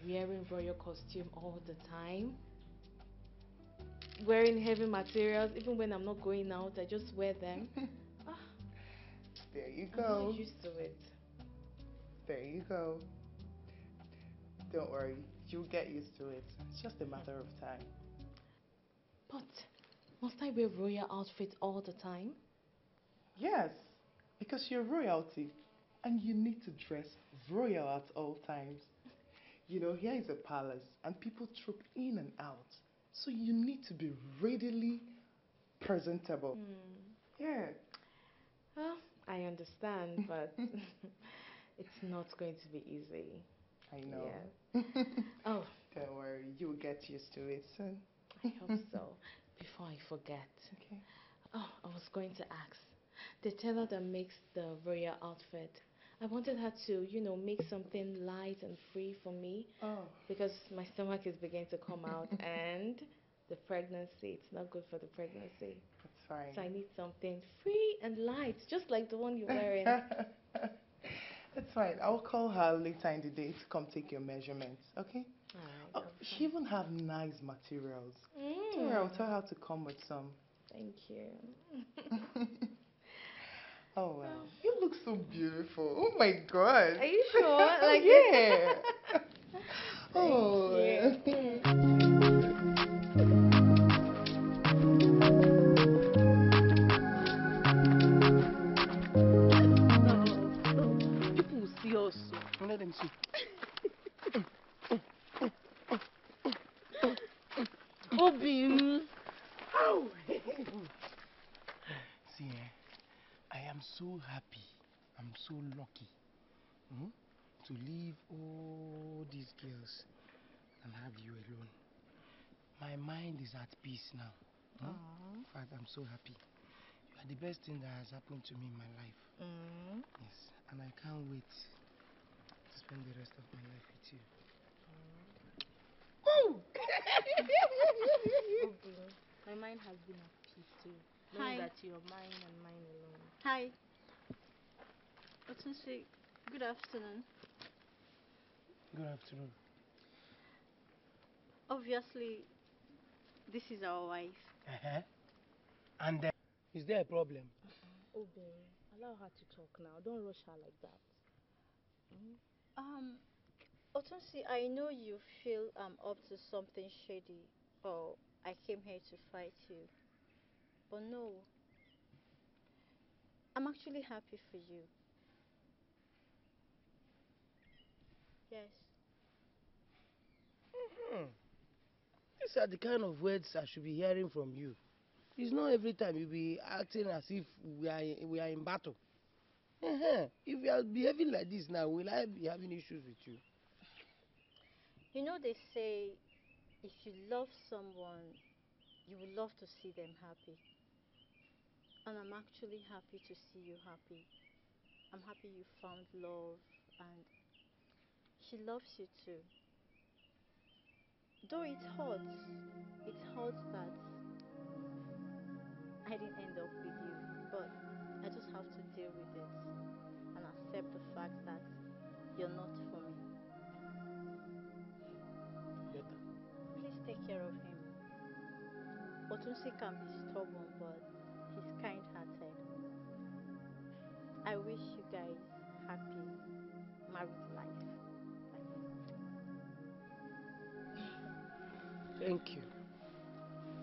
Wearing royal costume all the time. Wearing heavy materials, even when I'm not going out, I just wear them. Ah. There you go. I'm not used to it. There you go. Don't worry, you'll get used to it. It's just a matter of time. But must I wear royal outfit all the time? Yes, because you're royalty and you need to dress royal at all times. You know, here is a palace and people troop in and out. So you need to be readily presentable. Hmm. Yeah. Well, I understand, but it's not going to be easy. I know. Yeah. oh, Don't worry, you'll get used to it soon. I hope so. Before I forget. Okay. Oh, I was going to ask. The tailor that makes the royal outfit, I wanted her to, you know, make something light and free for me. Oh. Because my stomach is beginning to come out and the pregnancy, it's not good for the pregnancy. That's fine. So I need something free and light, just like the one you're wearing. That's fine. I'll call her later in the day to come take your measurements, okay? Oh, she even have nice materials. Don't worry, I'll Mm. tell her to come with some. Thank you. Oh wow. You look so beautiful. Oh my god. Are you sure? Like yeah. Oh. People will see us. Let them see. Obim. Ow. See, eh, I am so happy. I'm so lucky hmm, to leave all these girls and have you alone. My mind is at peace now. hmm. In fact, I'm so happy. You are the best thing that has happened to me in my life. Mm. Yes, and I can't wait to spend the rest of my life with you. Obim, my mind has been at peace too. Knowing Hi. that you're mine and mine alone. Hi. Otunsi, good afternoon. Good afternoon. Obviously, this is our wife. Uh-huh. And uh, is there a problem? Obim, allow her to talk now. Don't rush her like that. Um, Otunsi, I know you feel I'm up to something shady, or I came here to fight you. But no, I'm actually happy for you. Yes. Hmm. These are the kind of words I should be hearing from you. It's not every time you be acting as if we are in, we are in battle. Uh-huh. If you are behaving like this now, will I be having issues with you? You know, they say if you love someone, you will love to see them happy. And I'm actually happy to see you happy. I'm happy you found love and she loves you too. Though it hurts, it hurts that I didn't end up with you, but I just have to deal with it and accept the fact that you're not for me. Please take care of him. Otunsi can be stubborn, but he's kind hearted. I wish you guys happy married Thank you.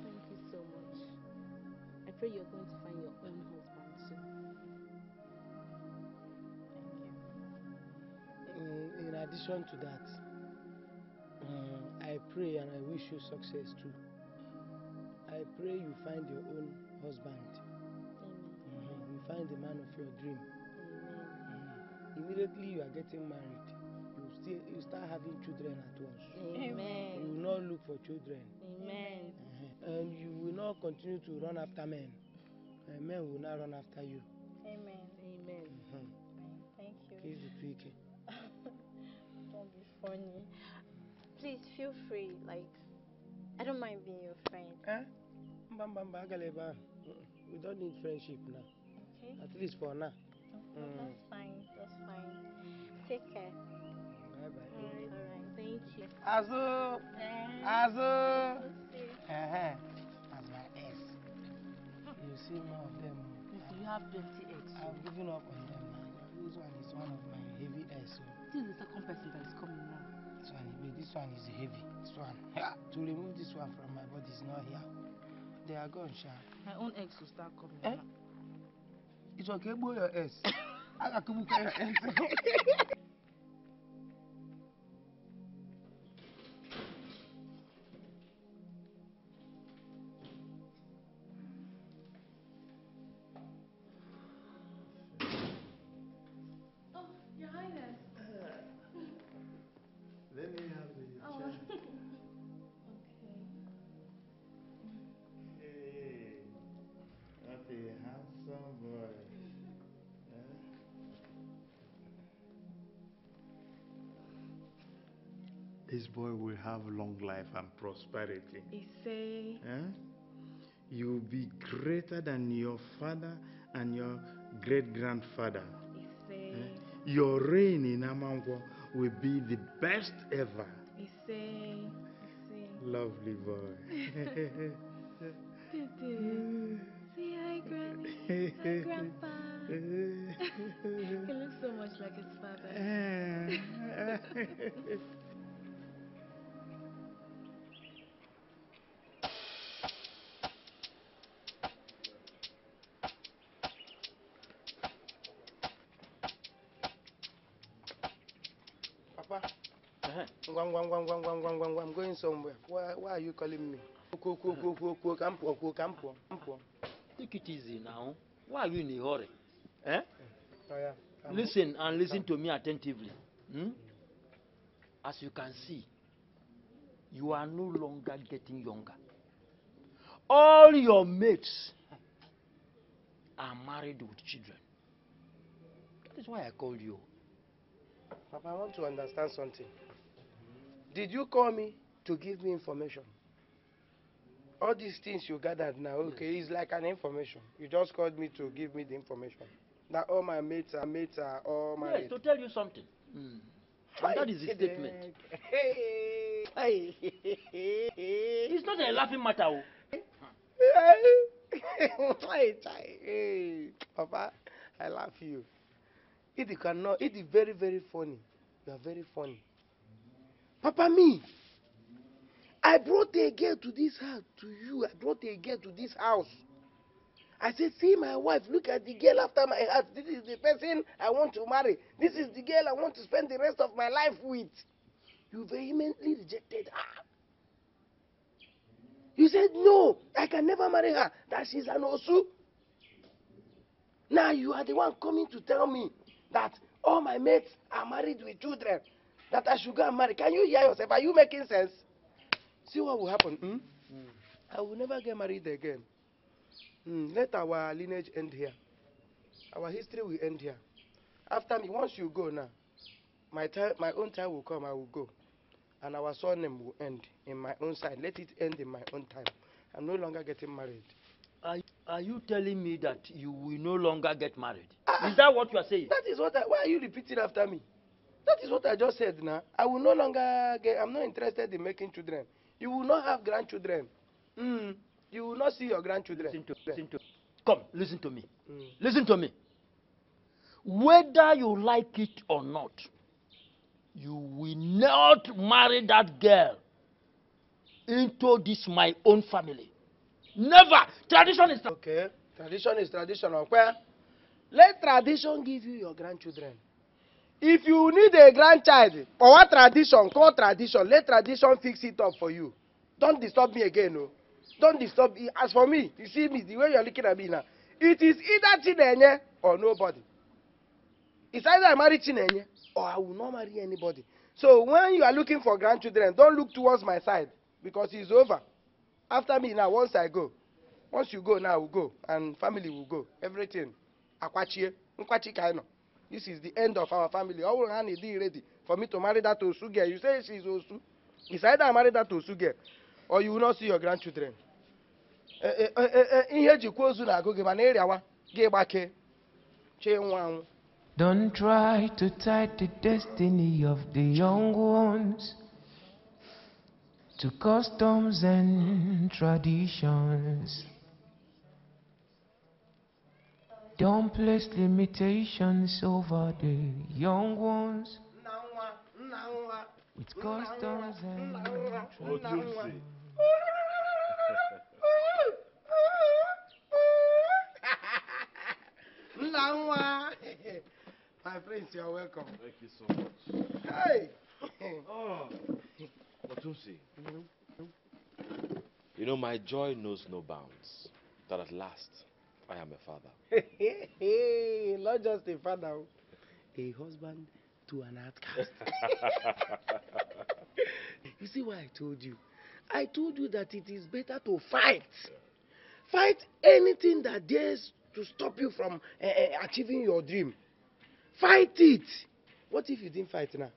Thank you so much. I pray you're going to find your own husband soon. Mm, in addition to that, um, I pray and I wish you success too. I pray you find your own husband. Mhm. You find the man of your dream. Mhm. Immediately you are getting married, you still you start having children at once. Amen. You will not look for children. Amen. Mhm. And you will not continue to run after men. And men will not run after you. Amen. Amen. Thank you. The. Don't be funny. Please feel free. Like, I don't mind being your friend. Eh? Ahụ. Mm-mm. We don't need friendship now. Okay? At least for now. No, Mm. that's fine. That's fine. Take care. Bye bye. Alright. Alright. Thank you. Azụ! Eh. Azụ! Uh-huh. That's my ex. You see more of them. Listen, you have plenty eggs. I've given up on them. This one is one of my heavy eggs. This is the second person that is coming now. this one is. This one is heavy. This one. to remove this one from my body is not here. They are gone, Sha. My own eggs will start coming Eh? now. It's okay, boy, your S. I to book your S. boy will have long life and prosperity. Ise. Eh? You'll be greater than your father and your great grandfather. Ise. Your reign in Amankwo will be the best ever. Ise. Ise. Lovely boy. Say hi, Granny. Hi, Grandpa. he looks so much like his father. are you calling me? Ka m pụọ kwuo ka m pụọ m pụọ. Take it easy now. Why are you in a hurry? Eh? Oh, yeah. I'm- Listen and listen to me attentively. Hmm? As you can see, you are no longer getting younger. All your mates are married with children. That is why I called you. Papa, I want to understand something. Did you call me to give me information? All these things you gathered now, okay, is like an information. You just called me to give me the information. That all my mates are mates are all Yes, married. to tell you something. Hmm. And that is the statement. It's not a laughing matter. oh. Papa, I love you. It cannot. It is very, very funny. You are very funny. Papa, me. I brought a girl to this house to you. I brought a girl to this house. I said, see my wife. Look at the girl after my heart. This is the person I want to marry. This is the girl I want to spend the rest of my life with. You vehemently rejected her. You said, no, I can never marry her. That she's an Osu. Now you are the one coming to tell me that all my mates are married with children. That I should go and marry. Can you hear yourself? Are you making sense? See what will happen. Hmm? I will never get married again. Hmm, Let our lineage end here. Our history will end here. After me, once you go now, my time, my own time will come. I will go, and our surname will end in my own side. Let it end in my own time. I'm no longer getting married. Are, are you telling me that you will no longer get married? Is that what you are saying? That is what I, why are you repeating after me? That is what I just said now. I will no longer get, I'm not interested in making children. You will not have grandchildren. Mm. You will not see your grandchildren. Listen to, listen to, come, listen to me. Listen to me. Whether you like it or not, you will not marry that girl into this my own family. Never. Tradition is Okay. Tradition is tradition. Okay? Let tradition give you your grandchildren. If you need a grandchild, or what tradition, call tradition. Let tradition fix it up for you. Don't disturb me again, no. Don't disturb me. As for me, you see me, the way you're looking at me now, it is either Chinenye or nobody. It's either I marry Chinenye or I will not marry anybody. So when you are looking for grandchildren, don't look towards my side because it's over. After me now, once I go, once you go now, I will go, and family will go. Everything. Akwachie, nkwachi kaino. This is the end of our family. All hand ready for me to marry that Osu girl. You say she's Osu. It's either I marry that Osu girl, or you will see your grandchildren. Eh, eh, eh, Ihe jikwa ozu na-agụ gị mana ịrịawa gị gbake chee nwa anwụ. Don't try to tie the destiny of the young ones to customs and traditions. Don't place limitations over the young ones with customs and traditions. Nna. My friends, you are welcome. Thank you so much. Hey. Oh, Otunsi. You know, my joy knows no bounds. That at last, I am a father. not just a father, oh, a husband to an outcast. you see why I told you? I told you that it is better to fight. Fight anything that dares to stop you from uh, achieving your dream. Fight it. What if you didn't fight now?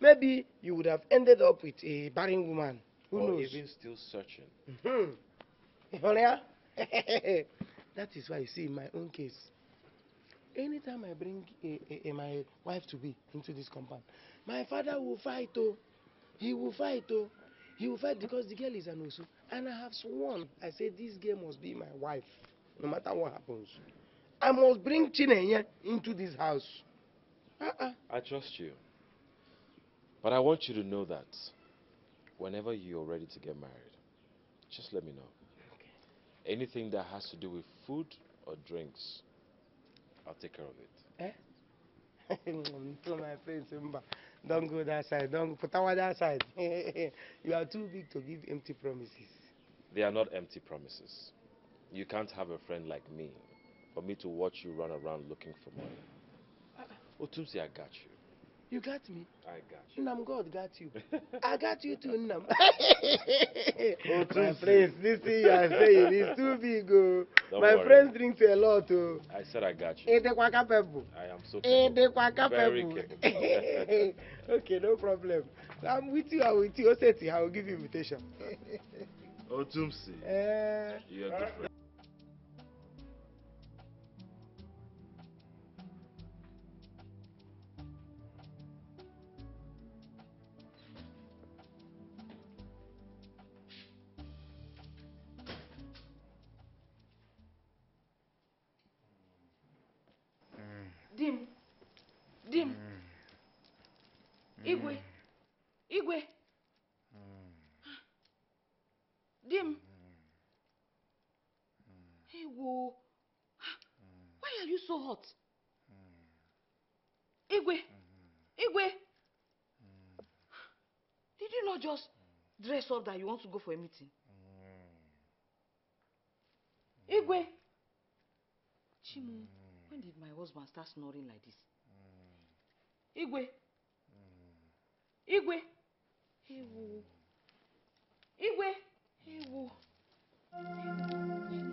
maybe you would have ended up with a barren woman. Who knows? or knows? even still searching. Hmm. That is why you see in my own case. Anytime I bring a, a, a, my wife to be into this compound, my father will fight oh. He will fight oh. He will fight because the girl is an osu. And I have sworn, I said this girl must be my wife, no matter what happens. I must bring Chinenye into this house. Uh-uh. I trust you. But I want you to know that whenever you're ready to get married, just let me know. Anything that has to do with food or drinks, I'll take care of it. Eh? to my Mba, don't go that side. Don't put our that side. you are too big to give empty promises. They are not empty promises. You can't have a friend like me for me to watch you run around looking for money. Otunsi, I got you. You got me. I got you. Nam God got you. I got you too, Nam. Oh, my friends, this thing you are saying is too big. Oh. Don't My worry. friends drink a lot. Oh. I said I got you. Ede kwaka pebble. I am so Ede capable. kwaka Very capable. okay, no problem. I'm with you. I'm with you. Oseti, I will give you invitation. Otumsi, Eh, you're a so hot? Igwe. Igwe. Did you not just dress up that you want to go for a meeting? Igwe. Chimu, when did my husband start snoring like this? Igwe. Igwe. Ewo. Igwe. Ewo. Igwe.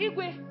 机关。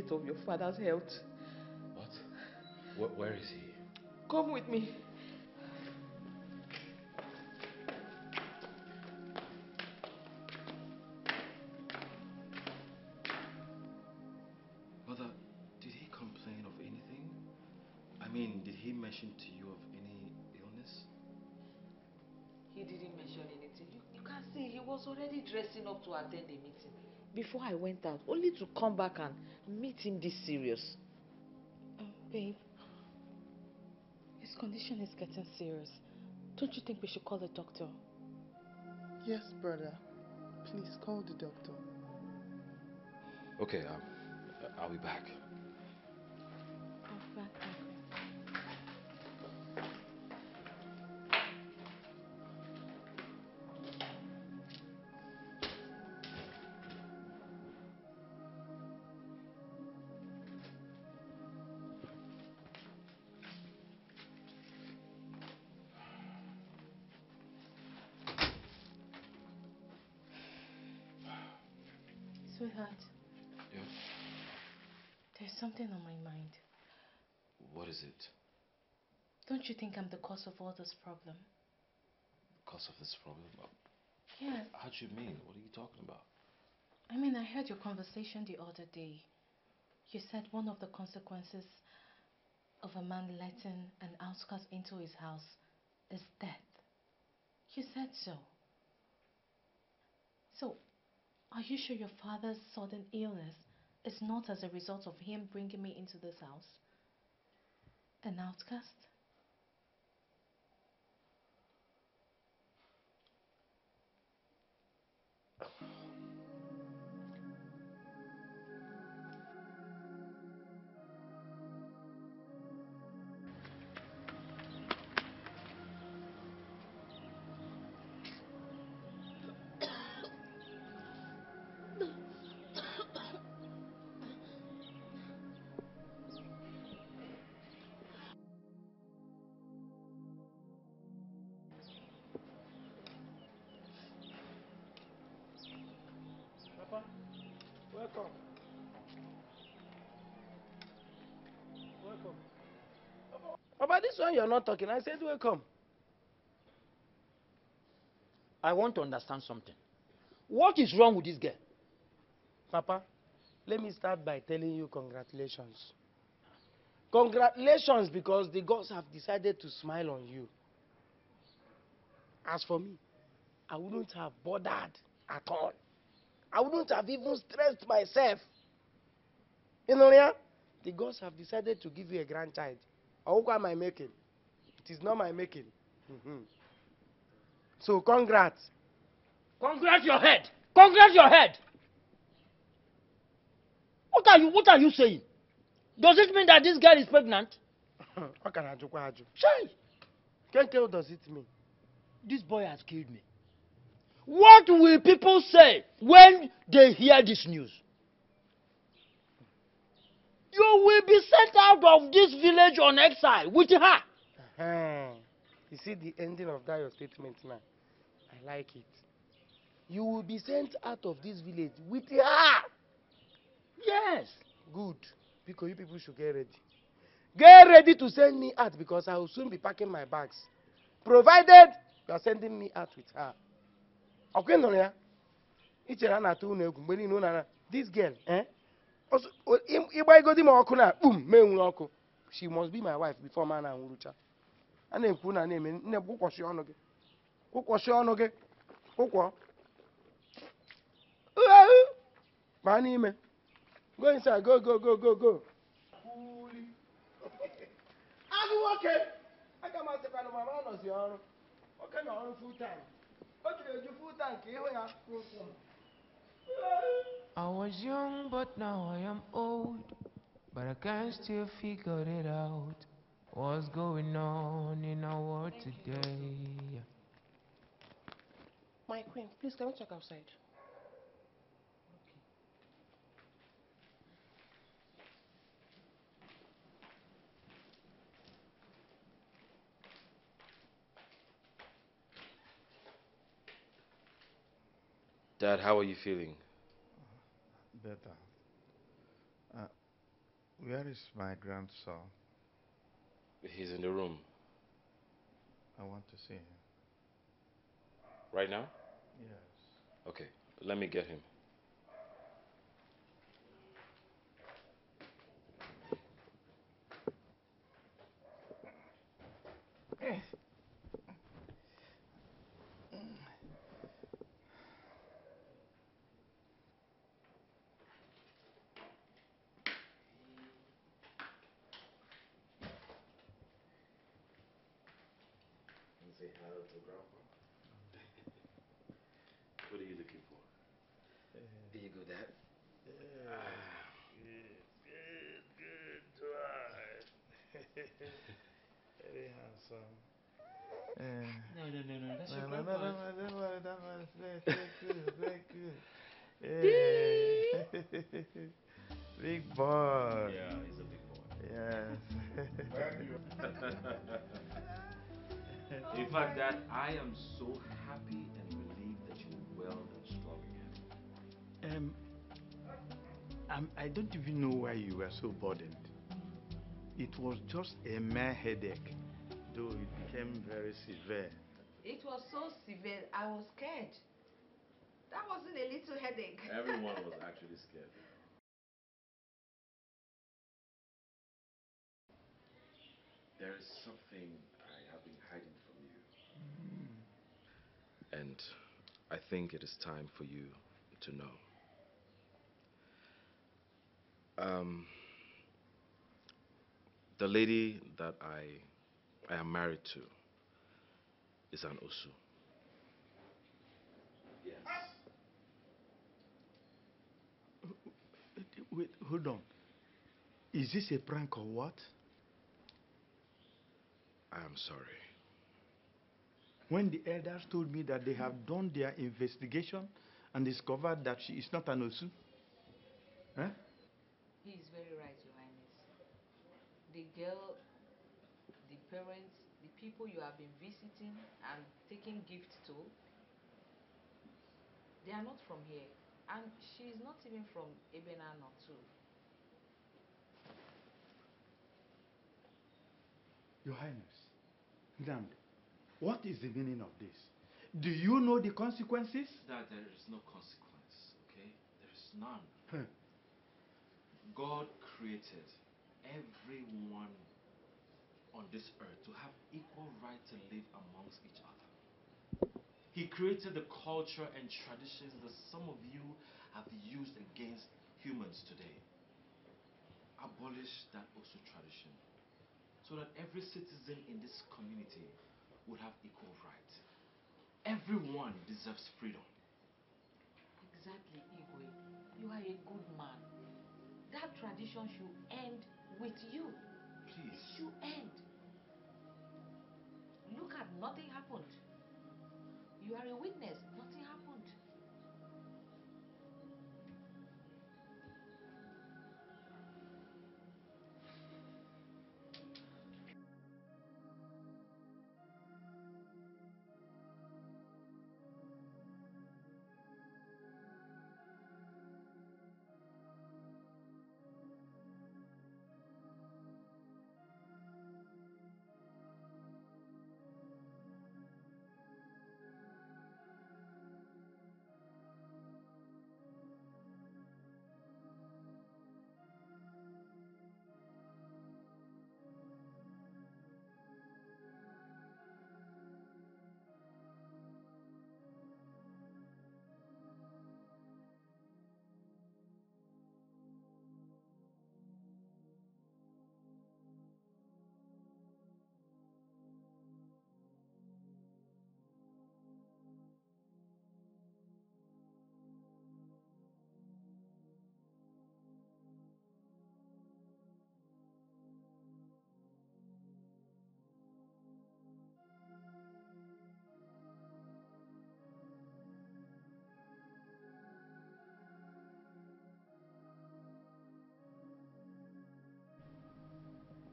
State of your father's health. What? Wh- where is he? Come with me. Mother, did he complain of anything? I mean, did he mention to you of any illness? He didn't mention anything. You, you can see he was already dressing up to attend a meeting. Before I went out, only to come back and meet him this serious. Um, babe, his condition is getting serious. Don't you think we should call the doctor? Yes, brother. Please call the doctor. Okay, um, I'll be back. Something on my mind. What is it? Don't you think I'm the cause of all this problem? Cause of this problem? Uh, Yes. How do you mean? What are you talking about? I mean, I heard your conversation the other day. You said one of the consequences of a man letting an outcast into his house is death. You said so. So, are you sure your father's sudden illness is not as a result of him bringing me into this house? An outcast? Papa. Welcome. Welcome. About this one you're not talking. I said welcome. I want to understand something. What is wrong with this girl? Papa, let me start by telling you congratulations. Congratulations because the gods have decided to smile on you. As for me, I wouldn't have bothered at all. I wouldn't have even stressed myself. You know, yeah? The gods have decided to give you a grandchild. How am I making? It is not my making. Mhm. So, congrats. Congrats your head! Congrats your head! What are you what are you saying? Does it mean that this girl is pregnant? Ọ ka na-ajụkwa ajụ. Chai! Kenke does it mean? This boy has killed me. What will people say when they hear this news? You will be sent out of this village on exile with her. Uh-huh. You see the ending of that your statement now. I like it. You will be sent out of this village with her. Yes. Good. Because you people should get ready. Get ready to send me out because I will soon be packing my bags. Provided you are sending me out with her. Okay, nụrụ ya? I chere a na-atụ unu egwu mgbe niile unu na this girl eh? Ịgba egodi m ọkụ na kpum mee nwere ọkụ. She must be my wife before ma na anwụrụcha a na-ekwu na na-eme nne kwụkwọchi ọnụ gị. Kwụkwọchi ọnụ gị. Kwụkwọ. Baa n'ime. Go inside. Go go go go go. Agụ nwoke. Aga m asịkwanụ mama ọ nọzi ọrụ. Nwoke nọ ọrụ full time. O jiri eju full ịhụ ya kwụkwọ I was young, but now I am old. But I can still figure it out. What's going on in our world today? My queen, please can we check outside? Dad, how are you feeling? Better. Uh, where is my grandson? He's in the room. I want to see him. Right now? Yes. Okay, let me get him. Say hello to Grandpa. What are you looking for? Here you go, Dad. Very handsome. No, no, no, no, that's your no, no, no, no, don't worry, don't worry. Very, very good, very good. Yeah. big boy. Yeah, he's a big boy. Yes. In fact, Dad, I am so happy and relieved that you're well and strong again. Um, I'm, I don't even know why you were so burdened. It was just a mere headache, though it became very severe. It was so severe, I was scared. That wasn't a little headache. Everyone was actually scared. There is something I have been hiding from you. And I think it is time for you to know. Um, the lady that I, I am married to is an Osu. Yes. Wait, hold on. Is this a prank or what? I am sorry. When the elders told me that they have done their investigation and discovered that she is not an Osu, eh? He is very right, Your Highness. The girl, the parents, the people you have been visiting and taking gifts to, they are not from here. And she is not even from Ebenano too. Your Highness, Nnamdi, what is the meaning of this? Do you know the consequences? That there is no consequence, okay? There is none. God created everyone on this earth to have equal right to live amongst each other. He created the culture and traditions that some of you have used against humans today. Abolish that also tradition so that every citizen in this community would have equal rights. Everyone deserves freedom. Exactly, Igwe. You are a good man. That tradition should end with you. Please. It should end. Look at nothing happened. You are a witness.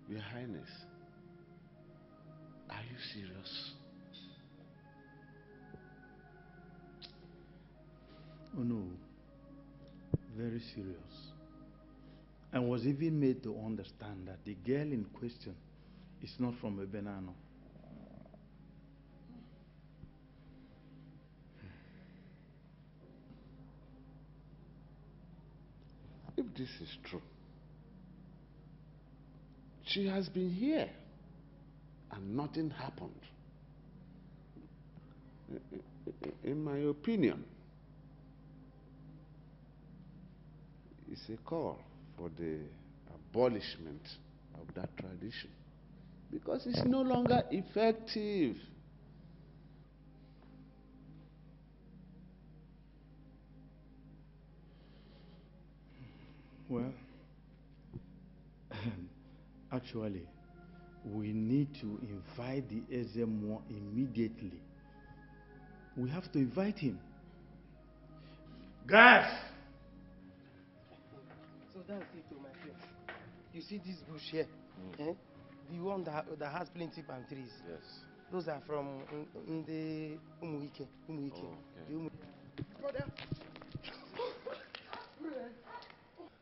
Your Highness, are you serious? Oh no, very serious. And was even made to understand that the girl in question is not from Ebenano. If this is true, she has been here and nothing happened. In my opinion, it's a call for the abolishment of that tradition because it's no longer effective. Well, actually, we need to invite the Ezemo immediately. We have to invite him. Guys! So that's it, oh, my friend. You see this bush here? Eh? The one that, that has plenty palm trees. Yes. Those are from N- Nde Umuike. Umuike. Oh, The Umu-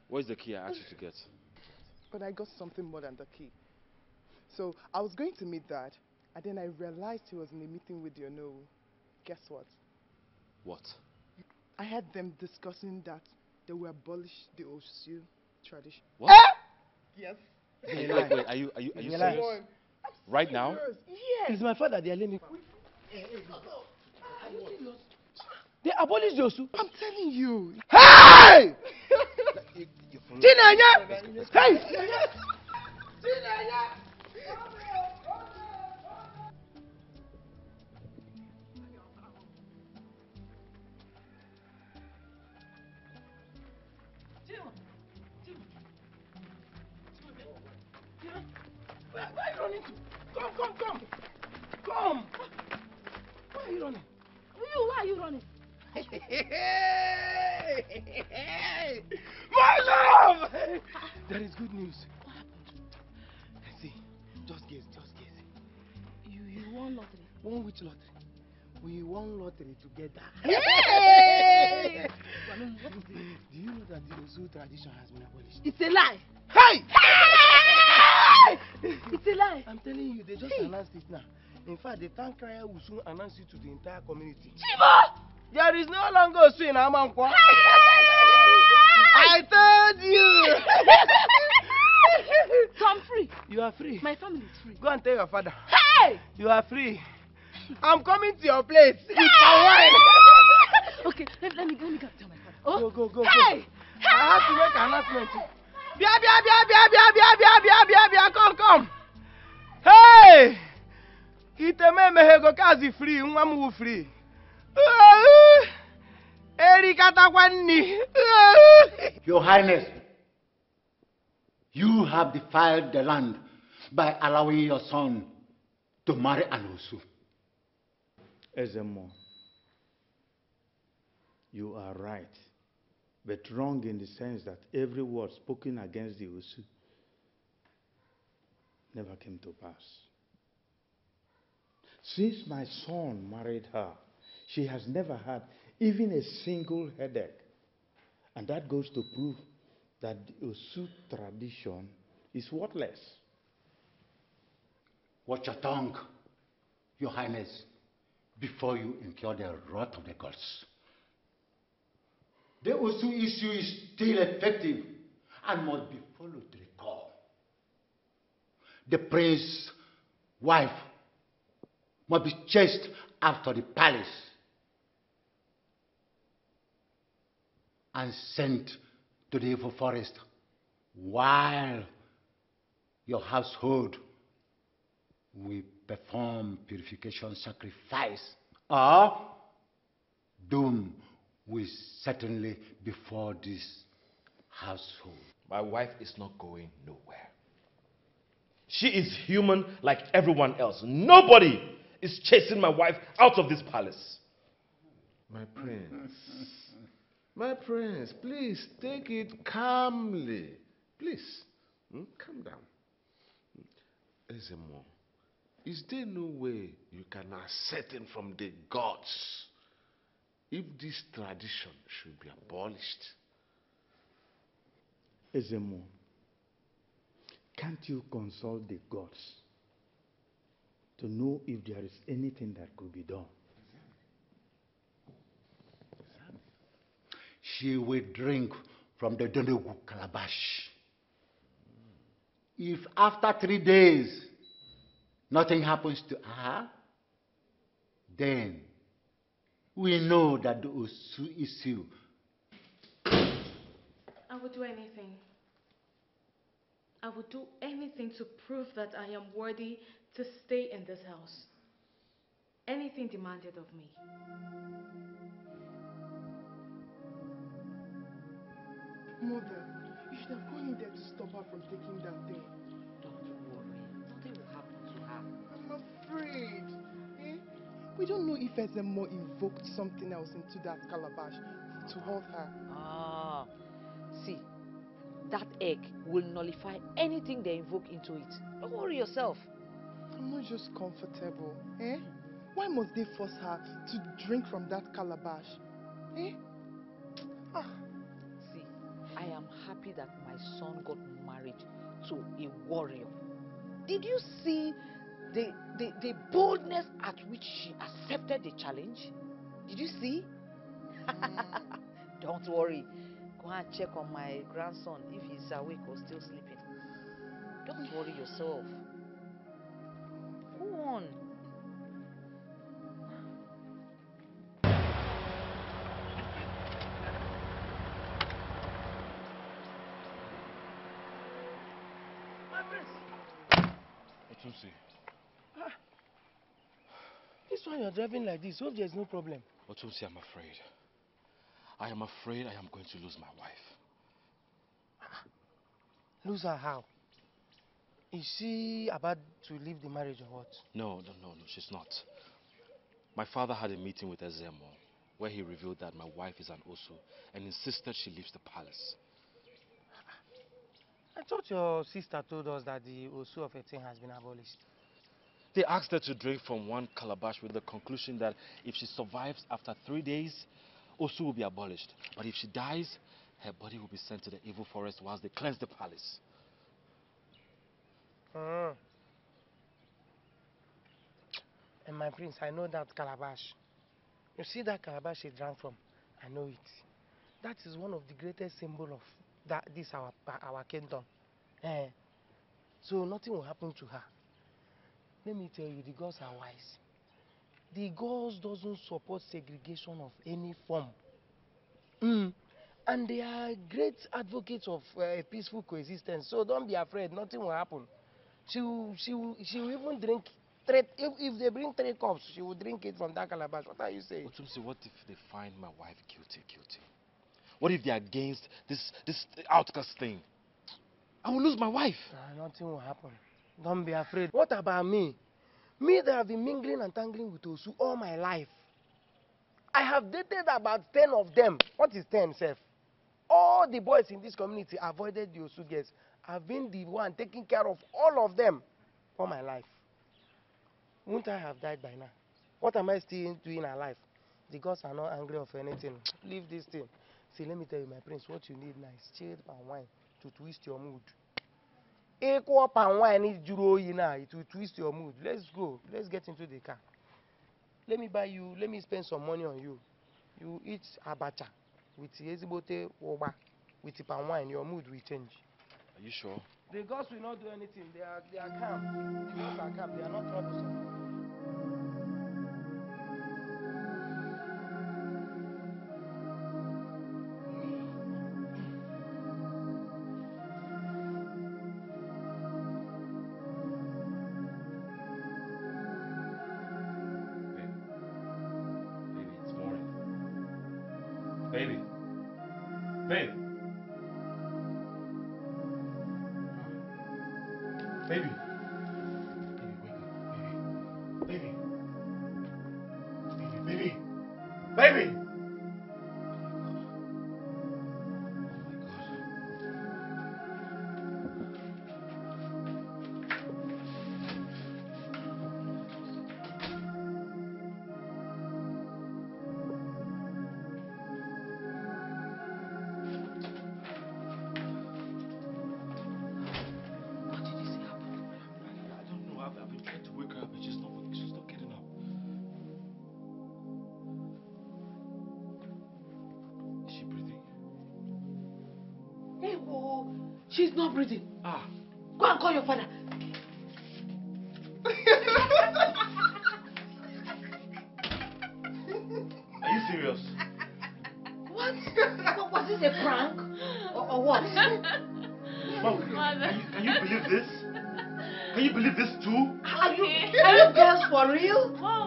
Where's the key I asked you to get? But I got something more than the key. So I was going to meet Dad, and then I realized he was in a meeting with your no. Guess what? What? I had them discussing that they will abolish the Osu tradition. What? Yes. Wait, wait, wait. Are you are you are you You lie. serious? Right now? Yes. It's my father. They are learning. They abolished the Osu. I'm telling you. Hey! Chinanya! Hey! Where, where are you running to? Come, come, come! Come! Where are you running? You, why are you running? My love! There is good news. What happened? Let's see. Just guess, just guess. You, you won lottery. Won which lottery? We won lottery together. Yay! Balloon, what is this? Do you know that the Osu tradition has been abolished? It's a lie. Hey! Hey! It's a lie. I'm telling you, they just announced it now. In fact, the town crier will soon announce it to the entire community. Chibo! There is no longer Osu in Amankwa. I told you. so I'm free. You are free. My family is free. Go and tell your father. Hey! You are free. I'm coming to your place with my wine. okay, let, let me let me go tell my father. Oh, go, go, go. Hey! Go. I have to make an announcement. Bia, bia, bia, bia, bia, bia, bia, bia, bia, bia, come, come. Hey! Iteme mehego kazi free, nwa m wu free. Erikatakwa nni. Your Highness, you have defiled the land by allowing your son to marry an Osu. Ezemo, you are right, but wrong in the sense that every word spoken against the Osu never came to pass. Since my son married her, she has never had even a single headache. And that goes to prove that the Osu tradition is worthless. Watch your tongue, Your Highness, before you incur the wrath of the gods. The Osu issue is still effective and must be followed to the core. The prince's wife must be chased after the palace and sent to the evil forest while your household will perform purification sacrifice or doom will certainly befall this household. My wife is not going nowhere. She is human like everyone else. Nobody is chasing my wife out of this palace. My prince. My prince, please take it calmly. Please, hmm, calm down. Ezemo, is there no way you can ascertain from the gods if this tradition should be abolished? Ezemo, can't you consult the gods to know if there is anything that could be done? She will drink from the Donogu calabash. If after three days nothing happens to her, then we know that the Osu issue I would do anything. I would do anything to prove that I am worthy to stay in this house. Anything demanded of me. Mother, you should have gone in there to stop her from taking that thing. Don't worry. Nothing will happen to her. I'm afraid. Eh? We don't know if Ezemo invoked something else into that calabash to hold her. Ah, see, that egg will nullify anything they invoke into it. Don't worry yourself. I'm not just comfortable. Eh? Why must they force her to drink from that calabash? Eh? Ah. I am happy that my son got married to a warrior. Did you see the, the, the boldness at which she accepted the challenge? Did you see? Don't worry. Go and check on my grandson if he's awake or still sleeping. Don't worry yourself. Go on. Otunsi, ah. This one you're driving like this, hope there's no problem. Otunsi, I'm afraid. I am afraid I am going to lose my wife. Ah. Lose her how? Is she about to leave the marriage or what? No, no, no, no, she's not. My father had a meeting with Ezemo where he revealed that my wife is an Osu and insisted she leaves the palace. I thought your sister told us that the Osu of Etin has been abolished. They asked her to drink from one calabash with the conclusion that if she survives after three days, Osu will be abolished. But if she dies, her body will be sent to the evil forest whilst they cleanse the palace. Mm. And my prince, I know that calabash. You see that calabash she drank from? I know it. That is one of the greatest symbol of that this our our kingdom. Eh. So nothing will happen to her. Let me tell you, the gods are wise. The gods doesn't support segregation of any form. Mm. And they are great advocates of uh, peaceful coexistence. So don't be afraid. Nothing will happen. She will, she will, she will even drink three. If, if they bring three cups, she will drink it from that calabash. What are you saying? What if they find my wife guilty, guilty? What if they're against this this outcast thing? I will lose my wife. Nah, nothing will happen. Don't be afraid. What about me? Me that have been mingling and tangling with Osu all my life. I have dated about 10 of them. What is 10, Seth? All the boys in this community avoided the Osu girls. I've been the one taking care of all of them all my life. Wouldn't I have died by now? What am I still doing alive? The gods are not angry of anything. Leave this thing. See, let me tell you, my prince, what you need now is chilled and wine to twist your mood. Equal palm wine juru oyi now, it will twist your mood. Let's go. Let's get into the car. Let me buy you, let me spend some money on you. You eat abacha with ezigbote ụgba with palm wine, your mood will change. Are you sure? The gods will not do anything. They are, they are calm. The gods are calm. They are not troublesome. She's not breathing. Ah. Go and call your father. Are you serious? What? What- Was this a prank? Or, or what? Mom, can you, can you believe this? Can you believe this too? Are you, are you girls for real? Mom,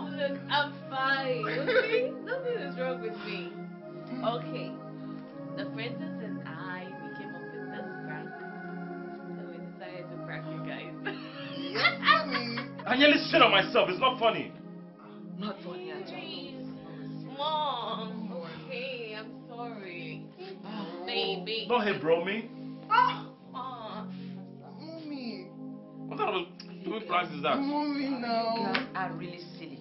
nearly shit on myself. It's not funny. Not funny at all. Mom, okay, I'm sorry. Baby. Don't hit bro, me. Oh, Mom. Mommy. What kind of stupid pranks is that? Mommy now. You girls are really silly.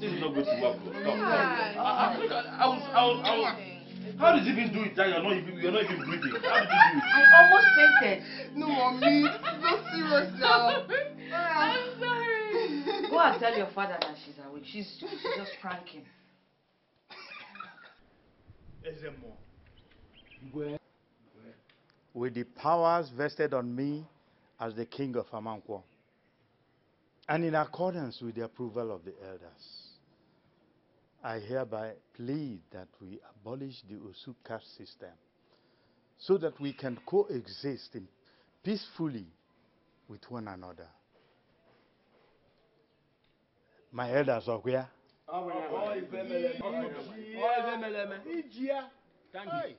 This is not good to work. with. Stop. Hi. I, I, think I, I was, I was, I was. How did you even do it that you're not even, you're not even breathing? How did you do it? I almost fainted. No, mommy. no is not serious now. I'm sorry. Go and tell your father that she's awake. She's, she's just pranking. with the powers vested on me as the king of Amankwo, and in accordance with the approval of the elders, I hereby plead that we abolish the Osu caste system so that we can coexist in peacefully with one another. My elders are where? Thank you.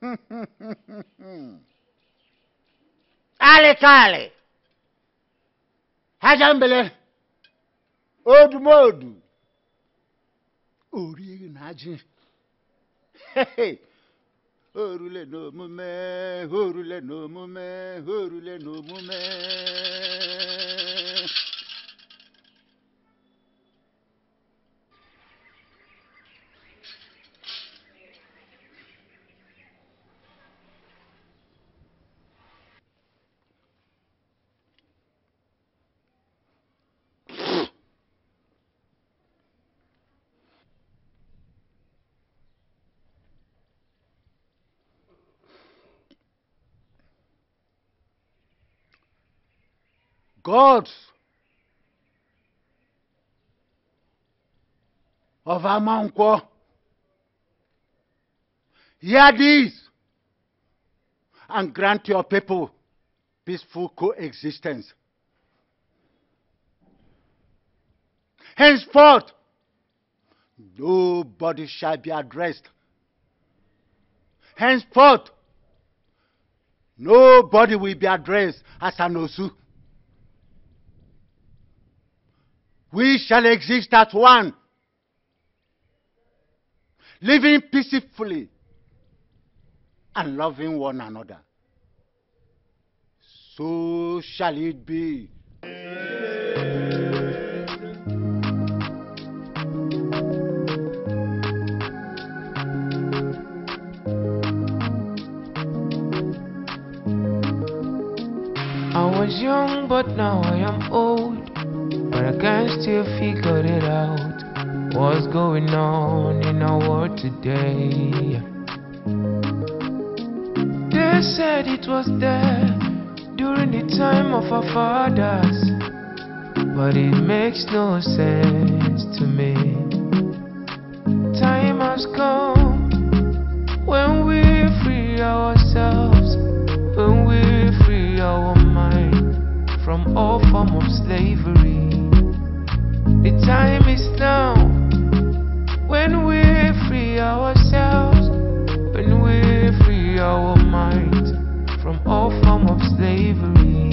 Ale kale. Hajambele. Odumodu. Ori na ji. Orule n'omume, orule n'omume, orule n'omume. Gods of Amankwo, hear this and grant your people peaceful coexistence. Henceforth, nobody shall be addressed. Henceforth, nobody will be addressed as an Osu. We shall exist as one, living peacefully and loving one another. So shall it be. I was young, but now I am old. But I can't still figure it out. What's going on in our world today? They said it was there during the time of our fathers. But it makes no sense to me. Time has come when we free ourselves, when we free our mind from all form of slavery. The time is now when we free ourselves, when we free our mind from all form of slavery.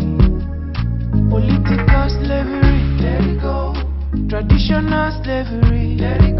Political slavery, let it go. Traditional slavery, let it